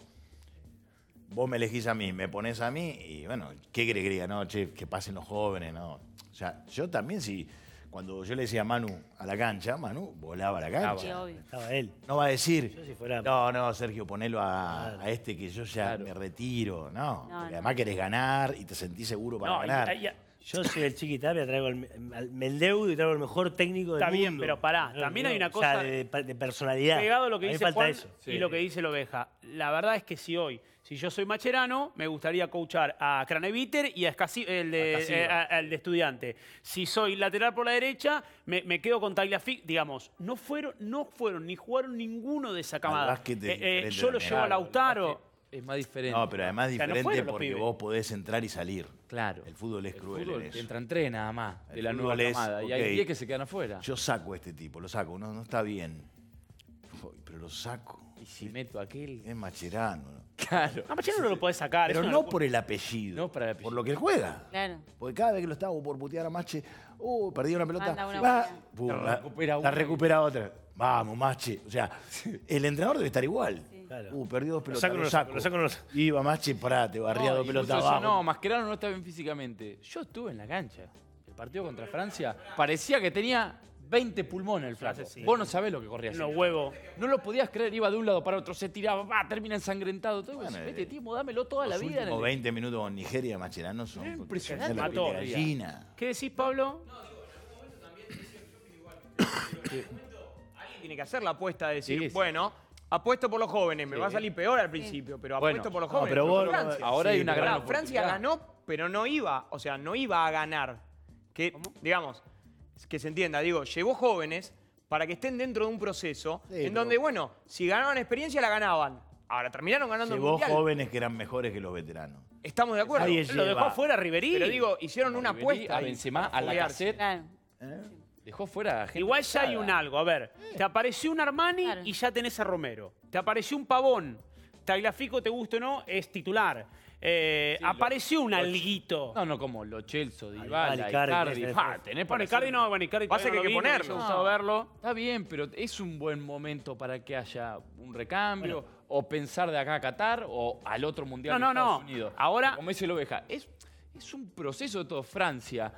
vos me elegís a mí, me pones a mí, y bueno, ¿qué querés que? No, che, que pasen los jóvenes, no. O sea, yo también sí, cuando yo le decía a Manu a la cancha, Manu volaba a la cancha. Sí, obvio. Estaba él. No va a decir, Yo si fuera- no, no, Sergio, ponelo a, Claro. a este que yo ya Claro. me retiro. No, No, porque no. además querés ganar y te sentís seguro para No, y- ganar. y- Yo soy el Chiqui Tapia, traigo el, al- me endeudo y traigo el mejor técnico del Está bien, mundo. pero pará, No, también no, hay una o cosa- sea, de, de personalidad. Pegado a lo que A dice falta Juan eso. y lo que dice la oveja. La verdad es que si hoy, si yo soy macherano, me gustaría coachar a Craneviter y a Escasi- el de, A eh, a- al de estudiante. Si soy lateral por la derecha, me, me quedo con Tagliafico. Digamos, no fueron, no fueron ni jugaron ninguno de esa camada. Eh, eh, yo lo llevo a Lautaro. Es más diferente. No, pero además sea, no diferente porque vos podés entrar y salir. Claro. El fútbol es El cruel fútbol en eso. entran tres nada más de El la nueva fútbol es, camada. Y hay 10 que se quedan afuera. Yo saco a este tipo, lo saco, no, no está bien. Uy, Pero lo saco. y si meto a aquel. Es Macherano. ¿no? Claro. A Macherano no lo podés sacar. Pero no por el apellido. No por el apellido. Por lo que él juega. Claro. Porque cada vez que lo estaba por putear a Mache, uh, perdió una pelota, Manda una va, buena. pum, La recupera la recupera otra. Vamos, Mache. O sea, el entrenador debe estar igual. Claro. Uh, perdió dos pelotas, saco, lo no lo saco. saco, lo saco, lo saco. Iba Mache, pará, te barría No, dos pelotas abajo. No, Mascherano no está bien físicamente. Yo estuve en la cancha. El partido contra Francia parecía que tenía 20 pulmones el flaco. Sí. Vos no sabés lo que corría. Así. huevos. No lo podías creer, iba de un lado para otro, se tiraba, va, termina ensangrentado. Todo. Bueno, Vete, eh, Timo, dámelo toda la Los vida. en últimos el- 20 minutos con Nigeria, Macherano son Era impresionante. la Mató. piel de gallina. ¿Qué decís, Pablo? Alguien tiene que hacer la apuesta de decir, Sí, sí. bueno, apuesto por los jóvenes, me va a salir peor al principio, pero Bueno, apuesto por los no, jóvenes. pero por vos- Francia. Ahora hay una pero gran Francia ganó, pero no iba, o sea, no iba a ganar. Que, digamos, que se entienda, digo, llevó jóvenes para que estén dentro de un proceso Sí, en donde, bueno, si ganaban experiencia, la ganaban. Ahora terminaron ganando el Llevó mundial. jóvenes que eran mejores que los veteranos. Estamos de acuerdo. Lo dejó afuera Riverí. Pero digo, hicieron una Ribery, apuesta. a Benzema, a la cassette. Claro. Dejó fuera a gente. Igual ya hay un algo. A ver, te apareció un Armani Claro. y ya tenés a Romero. Te apareció un Pavón Tagliafico, te guste o no, es titular. Eh, Sí, lo- apareció un lo- alguito. No, no, como Lo Celso, Dybala, Icardi, tenés- Ah, tenés para Icardi no, bueno, Icardi Pasa que no hay que ponerlo. gustado verlo. Está bien, pero es un buen momento para que haya un recambio o pensar de acá a Qatar o al otro mundial No, de no, Estados no. Unidos. Ahora- como dice la oveja, es, es un proceso de todo. Francia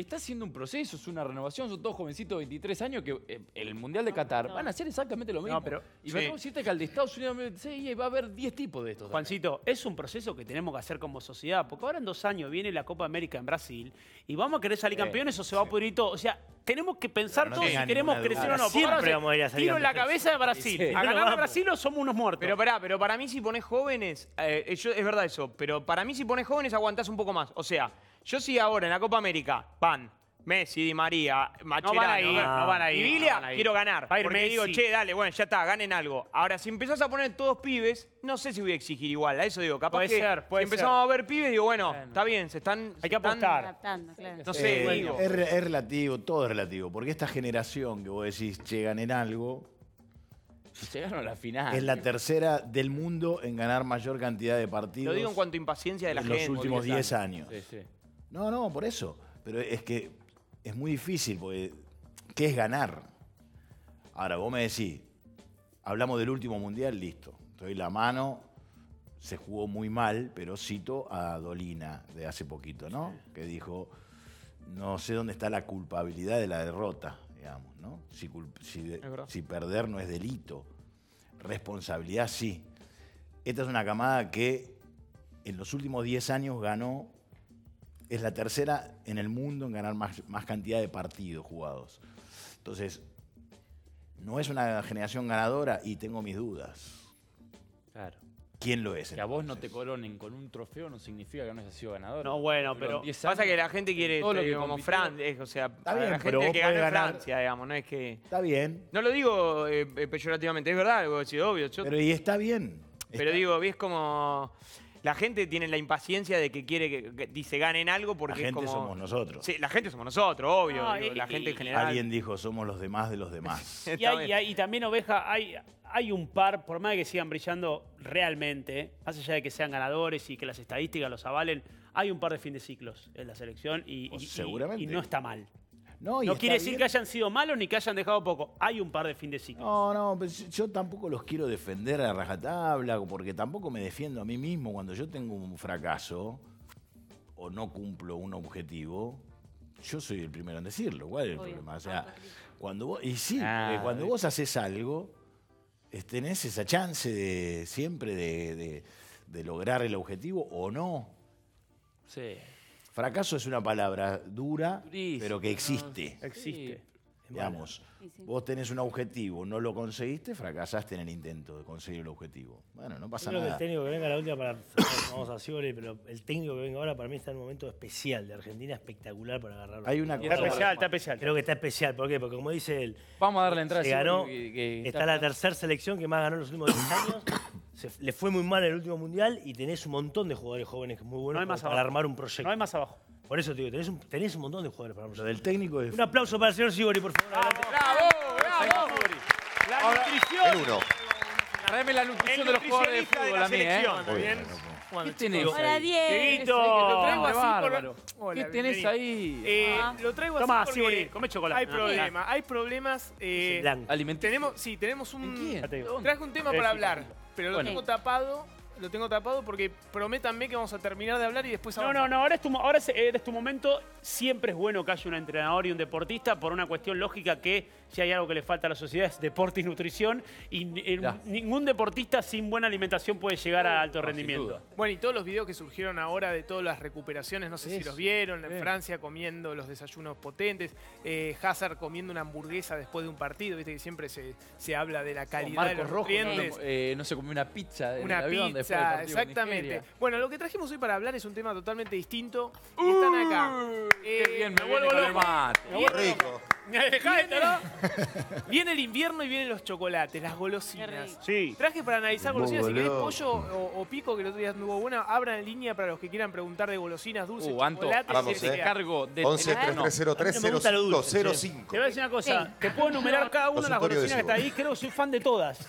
está haciendo un proceso, es una renovación, son todos jovencitos de 23 años que eh, el mundial de Qatar van a hacer exactamente lo mismo. pero- y sí. me decirte que al de Estados Unidos 2026 y va a haber 10 tipos de estos. Juancito, es un proceso que tenemos que hacer como sociedad, porque ahora en dos años viene la Copa América en Brasil y vamos a querer salir Sí, campeones o se va a pudrir todo. O sea, tenemos que pensar no todos si queremos crecer duda. o no. Siempre ahora vamos a ir a salir Tiro en la cabeza de Brasil. Sí. A ganar a Brasil o somos unos muertos. Pero pará, pero para mí si pones jóvenes, eh, yo- es verdad eso, pero para mí si pones jóvenes aguantás un poco más. O sea, yo si ahora en la Copa América van Messi, Di María, Macherano, van a ir, no van a ir, y no Villa, van a ir. quiero ganar. Va a ir porque Messi. digo, che, dale, bueno, ya está, ganen algo. Ahora, si empezás a poner todos pibes, no sé si voy a exigir igual. A eso digo, capaz Puede que ser, puede si empezamos ser. a ver pibes, digo, bueno, está bien, se están... Hay que están- apostar. Claro. No sé, Eh, digo. es, re- es relativo, todo es relativo, porque esta generación que vos decís llegan en algo, Llegaron a la final. es la tercera del mundo en ganar mayor cantidad de partidos Lo digo en cuanto a impaciencia de la en los gente. últimos 10 años. Sí, sí. No, no, por eso. Pero es que es muy difícil, porque ¿qué es ganar? Ahora, vos me decís, hablamos del último mundial, listo. Estoy la mano, se jugó muy mal, pero cito a Dolina de hace poquito, ¿no? Que dijo, no sé dónde está la culpabilidad de la derrota, digamos, ¿no? Si, si perder no es delito. Responsabilidad sí. Esta es una camada que en los últimos 10 años ganó es la tercera en el mundo en ganar más, más cantidad de partidos jugados. Entonces, no es una generación ganadora y tengo mis dudas. Claro. ¿Quién lo es? Que a vos no te coronen con un trofeo no significa que no hayas sido ganador. No, bueno, Pero pero en 10 Pasa que la gente quiere todo lo eh, que como Fran, eh, o sea, Está bien, la gente que gana Francia, digamos, no es que... Está bien, No lo digo eh, peyorativamente, es verdad, algo así, obvio. yo- pero y está bien. pero Está- digo, es como... La gente tiene la impaciencia de que quiere que, que dice ganen algo la porque es gente como... somos nosotros. Sí, la gente somos nosotros, obvio. No, digo, y- la gente en general. Alguien dijo, somos los demás de los demás. Y, Está hay- bien. y hay- y también, Oveja, hay, hay un par, por más que sigan brillando realmente, más allá de que sean ganadores y que las estadísticas los avalen, hay un par de fin de ciclos en la selección y, Pues y- y- seguramente. y no está mal. No, y No está quiere decir bien. que hayan sido malos ni que hayan dejado poco. Hay un par de fin de ciclos. No, no, pues yo tampoco los quiero defender a rajatabla, porque tampoco me defiendo a mí mismo cuando yo tengo un fracaso o no cumplo un objetivo. Yo soy el primero en decirlo. ¿Cuál es el Obvio. problema? O sea, cuando vos, y sí, Ah, porque cuando vos haces algo, tenés esa chance de siempre de, de- de lograr el objetivo o no. Sí. Fracaso es una palabra dura, Durísimo, pero que no, existe. Existe. Digamos, vos tenés un objetivo, no lo conseguiste, fracasaste en el intento de conseguir el objetivo. Bueno, no Yo pasa creo que el nada. técnico que venga la última para. Vamos a Scioli, pero el técnico que venga ahora para mí está en un momento especial de Argentina, espectacular para agarrarlo. Hay una Está cosa. especial, está especial. Creo que está especial. ¿Por qué? Porque como dice él, Vamos a darle entrada. se ganó, que está la tercera selección que más ganó en los últimos 10 años. Se- le fue muy mal en el último mundial y tenés un montón de jugadores jóvenes muy buenos No para abajo. armar un proyecto. No hay más abajo. Por eso te digo, tenés un, tenés un montón de jugadores para armar un Lo proyecto. del técnico es. Un aplauso para el señor Sibori, por favor. ¡Bravo! ¡Bravo! La Ahora- nutrición. El uno. La nutrición de los jugadores de la a mí, ¿eh? selección. Oye, Bien. no, ¿Qué tenés Hola, ahí? Diego. Dieguito. Lo traigo Qué así por-. Hola, ¿Qué tenés bienvenido. ahí? Eh, Ah. Lo traigo así porque come chocolate. hay Ah, problemas, hay problemas. eh, tenemos, sí, tenemos un... Traje un tema Eh, para sí, hablar, pero lo tengo tapado, lo tengo tapado porque prométanme que vamos a terminar de hablar y después No, no, no, ahora es, tu, ahora es, eres tu momento. Siempre es bueno que haya un entrenador y un deportista por una cuestión lógica que si hay algo que le falta a la sociedad es deporte y nutrición. Y eh, ningún deportista sin buena alimentación puede llegar a alto No, rendimiento. Bueno, y todos los videos que surgieron ahora de todas las recuperaciones, no sé si los vieron, en. Francia comiendo los desayunos potentes, eh, Hazard comiendo una hamburguesa después de un partido, viste que siempre se, se habla de la calidad de los Rojo, nutrientes. no, eh, no se comió una pizza en Una el avión después del pizza, exactamente. Bueno, lo que trajimos hoy para hablar es un tema totalmente distinto y están acá. Qué Eh, bien, me me vuelvo el loco. Bien Rico. ¿No? Viene el invierno y vienen los chocolates, las golosinas. Sí. Traje para analizar golosinas. Si querés pollo o, o pico, que el otro día estuvo buena, abran en línea para los que quieran preguntar de golosinas, dulces, Uh, Anto, chocolates. Vamos, eh. cargo de... 11 no. 3303 A mí no me gusta lo dulce, 0505. Te voy a decir una cosa. Te puedo enumerar cada una de las de golosinas que está ahí. Creo que soy fan de todas.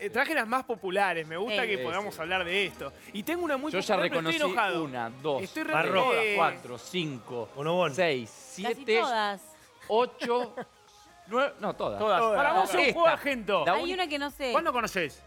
Eh, Traje las más populares, me gusta Sí. que Sí, podamos sí. hablar de esto. Y tengo una muy Yo ya pero reconocí estoy enojado. una, dos, Estoy Barroca, eh, cuatro, cinco, Bonobón. seis, Casi siete, todas. ocho, nueve... No, todas. Todas. Para vos es un Esta. juego argento. La Hay una que no sé. ¿Cuándo conoces?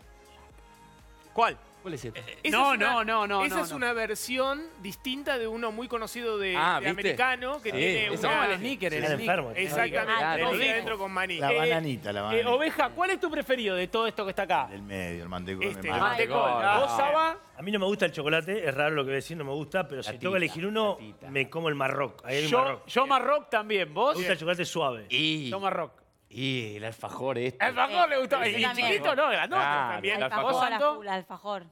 ¿Cuál? ¿Cuál es esta? Esa No, es una- no, no, no, Esa no, es no. una versión distinta de uno muy conocido de, Ah, de ¿viste? americano que Sí, tiene esa- una... No, el sneaker, el sneaker. enfermos. Exactamente, Claro. dentro con maní. La Eh, bananita, la Eh, bananita. oveja, ¿cuál es tu preferido de todo esto que está acá? Del medio, el mantecón Este, el mantecol. Ah, ¿Vos, Saba? A mí no me gusta el chocolate, es raro lo que voy a decir, no me gusta, pero si tengo que elegir uno, me como el marroc. Ahí hay un Yo, marroc. yo Marroc también. ¿Vos? Me gusta el chocolate suave. Y, Yo Marroc. Y el alfajor este. El alfajor le gustaba. Ese Y también. chiquito no, grandote Claro, también. el ¿Vos, Alfajor, Santo? Ojo, El alfajor,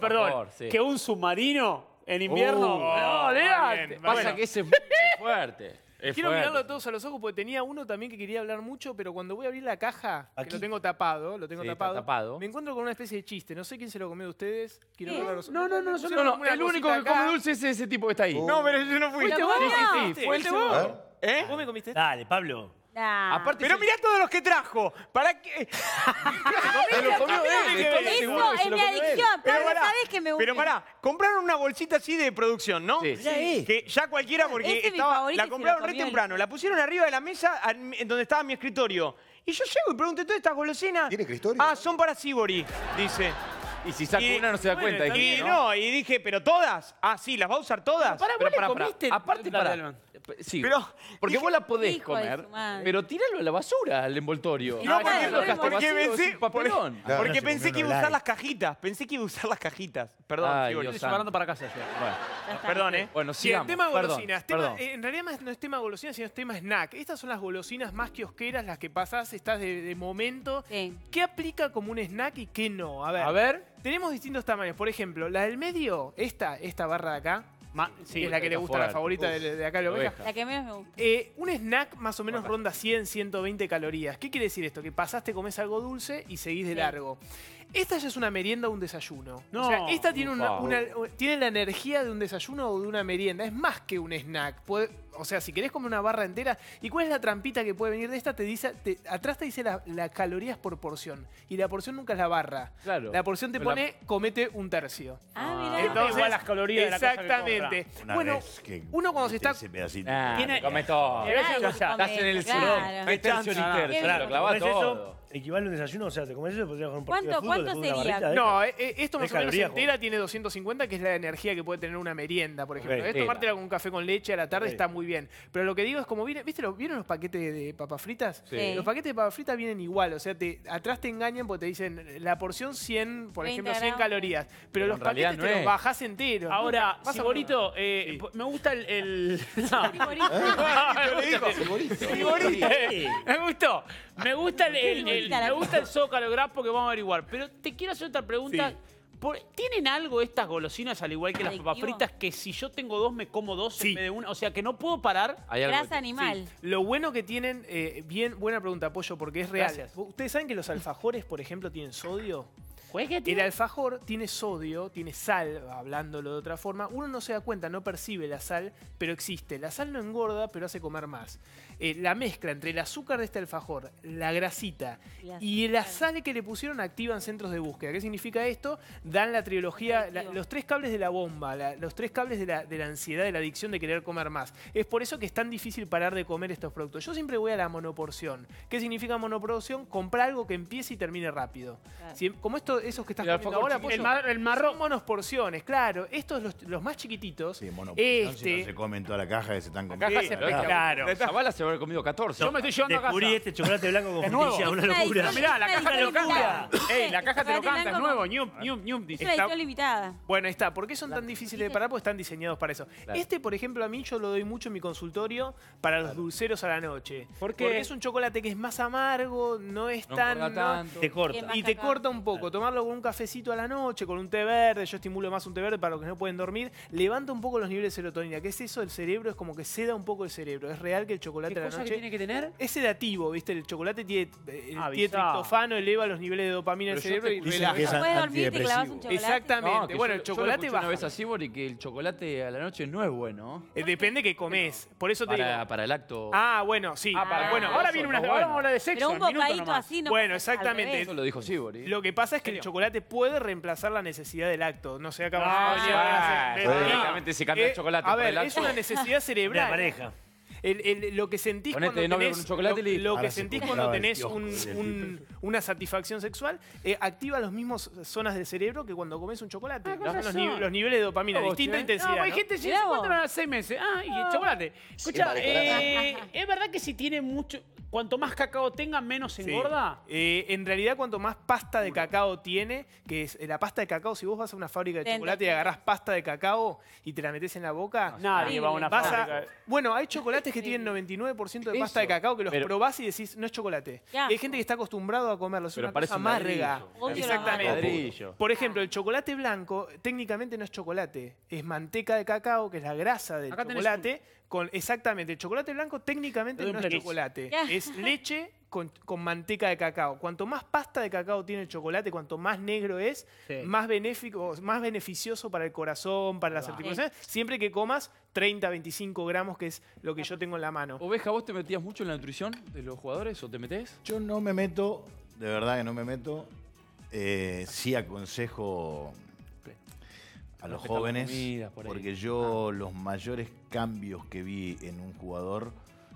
perdón. sí. Que un submarino en invierno. Uh, no, va olvidate. bien, va Pasa Bueno. que ese es muy fuerte. Es Quiero fuerte. mirarlo a todos a los ojos porque tenía uno también que quería hablar mucho, pero cuando voy a abrir la caja, que lo tengo tapado, lo tengo Sí, está tapado, tapado. me encuentro con una especie de chiste. No sé quién se lo comió de ustedes. Quiero a los No, no, no, Pusieron No, no, el único que come dulce es ese tipo que está ahí. No, pero yo no fui. ¿Fuiste vos? sí, sí, ¿Fuiste? fue ese ¿Fuiste vos. vos? ¿Eh? ¿Vos me comiste? Dale, Pablo. Nah. Aparte, Pero mirá todos los que trajo. ¿Para qué? se lo comió él. Eso es mi adicción. Pero pará, ¿sabés que me gusta? Pero pará, compraron una bolsita así de producción, ¿no? Sí. ahí. Que ya cualquiera, porque Ese estaba, la compraron re temprano, la pusieron arriba de la mesa en donde estaba mi escritorio. Y yo llego y pregunto, ¿todas estas golosinas? ¿Tiene escritorio? Ah, son para Sibori, dice. Y si saca Y- una no se da bueno, cuenta. Y no, y dije, ¿pero todas? Ah, sí, ¿las va a usar todas? Pará, Pero vos le pará, pará. comiste. Aparte, man. Sí, Pero- porque vos la podés Hijo de comer, su madre. pero tíralo a la basura, al envoltorio. No, Ah, porque, claro, porque porque pensé, pensé, papelón. Claro, porque se pensé comió que iba a uno usar light. las cajitas. Pensé que iba a usar las cajitas. Perdón, Ay, Fibori. Dios Estoy parando para casa ya. Bueno. Perdón, ¿eh? bueno, Sí, el tema Perdón, golosinas. tema- perdón. eh, en realidad más- no es tema golosinas, sino es tema snack. Estas son las golosinas más kiosqueras, las que pasás, estás de, de momento. Sí. ¿Qué aplica como un snack y qué no? A ver, A ver. tenemos distintos tamaños. Por ejemplo, la del medio, esta, esta barra de acá, Ma- sí, es la que le gusta, la favorita Uf, de, de acá de la oveja. oveja. La que menos me gusta. Eh, un snack más o menos ronda 100, 120 calorías. ¿Qué quiere decir esto? Que pasaste, comes algo dulce y seguís de Sí. largo. Esta ya es una merienda o un desayuno. No, o sea, esta tiene, una, tiene la energía de un desayuno o de una merienda. Es más que un snack. Puede- o sea, si querés comer una barra entera, ¿y cuál es la trampita que puede venir de esta? Te dice, te- atrás te dice las la calorías por porción. Y la porción nunca es la barra. Claro. La porción te Pero la- pone, comete un tercio. Ah, mirá. Entonces, igual las calorías de la cosa que Exactamente. Una bueno, vez que uno cuando se está ese pedacito. Ah, Tiene- come todo. Claro, Estás en el claro. ni Ah, tercio. clavas ¿Comes todo. ¿Equivale a un desayuno? O sea, te comes eso y podrías comer un partido de ¿Cuánto- fútbol, sería? No, esto. eh, eh, esto más Es o menos calorías, entera tiene 250, que es la energía que puede tener una merienda, por ejemplo. Ok, es sí. tomártela con un café con leche a la tarde está muy bien. Pero lo que digo es como, viene, ¿viste lo- ¿vieron los paquetes de papas fritas? Sí. Los paquetes de papas fritas vienen igual, o sea, te, atrás te engañan porque te dicen la porción 100, por 30 ejemplo, 100 gramos. calorías. Pero, Pero los paquetes no te los bajás enteros. Ahora, Siborito, eh, Sí. me gusta el... el- Sí. me gustó. Me gusta el, el- me gusta el zócalo graph porque vamos a averiguar. Pero te quiero hacer otra pregunta. Sí. Por- ¿Tienen algo estas golosinas, al igual que las papas fritas, que si yo tengo dos me como dos Sí. en vez de una? O sea, que no puedo parar. Hay algo Grasa que- animal. Lo bueno que tienen, eh, bien, buena pregunta, Pollo, porque es real. Gracias. ¿Ustedes saben que los alfajores, por ejemplo, tienen sodio? Jueguete. El alfajor tiene sodio, tiene sal, hablándolo de otra forma. Uno no se da cuenta, no percibe la sal, pero existe. La sal no engorda, pero hace comer más. Eh, la mezcla entre el azúcar de este alfajor, la grasita Y la y la sal. que le pusieron activan centros de búsqueda. ¿Qué significa esto? Dan la trilogía, la- los tres cables de la bomba, la- los tres cables de la, de la ansiedad, de la adicción de querer comer más. Es por eso que es tan difícil parar de comer estos productos. Yo siempre voy a la monoporción. ¿Qué significa monoporción? Comprar algo que empiece y termine rápido. Claro. Si- como esto, esos que estás el comiendo ahora, pollo, El mar- el marro- son monoporciones, claro. Estos, los, los más chiquititos, Sí, monoporción, si no este, se comen toda la caja que se están comiendo. caja Sí, se pesca. esta- Claro. Esta bala se habrá comido 14. Yo me estoy llevando a casa. Descubrí este chocolate blanco con Es nuevo. frutilla, una Es una locura. edición- Mirá, la caja te lo canta. Ey, la caja te lo canta, es nuevo. Ñup, ñup, ñup, Es dice. una Está- edición limitada. Bueno, ahí está. ¿Por qué son tan difíciles de parar? Porque están diseñados para eso. Claro. Este, por ejemplo, a mí yo lo doy mucho en mi consultorio para los dulceros a la noche. ¿Por qué? Porque es un chocolate que es más amargo, no es No tan... engorda no- tanto. Te corta. Bien, y te corta un poco. Tomarlo tomarlo con un cafecito a la noche, con un té verde, yo estimulo más un té verde para los que no pueden dormir, levanta un poco los niveles de serotonina. ¿Qué es eso? El cerebro es como que seda un poco el cerebro. Es real que el chocolate ¿Qué a la cosa que noche... tiene que tener? Es sedativo, ¿viste? El chocolate tiene, eh, Ah, tiene triptofano, eleva los niveles de dopamina el yo cerebro te- y dicen relaja. que Puedes dormir, te clavas un chocolate. Exactamente. No, que bueno, yo- el chocolate baja. una vez a Sibori que el chocolate a la noche no es bueno. Eh, Depende que comes. Por eso te Para, digo. para el acto. Ah, bueno, sí. Ah, para, bueno, ahora viene una ahora vamos a hablar de sexo. Pero un bocadito así no Bueno, exactamente. Eso lo dijo Sibori. Lo que pasa es que el chocolate puede reemplazar la necesidad del acto. No sé, acá Ah, vamos a venir a hacer- sí. Directamente se cambia el chocolate A por ver, el es acto. una necesidad cerebral. pareja. El- el- lo que sentís Ponete cuando tenés, con un lo, que se sentís compraba cuando tenés un- un- una satisfacción sexual eh, activa las mismas zonas del cerebro que cuando comes un chocolate. Ah, los, los niveles de dopamina, distinta intensidad. No, pues hay ¿no? gente se vos. encuentran a seis meses. Ah, y el chocolate. Escucha, eh, ¿es verdad que si tiene mucho. Cuanto más cacao tenga, menos Sí. engorda? Eh, en realidad, cuanto más pasta de cacao tiene, que es la pasta de cacao, si vos vas a una fábrica de chocolate y agarrás pasta de cacao y te la metés en la boca, Nadie va a una vas a- fábrica. Bueno, hay chocolates que tienen 99% de pasta de cacao que los pero- probás y decís, no es chocolate. Y hay gente que está acostumbrado a comerlo, es Pero una cosa amarga. Exactamente. Ladrillo. Por ejemplo, el chocolate blanco técnicamente no es chocolate, es manteca de cacao, que es la grasa del Acá chocolate. Con, exactamente, el chocolate blanco técnicamente no es chocolate, es leche con, con manteca de cacao. Cuanto más pasta de cacao tiene el chocolate, cuanto más negro es, Sí. más, benéfico, más beneficioso para el corazón, para las articulaciones, siempre que comas 30, 25 gramos, que es lo que yo tengo en la mano. Oveja, ¿vos te metías mucho en la nutrición de los jugadores o te metés? Yo no me meto, de verdad que no me meto. Eh, sí aconsejo a los jóvenes, por porque yo los mayores cambios que vi en un jugador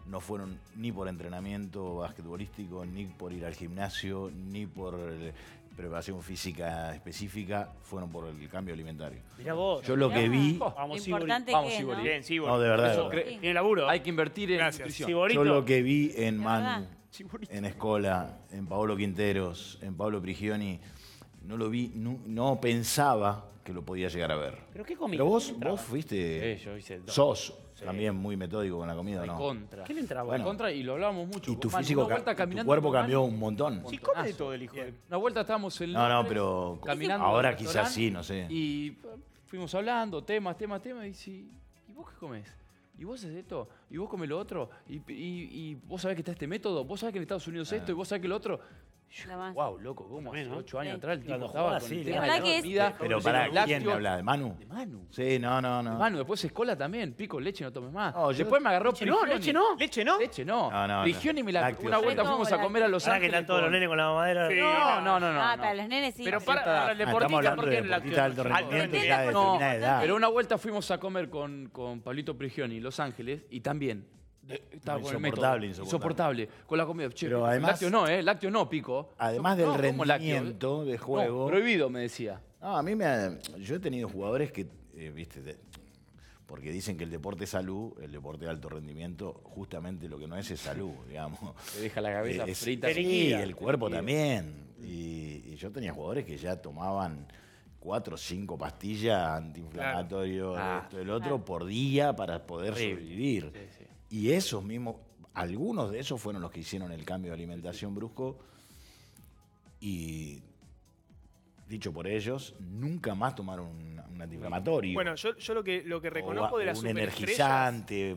no fueron ni por entrenamiento basquetbolístico, ni por ir al gimnasio, ni por eh, preparación física específica, fueron por el cambio alimentario. Mirá vos. Yo lo que vi, Vamos, Sibori. Vamos, que es, Sibori. ¿no? Bien, no de verdad, Eso de verdad. Sí. Tiene laburo. Hay que invertir en Gracias. nutrición. Siborito. yo lo que vi en Manu, Siborito. en Escola, en Paolo Quinteros, en Pablo Prigioni, no lo vi, no, no pensaba que lo podía llegar a ver. ¿Pero qué comiste? Pero vos, vos fuiste, Sí, yo hice dos. sos también muy metódico con la comida, ¿no? contra. ¿Qué le entraba? Bueno. Contra y lo hablábamos mucho. Y tu físico, Una vuelta ca- tu caminando cuerpo con cambió un montón. Sí, come de todo el hijo de... Una vuelta estábamos en No, no, Londres, pero caminando ahora al quizás restaurante sí, no sé. Y eh, fuimos hablando, temas, temas, temas, y si, ¿y vos qué comés? ¿Y vos haces esto? ¿Y vos comés lo otro? ¿Y, y, y vos sabés que está este método? ¿Vos sabés que en Estados Unidos Ah. esto? ¿Y vos sabés que lo otro? La más. Wow, loco, ¿cómo hace ocho años Sí. atrás el tipo Cuando estaba jugaba con el la tema verdad de que es-? Pero para quién me habla, ¿de Manu? De Manu. Sí, no, no, De no. Manu, después escola también, pico, leche no tomes más. No, yo- después me agarró Leche no, Prigioni. leche no. ¿Leche no? Leche no. No, no, Prigioni me la- Lácteos. una vuelta fuimos a comer a Los Ahora que Ángeles. están todos los con- nenes con la mamadera. Sí. No, no, no, no. Ah, no. para los nenes sí. Pero para, el Ah, estamos deportista, hablando ¿por de qué el deportista de alto lácteo? rendimiento, Alto ya de rendimiento. determinada edad. Pero una vuelta fuimos a comer con, con Pablito Prigioni, Los Ángeles, y también de- estaba con el método. Insoportable, insoportable. Con la comida. Che, Pero además- lácteo no, ¿eh? Lácteo no, pico. Además No, del rendimiento de No, juego. prohibido, me decía. No, a mí me ha- yo he tenido jugadores que, eh, viste, de- porque dicen que el deporte es salud, el deporte de alto rendimiento, justamente lo que no es es salud, digamos. Te deja la cabeza Eh, es- frita. Sí, el cuerpo también. Y, y yo tenía jugadores que ya tomaban cuatro o cinco pastillas antiinflamatorios, Claro. esto, el otro, por día para poder sobrevivir. Y esos mismos, algunos de esos fueron los que hicieron el cambio de alimentación brusco. Y dicho por ellos, nunca más tomaron un, un antiinflamatorio. Bueno, yo, yo lo que, lo que reconozco de las un superestrellas... energizante,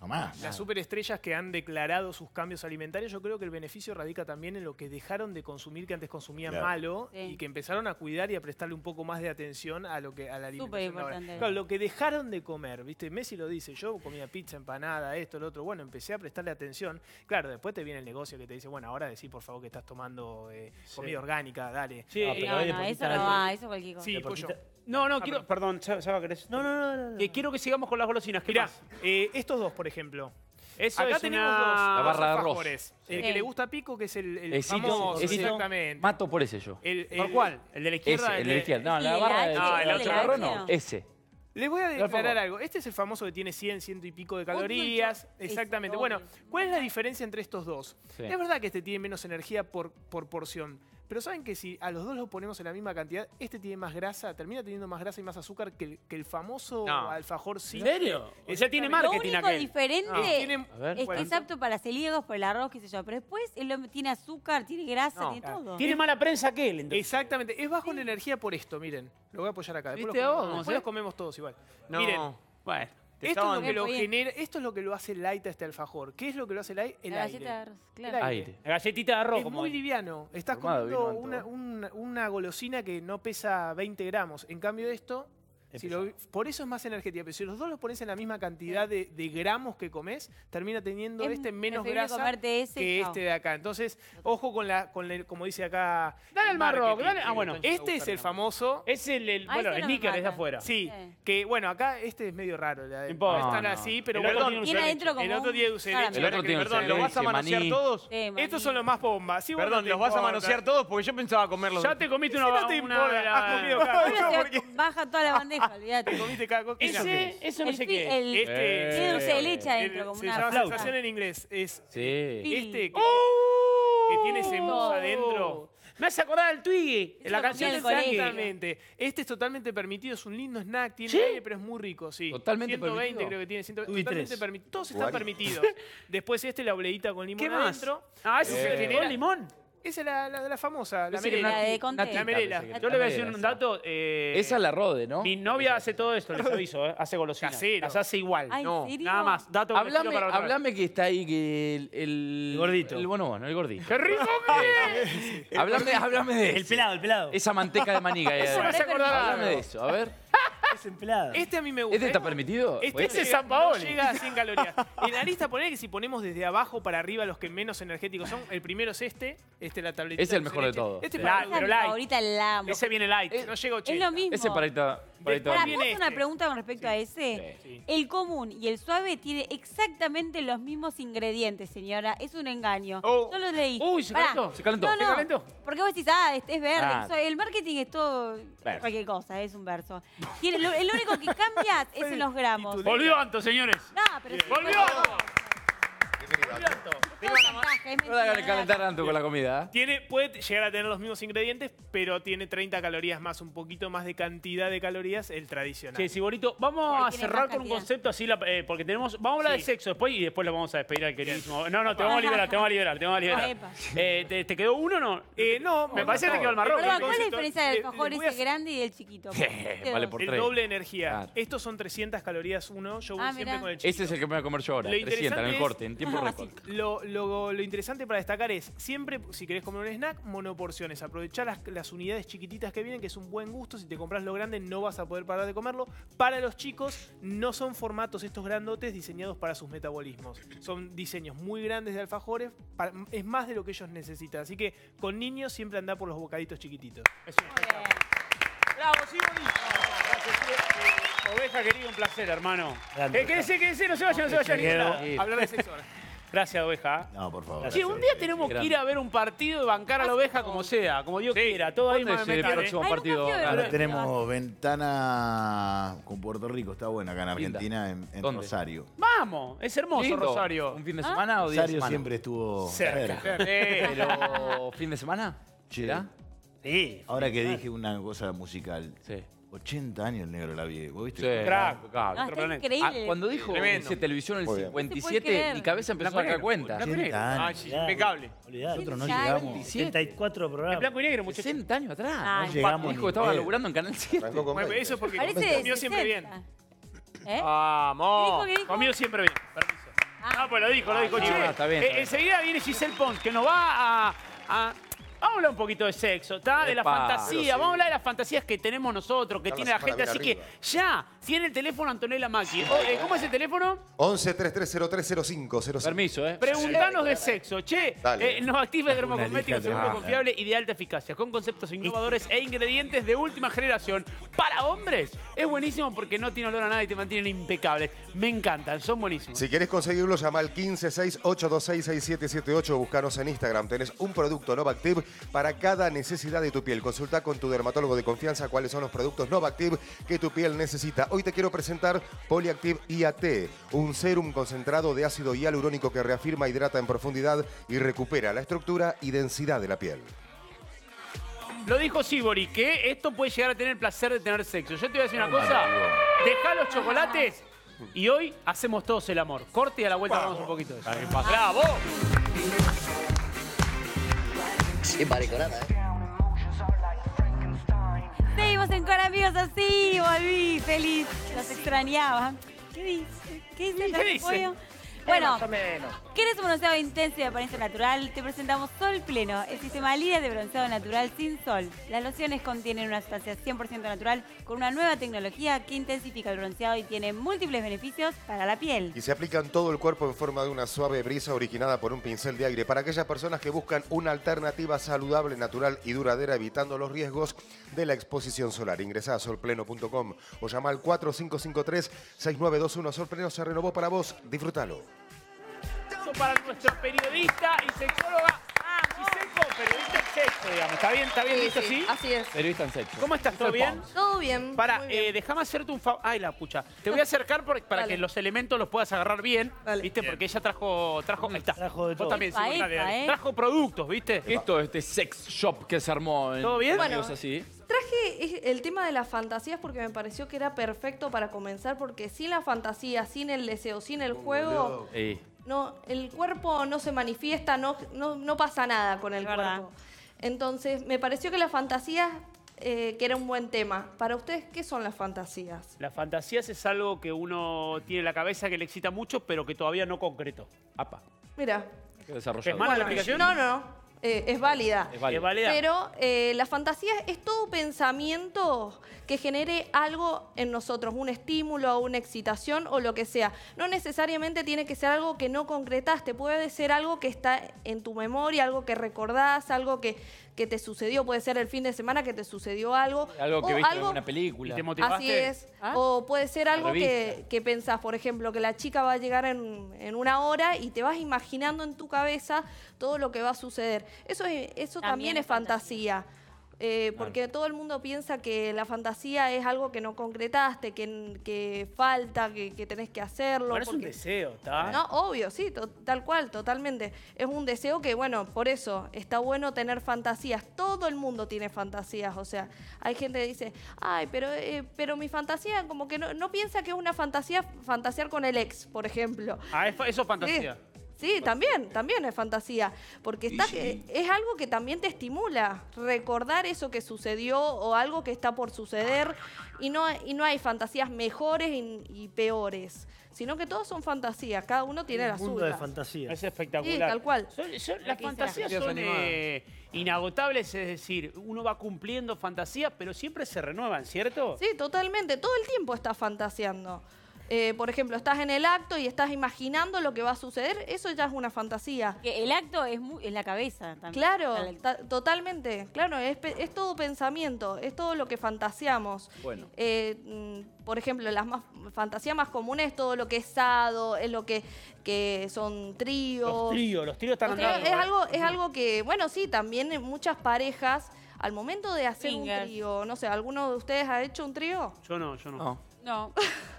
no más. Las superestrellas que han declarado sus cambios alimentarios, yo creo que el beneficio radica también en lo que dejaron de consumir que antes consumían Claro. malo Sí. y que empezaron a cuidar y a prestarle un poco más de atención a lo que a la alimentación. Claro, lo que dejaron de comer, ¿viste? Messi lo dice, yo comía pizza, empanada, esto, lo otro. Bueno, empecé a prestarle atención. Claro, después te viene el negocio que te dice, bueno, ahora decí por favor que estás tomando eh, comida orgánica, dale. Sí, Ah, pero No, eso no va, eso cualquier cosa. Sí, Deportista- pollo. No, no, quiero... Perdón, Saba, ¿querés? No, no, no, no, no. Eh, quiero que sigamos con las golosinas. ¿Qué Mirá, más? eh, estos dos, por ejemplo. Eso Acá es tenemos una... dos, La barra de arroz. alfajores. El Sí. que le gusta a Pico, que es el, el famoso, exactamente. Mato por ese yo. El- ¿Por el- cuál? ¿El de la izquierda? Ese, el de la izquierda. No, la el barra del Ah, el otro. chacarrón no. Ese. Les voy a declarar algo. Este es el famoso que tiene 100, 100 y pico de calorías. Exactamente. Bueno, ¿cuál es la diferencia entre estos dos? Sí. Es verdad que este tiene menos energía por, por porción, Pero saben que si a los dos los ponemos en la misma cantidad, este tiene más grasa, termina teniendo más grasa y más azúcar que el, que el famoso No. alfajor sí. ¿En serio? O sea, tiene Lo marketing único aquel. diferente No. Tiene- A ver. es que es apto para celíacos, por el arroz, qué sé yo. Pero después él lo- tiene azúcar, tiene grasa, No. tiene todo. Tiene mala prensa aquel, entonces. Exactamente, es bajo en energía por esto, miren. Lo voy a apoyar acá. Después, ¿Viste los, después los comemos todos igual. No. Miren, Bueno. Te esto es, lo que lo genera, esto es lo que lo hace light a este alfajor. ¿Qué es lo que lo hace light? El La aire. galleta de arroz, claro. El Aire. La galletita de arroz, Es como muy liviano. Estás Formado, comiendo una, una- una golosina que no pesa 20 gramos. En cambio esto, Es si lo- por eso es más energética. Pero si los dos los pones en la misma cantidad de, de gramos que comes, termina teniendo Es este menos grasa ese que este de acá. Entonces, ojo con la, con el- como dice acá. Dale el al marketing. dale- ah, bueno. Este es el famoso. Es el, el- Ah, bueno, ese el no me sneaker es de afuera. Sí, Sí. que bueno, acá este es medio raro. la de- No están No, así, pero El otro bueno, tiene un Tiene adentro como el otro un tiene leche. El otro tiene Perdón, ¿los vas a manosear todos? Estos son los más bombas. Perdón, ¿los vas a manosear todos? Porque yo pensaba comerlos. Ya te comiste una, no te importa, se baja toda la bandeja, olvídate. Te comiste cada cosa. Ese, eso no El sé qué es. el- Este Tiene dulce de leche el- adentro, como se una llama flauta. sensación en inglés. Es Sí. este que, ¡Oh! que tiene ese mousse adentro. Me hace acordar del Twiggy, la lo canción comía de en el colegio. Sangue. Exactamente. Este es totalmente permitido, es un lindo snack, tiene ¿Sí? aire, pero es muy rico, sí. Totalmente 120 permitido. creo que tiene, 120, Uy, totalmente tres. permitido. Todos están Guay. permitidos. Después este, la obleíta con limón ¿Qué más? adentro. Ah, ese Eh, es el genera- con limón. Esa es la, la, la famosa, la merela. La de tita, La merela. Yo le voy a decir un dato. eh, Esa es la Rode, ¿no? Mi novia hace todo esto, les aviso, ¿eh? hace golosinas. Casero. Las hace igual. Ay, ¿en no, serio? nada más. Dato que les Hablame, para otra vez. hablame que está ahí que el, el, El gordito. El bueno, bueno, el gordito. ¡Qué rico que es! Hablame, hablame de El ese. pelado, el pelado. Esa manteca de maní que hay Eso me adentro. hace acordar a Háblame de eso, a ver. Es el pelado. Este a mí me gusta. ¿Este está permitido? Este Este es San Paoli. no llega a 100 calorías. En la lista poner que si ponemos desde abajo para arriba los que menos energéticos son, el primero es este, este es la tableta. Es el mejor de todos. Este La- para es pero mi light. favorita, la amo. Ese viene light. no llega a 80. Es lo mismo. Ese Ahora, viene ¿puedo hacer una este. pregunta con respecto a ese? Sí. El común y el suave tiene exactamente los mismos ingredientes, señora. Es un engaño. Oh. Yo lo leí. Uy, se Pará. calentó. Se calentó. No, ¿Se no. calentó? Porque vos decís, ah, es, es verde. Ah. El marketing es todo Verso. cualquier cosa, es un verso. Tiene, lo, el único que cambia es en los gramos. Volvió Anto, señores. No, pero sí, ¡Volvió! Chantaje, es No la hagas mentira. calentar tanto con la comida. ¿eh? Tiene, puede llegar a tener los mismos ingredientes, pero tiene 30 calorías más, un poquito más de cantidad de calorías el tradicional. Sí, sí, bonito. Vamos a cerrar con un concepto así, la- eh, porque tenemos. Vamos a hablar Sí. de sexo después y después lo vamos a despedir al queridísimo. No, no, te vamos a liberar, te vamos a liberar, te vamos a liberar. Eh, ¿te, te quedó uno o no? Eh, no, Me parece que te quedó el marrón. ¿cuál es la diferencia del eh, alfajor a ese grande y del chiquito? Vale por El tres. doble de energía. Claro. Estos son 300 calorías uno. Yo voy Ah, siempre mirá. con el chiquito. Ese es el que me voy a comer yo ahora. Lo 300 en el corte, en tiempo Ah, récord. Lo, lo- lo interesante para destacar es, siempre, si querés comer un snack, monoporciones. Aprovechar las, las unidades chiquititas que vienen, que es un buen gusto. Si te compras lo grande, no vas a poder parar de comerlo. Para los chicos, no son formatos estos grandotes diseñados para sus metabolismos. Son diseños muy grandes de alfajores. para- es más de lo que ellos necesitan. Así que con niños siempre anda por los bocaditos chiquititos. Bravo, sí, bonito. Oveja querido, un placer, hermano. Grande, Eh, quédese, quédese, no se vaya, no se vaya. Hablar de sexo ahora. Gracias, Oveja. No, por favor. Sí, un día tenemos que ir a ver un partido y bancar a la oveja como sea, como Dios quiera. Todo ahí ¿Cuándo es me el próximo partido? Ahora tenemos ventana con Puerto Rico, está buena acá en. Argentina, en. Rosario. Vamos, es hermoso Lindo. Rosario. ¿Un fin de ¿Ah? semana o día Rosario semana? siempre estuvo Cerca. cerca. Pero, ¿fin de semana? ¿Será? Sí. Ahora que dije una cosa musical, Sí. 80 años el negro la vi, ¿vos viste? Sí. Crack. Claro. No, está increíble. Ah, cuando dijo Tremendo. ese televisión en el Muy bien. 57, creer. mi cabeza empezó a dar cuenta. Blanco y negro. 80 Ah, años. sí, impecable. Olvidate. Nosotros no Ya, llegamos. 74 En programas. blanco y negro, muchachos. 60 años atrás. Ah, No llegamos Dijo ni que estaba pedo. laburando en Canal 7. Arrancó con Bueno, 20. eso es porque Parece de comió siempre bien. 60. ¿Eh? Vamos. ¿Qué dijo? ¿Qué dijo? Conmigo siempre bien. Permiso. Ah. Ah, pues lo dijo, lo dijo. Che, bueno, está bien, eh, bien. enseguida viene Giselle Pons, que nos va a... a- Vamos a hablar un poquito de sexo, ¿está? De la Epa. fantasía. Vamos a hablar de las fantasías que tenemos nosotros, que tiene la gente. Así que ya, tiene el teléfono Antonella Macchi. Eh, ¿Cómo es el teléfono? 11 330305 Permiso, ¿eh? Preguntanos de sexo. Che, Dale. eh, nos activa dermocosmético lista seguro, confiable y de alta eficacia, con conceptos innovadores e ingredientes de última generación. Para hombres, es buenísimo porque no tiene olor a nada y te mantienen impecables. Me encantan, son buenísimos. Si querés conseguirlo, llama al 1568266778 o buscanos en Instagram. Tenés un producto Novactive para cada necesidad de tu piel. Consulta con tu dermatólogo de confianza cuáles son los productos Novactive que tu piel necesita. Hoy te quiero presentar Polyactive IAT, un serum concentrado de ácido hialurónico que reafirma, hidrata en profundidad y recupera la estructura y densidad de la piel. Lo dijo Sibori, que esto puede llegar a tener el placer de tener sexo. Yo te voy a decir una cosa. Deja los chocolates y hoy hacemos todos el amor. Corte y a la vuelta vamos un poquito de eso. ¡Bravo! Qué mariconada, ¿eh? Seguimos en Con Amigos así, volví, feliz. Los extrañaba. ¿Qué dice? ¿Qué dice? ¿Qué dice? Bueno, ¿quieres un bronceado intenso y de apariencia natural? Te presentamos Sol Pleno, el sistema líder de bronceado natural sin sol. Las lociones contienen una sustancia 100% natural con una nueva tecnología que intensifica el bronceado y tiene múltiples beneficios para la piel. Y se aplican todo el cuerpo en forma de una suave brisa originada por un pincel de aire para aquellas personas que buscan una alternativa saludable, natural y duradera, evitando los riesgos de la exposición solar. Ingresá a solpleno.com o llama al 4553-6921. Sol Pleno se renovó para vos. Disfrútalo. Para nuestro periodista y sexóloga Chiseco, periodista en sexo, digamos. ¿Está bien? ¿Está bien Sí, sí, así? así es. Periodista en sexo. ¿Cómo estás? ¿Todo bien? Todo bien. Para, muy bien. eh, déjame hacerte un favor. Ay, la pucha. Te voy a acercar por- para Dale. que los elementos los puedas agarrar bien. Dale. ¿Viste? Porque ella trajo. trajo ahí está. Trajo de Vos todo. también, Epa, sí, dale, epa, dale. eh. Trajo productos, ¿viste? Esto, este sex shop que se armó en ¿Todo bien? Amigos Bueno. así. Traje el tema de las fantasías porque me pareció que era perfecto para comenzar porque sin la fantasía, sin el deseo, sin el juego, Eh, no, el cuerpo no se manifiesta, no, no, no pasa nada con el Es verdad. cuerpo. Entonces, me pareció que las fantasías, eh, que era un buen tema. Para ustedes, ¿qué son las fantasías? Las fantasías es algo que uno tiene en la cabeza que le excita mucho, pero que todavía no concretó. apa, Mira. ¿Es mala la explicación? No, no, no. Eh, es válida. Es. ¿Es? Pero eh, la fantasía es todo pensamiento que genere algo en nosotros, un estímulo, una excitación o lo que sea. No necesariamente tiene que ser algo que no concretaste, puede ser algo que está en tu memoria, algo que recordás, algo que, que te sucedió, puede ser el fin de semana que te sucedió algo. Algo que o viste en una película. ¿Y te motivaste? Así es. ¿Ah? O puede ser algo que, que pensás, por ejemplo, que la chica va a llegar en, en una hora y te vas imaginando en tu cabeza todo lo que va a suceder. Eso, es- eso también, También es es fantasía. fantasía. Eh, porque todo el mundo piensa que la fantasía es algo que no concretaste, que, que falta, que, que tenés que hacerlo. Bueno, es un deseo, ¿está? no, obvio, sí, to- tal cual, totalmente. Es un deseo que, bueno, por eso está bueno tener fantasías. Todo el mundo tiene fantasías. O sea, hay gente que dice, ay, pero, eh, pero mi fantasía, como que no, no piensa que es una fantasía fantasear con el ex, por ejemplo. Ah, eso es fantasía. Sí. Sí, también, también es fantasía. Porque está, eh, es algo que también te estimula. Recordar eso que sucedió o algo que está por suceder. Y no, y no hay fantasías mejores y, y peores. Sino que todos son fantasías. Cada uno tiene Un las mundo de suyas. fantasía. Es espectacular. Sí, tal cual. Son- son- las fantasías son Fantasías eh, inagotables, es decir, uno va cumpliendo fantasías, pero siempre se renuevan, ¿cierto? Sí, totalmente. Todo el tiempo estás fantaseando. Eh, por ejemplo, estás en el acto y estás imaginando lo que va a suceder. Eso ya es una fantasía. Que el acto es muy, en la cabeza también. Claro, Al- ta- totalmente. Claro, es, todo pensamiento, es todo lo que fantaseamos. Bueno. Eh, mm, por ejemplo, las más fantasías más comunes es todo lo que es sado, es lo que, que son tríos. Los tríos, los tríos están Los tríos andando. es ¿eh? algo, es algo que, bueno, sí, también en muchas parejas, al momento de hacer Fingers. un trío, no sé, ¿alguno de ustedes ha hecho un trío? Yo no, yo no. No. No.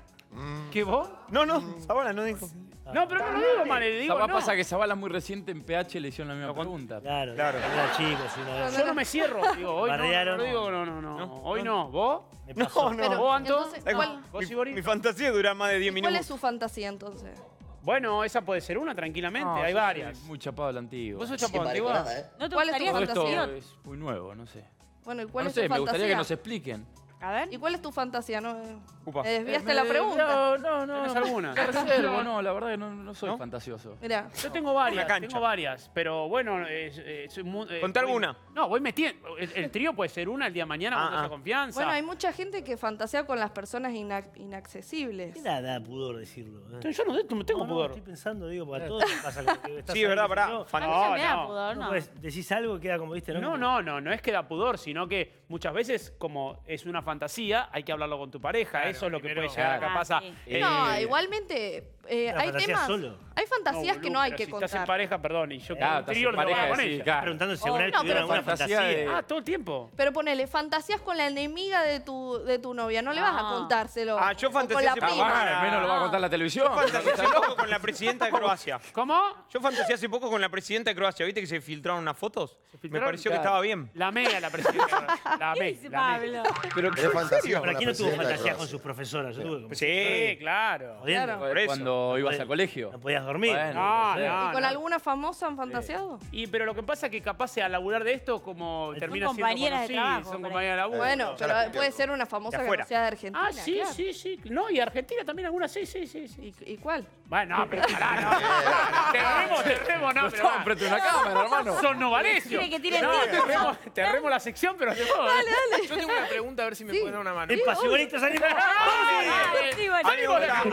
¿Qué vos? No, no, Zabala no dijo. No, pero no lo digo mal, le digo no. pasa que Zabala muy reciente en PH le hicieron la misma pregunta. Claro, Claro. Era chico, sí. Yo no me cierro, digo, hoy no, no, digo, no, no, no. Hoy no, ¿vos? No, no. Pero, ¿Vos, Anto? ¿cuál, ¿Vos, mi, mi fantasía dura más de 10 cuál minutos. es su fantasía entonces? Bueno, esa puede ser una, tranquilamente, No, hay varias. Muy chapado a la antigua. ¿Vos sos antigua? mariconada, ¿eh? ¿No te ¿Cuál es tu esto fantasía? es muy nuevo, no sé. Bueno, ¿y cuál no es sé, tu me gustaría fantasía? que nos expliquen. A ver. ¿Y cuál es tu fantasía? No, Upa. me desviaste Eh, la pregunta. No, no, no. ¿Tenés alguna? Me reservo, no, la verdad que no, no soy ¿No? fantasioso. Mira, Yo tengo varias, cancha. tengo varias, pero bueno, es, es mu- eh, Contá voy- alguna. No, voy metiendo. El, el trío puede ser una el día de mañana Ah, cuando haya ah. confianza. bueno, hay mucha gente que fantasea con las personas ina- inaccesibles. ¿Qué da, da pudor decirlo? eh? Entonces, Yo no, no tengo No, no, pudor. Estoy pensando, digo, para todos pasa como que estás Sí, ahí, verdad, pará. A mí no me da no. pudor, No, no. pues, decís algo y queda como, viste, ¿no? No, no, no, no es que da pudor, sino que muchas veces, como es una fantasía, hay que hablarlo con tu pareja. Claro, Eso es lo que primero- puede llegar a Claro. capaz a. Ah, sí. eh, No, igualmente eh, hay temas, solo. Hay fantasías que no hay que si estás en contar. pareja, perdón, y yo Claro, con un estás trío en lo hago pareja, con sí, ella. claro. preguntando si Oh, alguna vez no, tuvieron pero alguna fantasía fantasía. de- Ah, todo el tiempo. Pero ponele, fantasías con la enemiga de tu, de tu novia, no le vas a contárselo. Ah, yo O con fantaseé la hace Ah, poco prima. con bueno, al menos lo va a contar la televisión. Yo fantaseé hace poco con la presidenta de Croacia. ¿Cómo? Yo fantaseé hace poco con la presidenta de Croacia. ¿Viste que se filtraron unas fotos? Me filtraron? pareció que Claro. estaba bien. La amé a la presidenta. La dice la amé. Pablo? Pero ¿Tenés fantasía con Pero la ¿quién no tuvo presidenta de fantasía con Croacia? sus profesoras? Yo tuve como- Sí, claro. Jodiendo. Claro. Por eso. cuando ibas al colegio. No podías dormir. Bueno, No, no sé. no, ¿Y con no. alguna famosa han fantaseado? Y pero lo que pasa es que capaz a laburar de esto como termina siendo compañeras de trabajo, son compañeras de laburo. Bueno, pero puede ser una famosa que sea de Argentina. Ah, sí, claro. sí, sí. No, y Argentina también algunas, sí, sí, sí. sí. ¿Y, y cuál? Bueno, no, pero pará, no. Te remo, te remo, no, pero una cámara, hermano. Son novarecio. Quiere que tire el No, tiro. te remo, la sección, pero te puedo. Yo tengo una pregunta, a ver si me pueden dar una mano.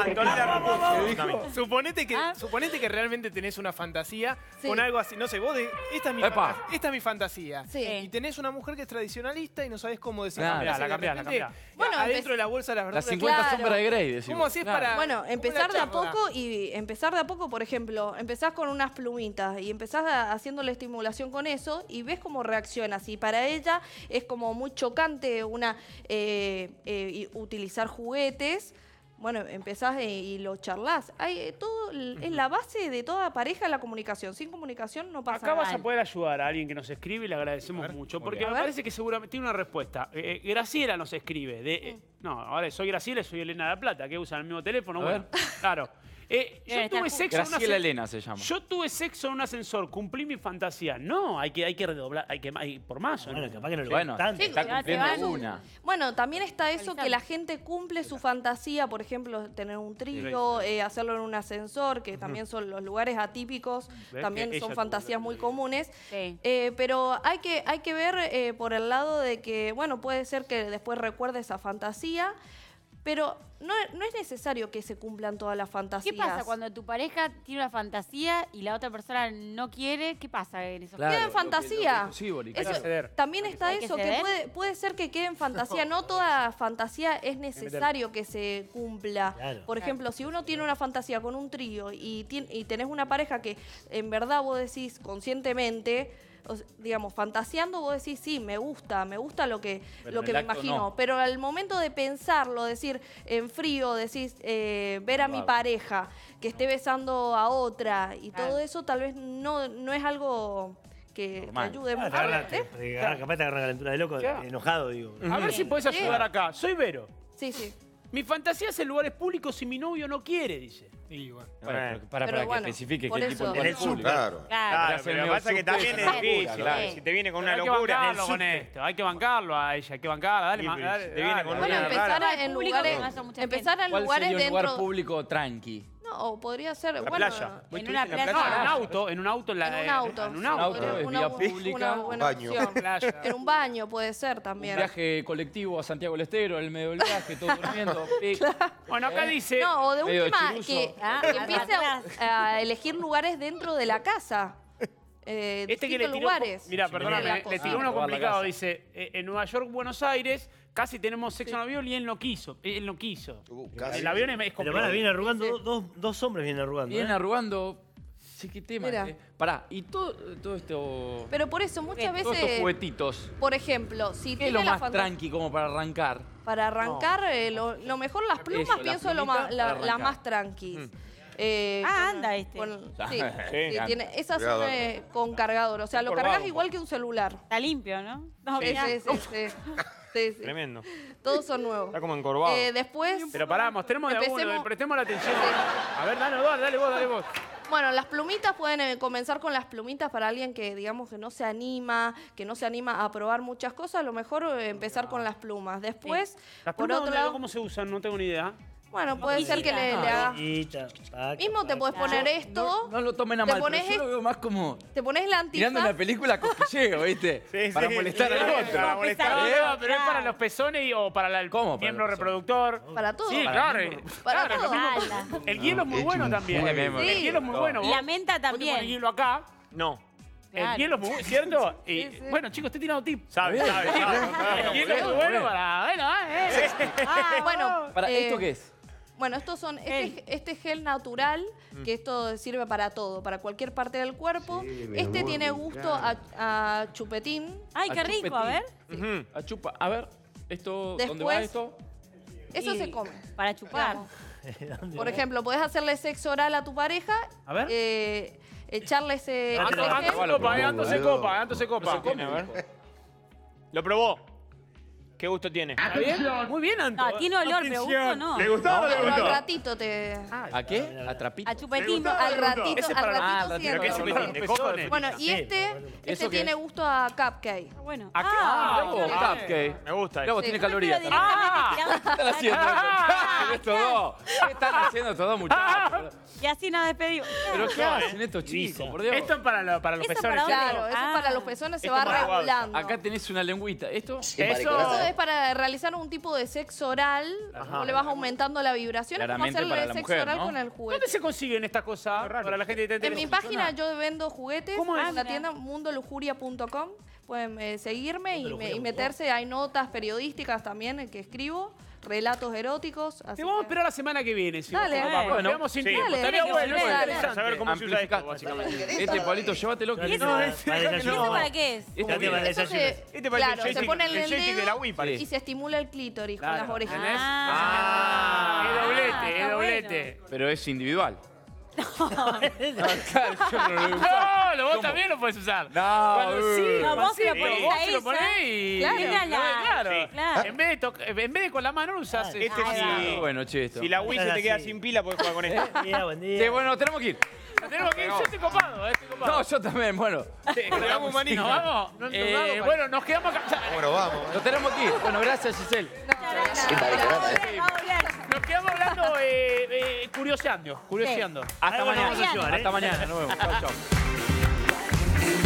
Antonella Rucuzzi. Suponete que, Ah. Suponete que realmente tenés una fantasía Sí. con algo así. No sé, vos de. Esta es mi, Epa. fanta- esta es mi fantasía. Sí. Y tenés una mujer que es tradicionalista y no sabés cómo decir. Claro. La cambiá, la cambiá. Bueno, adentro de la bolsa de las Las verduras. 50 Claro. sombras de Grey, decimos. ¿Cómo hacés para.? Bueno, ¿cómo empezar de a charla? poco y empezar de a poco, por ejemplo, empezás con unas plumitas y empezás a- haciéndole estimulación con eso y ves cómo reacciona. Si para ella es como muy chocante una eh, eh, y utilizar juguetes, bueno, empezás eh, y lo charlas. Hay eh, todo es la base de toda pareja la comunicación. Sin comunicación no pasa Acá vas nada. a poder ayudar a alguien que nos escribe y le agradecemos mucho. Porque me parece que seguramente tiene una respuesta. Eh, eh, Graciela nos escribe. De, eh, no, ahora soy Graciela y soy Elena de la Plata, que usan el mismo teléfono. A Bueno, claro. Eh, yo tuve sexo en un Graciela ascen- Elena se llama. Yo tuve sexo en un ascensor, cumplí mi fantasía. No, hay que, hay que redoblar, hay que hay por más. ¿o no? Bueno, capaz que no lo Bueno, tanto. está Sí, te cumpliendo van- una. Bueno, también está eso que la gente cumple su fantasía, por ejemplo, tener un trío, eh, hacerlo en un ascensor, que también son los lugares atípicos, también son fantasías muy comunes. Sí. Eh, pero hay que, hay que ver eh, por el lado de que, bueno, puede ser que después recuerde esa fantasía, pero no, no es necesario que se cumplan todas las fantasías. ¿Qué pasa cuando tu pareja tiene una fantasía y la otra persona no quiere? ¿Qué pasa en esos Claro. Queda en lo que- lo que fantasía. Eso- ceder. también está ¿Hay que eso, que ceder? puede, puede ser que quede en fantasía. No toda fantasía es necesario que se cumpla. Claro. Por ejemplo, si uno tiene una fantasía con un trío y, tien- y tenés una pareja que en verdad vos decís conscientemente, o s- digamos, fantaseando, vos decís, sí, me gusta, me gusta lo que, Pero lo que me imagino. no. Pero al momento de pensarlo, decir en frío, decís, eh, ver a mi pareja que esté besando a otra y Claro. todo eso tal vez no, no es algo que te Normal. ayude Ah, mucho. te agarra- ¿eh? te- te agarra- Capaz te agarra calentura de loco, Claro. enojado, digo. A ver si puedes ayudar acá. Soy Vero. Sí, sí. Mi fantasía es en lugares públicos si mi novio no quiere, dice. Y bueno. Para, para bueno, que especifique qué tipo de En el. Claro. Claro. Claro, hace pero lo medio que pasa es que subte, también es difícil. claro. Si te viene con una hay que locura. bancarlo con esto. Hay que bancarlo a ella, hay que bancarla. Dale, te viene con Bueno, una empezar rara. en lugares, que empezar en ¿Cuál lugares sería un dentro. lugar público tranqui? No, o podría ser, La bueno, playa. ¿Vos en una playa. No, en un auto, en un auto. En, la- en un auto. En un auto. una, pública. una buena Baño. Playa. En un baño puede ser Un también. viaje colectivo a Santiago del Estero, en el medio del viaje, todo durmiendo. Bueno, acá ¿Eh? dice. No, o de última, que, Ah, que empiece a elegir lugares dentro de la casa. Eh, Este que le tiró, lugares. Mira, perdóname, le tiró uno complicado. Dice, eh, en Nueva York, Buenos Aires, casi tenemos sexo en avión y él no quiso. Él no quiso. Uh. El avión es Pero complicado. van, vienen arrugando, dos, dos, dos hombres vienen arrugando. Vienen ¿eh? arrugando. Sí, qué tema. Mira. eh. Pará, y todo, todo esto. Pero por eso muchas todos estos veces, juguetitos. por ejemplo, si ¿Qué es lo la más tranqui como para arrancar? para arrancar, eh, lo, lo mejor las plumas Eso, pienso lo plumita más, la, más tranqui. Eh, Ah, con- anda este. con- Ah, sí, sí, tiene, Cuidado. eh, con cargador, o sea, lo cargas igual que un celular. Está limpio, ¿no? No, Sí, sí, sí, sí. Sí, sí. Tremendo. Todos son nuevos. Está como encorvado. Eh, después, Pero pará, mostremos de a uno, eh, prestemos la atención. A ver, dale vos, dale vos, dale vos. bueno, las plumitas pueden comenzar con las plumitas para alguien que, digamos, que no se anima, que no se anima a probar muchas cosas, a lo mejor empezar con las plumas. Después, Las por plumas, otro ¿dónde- lado, ¿cómo se usan? No tengo ni idea. Bueno, puede ser que le, le Ah, hagas... Mismo te puedes poner esto, No lo tomen a Te mal, pero pones yo es- lo veo más como te pones la mirando una antifaz, película cosquilleo, ¿viste? Sí, para sí. molestar al Para otro. molestar. No, Eh, no, pero es para los pezones y- o para la- el ¿Cómo para miembro los pezones? reproductor. para todo. Sí, para, claro. para claro, todo. El hielo es muy bueno también. El hielo es muy bueno. Y la menta vos también. hielo acá. No. El Claro. hielo es muy bueno, ¿cierto? Y, Sí, sí. Bueno, chicos, estoy tirando tips. Sabe, sabe, sabe, El hielo es muy bueno para. Bueno, eh, eh. Bueno, Para, eh, ¿esto qué es? Bueno, estos son este, este gel natural, Mm. que esto sirve para todo, para cualquier parte del cuerpo. este tiene gusto a, a chupetín. Ay, qué A rico, chupetín. a ver. Sí, A chupa. A ver, esto, ¿dónde Después- va esto? Eso Y se come. Para chupar. Por ejemplo, podés hacerle sexo oral a tu pareja. A ver. eh, echarle ese. Anto se Bueno, copa, copa, Anto se copa. No se come, a ver. Lo probó. ¿Qué gusto tiene? ¿Está bien? Muy bien, Anto. No, tiene olor, pero gusto no. ¿Le gustó o no le Pero al ratito te... ¿A qué? ¿A trapito? A chupetín. Al ratito, Ese al para la- ratito Ah, siento. ¿Pero qué es pezones. Bueno, y este, bueno. este ¿Eso qué tiene es? gusto a cupcake. Bueno. ¿A qué? Ah, Ah, Ah, cupcake. Me gusta eso. tiene calorías. Ah. ¿Qué están haciendo? Ah, Estos dos. ¿Qué están haciendo estos dos muchachos? Y así nos despedimos. ¿Pero qué hacen estos chicos? Por Dios. Esto es para, lo- para los pezones. Claro, eso Ah. para los pezones se va regulando. Acá tenés una lengüita. ¿Esto? Eso. Es para realizar un tipo de sexo oral. Ajá. Le vas aumentando la vibración. Es como Claramente hacerle para la sexo mujer, oral ¿no? con el ¿Dónde juguete. se consiguen estas cosas? Para la gente que te En mi interesa. página yo vendo juguetes. ¿Cómo es? En la tienda mundolujuria.com. Pueden eh, seguirme y, me- y meterse. Hay notas periodísticas también eh, que escribo. Relatos eróticos. Así Te vamos a que- esperar la semana que viene. Si Dale. vos te porque Bueno. quedamos sin Sí. tiempo. Dale, Estaría dale, bueno, dale, bueno, dale. Saber cómo se usa esto, básicamente. Este, Pablito, llévatelo que ¿Y eso, No, Para es- el ¿y eso desayuno. para qué es? Ya te va el Eso desayuno. se, Este parece claro, el se joystick- pone en el el joystick de la Wii, dedo parece. y se estimula el clítoris con Claro. las orejas. ¿Tenés? Ah, Es doblete, está es doblete. Pero es individual. No, vos también lo puedes usar. No, Cuando sí. No, vos lo ponés vos a se lo esa. ponés y... Claro. Mira la- claro. Sí. Claro. En, vez de toc- en vez de con la mano lo usas. Este Ahí sí. Qué bueno, che, esto. Si la Wii se te queda sin pila, podés jugar con esto. Mira, buen día. Sí, bueno, tenemos que ir. Tenemos que ir. Yo estoy copado, eh, estoy copado. No, yo también, bueno. Sí, nos vamos, manito. ¿Nos vamos? ¿Nos- nos Eh, vamos? bueno, nos quedamos acá. Bueno, vamos. Nos tenemos que ir. Bueno, gracias, Giselle. Nos quedamos hablando, eh, eh, curioseando, curioseando. Hasta Algo nos mañana. vamos a llevar, ¿eh? Hasta mañana. Nos vemos. Chau.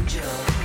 Angel.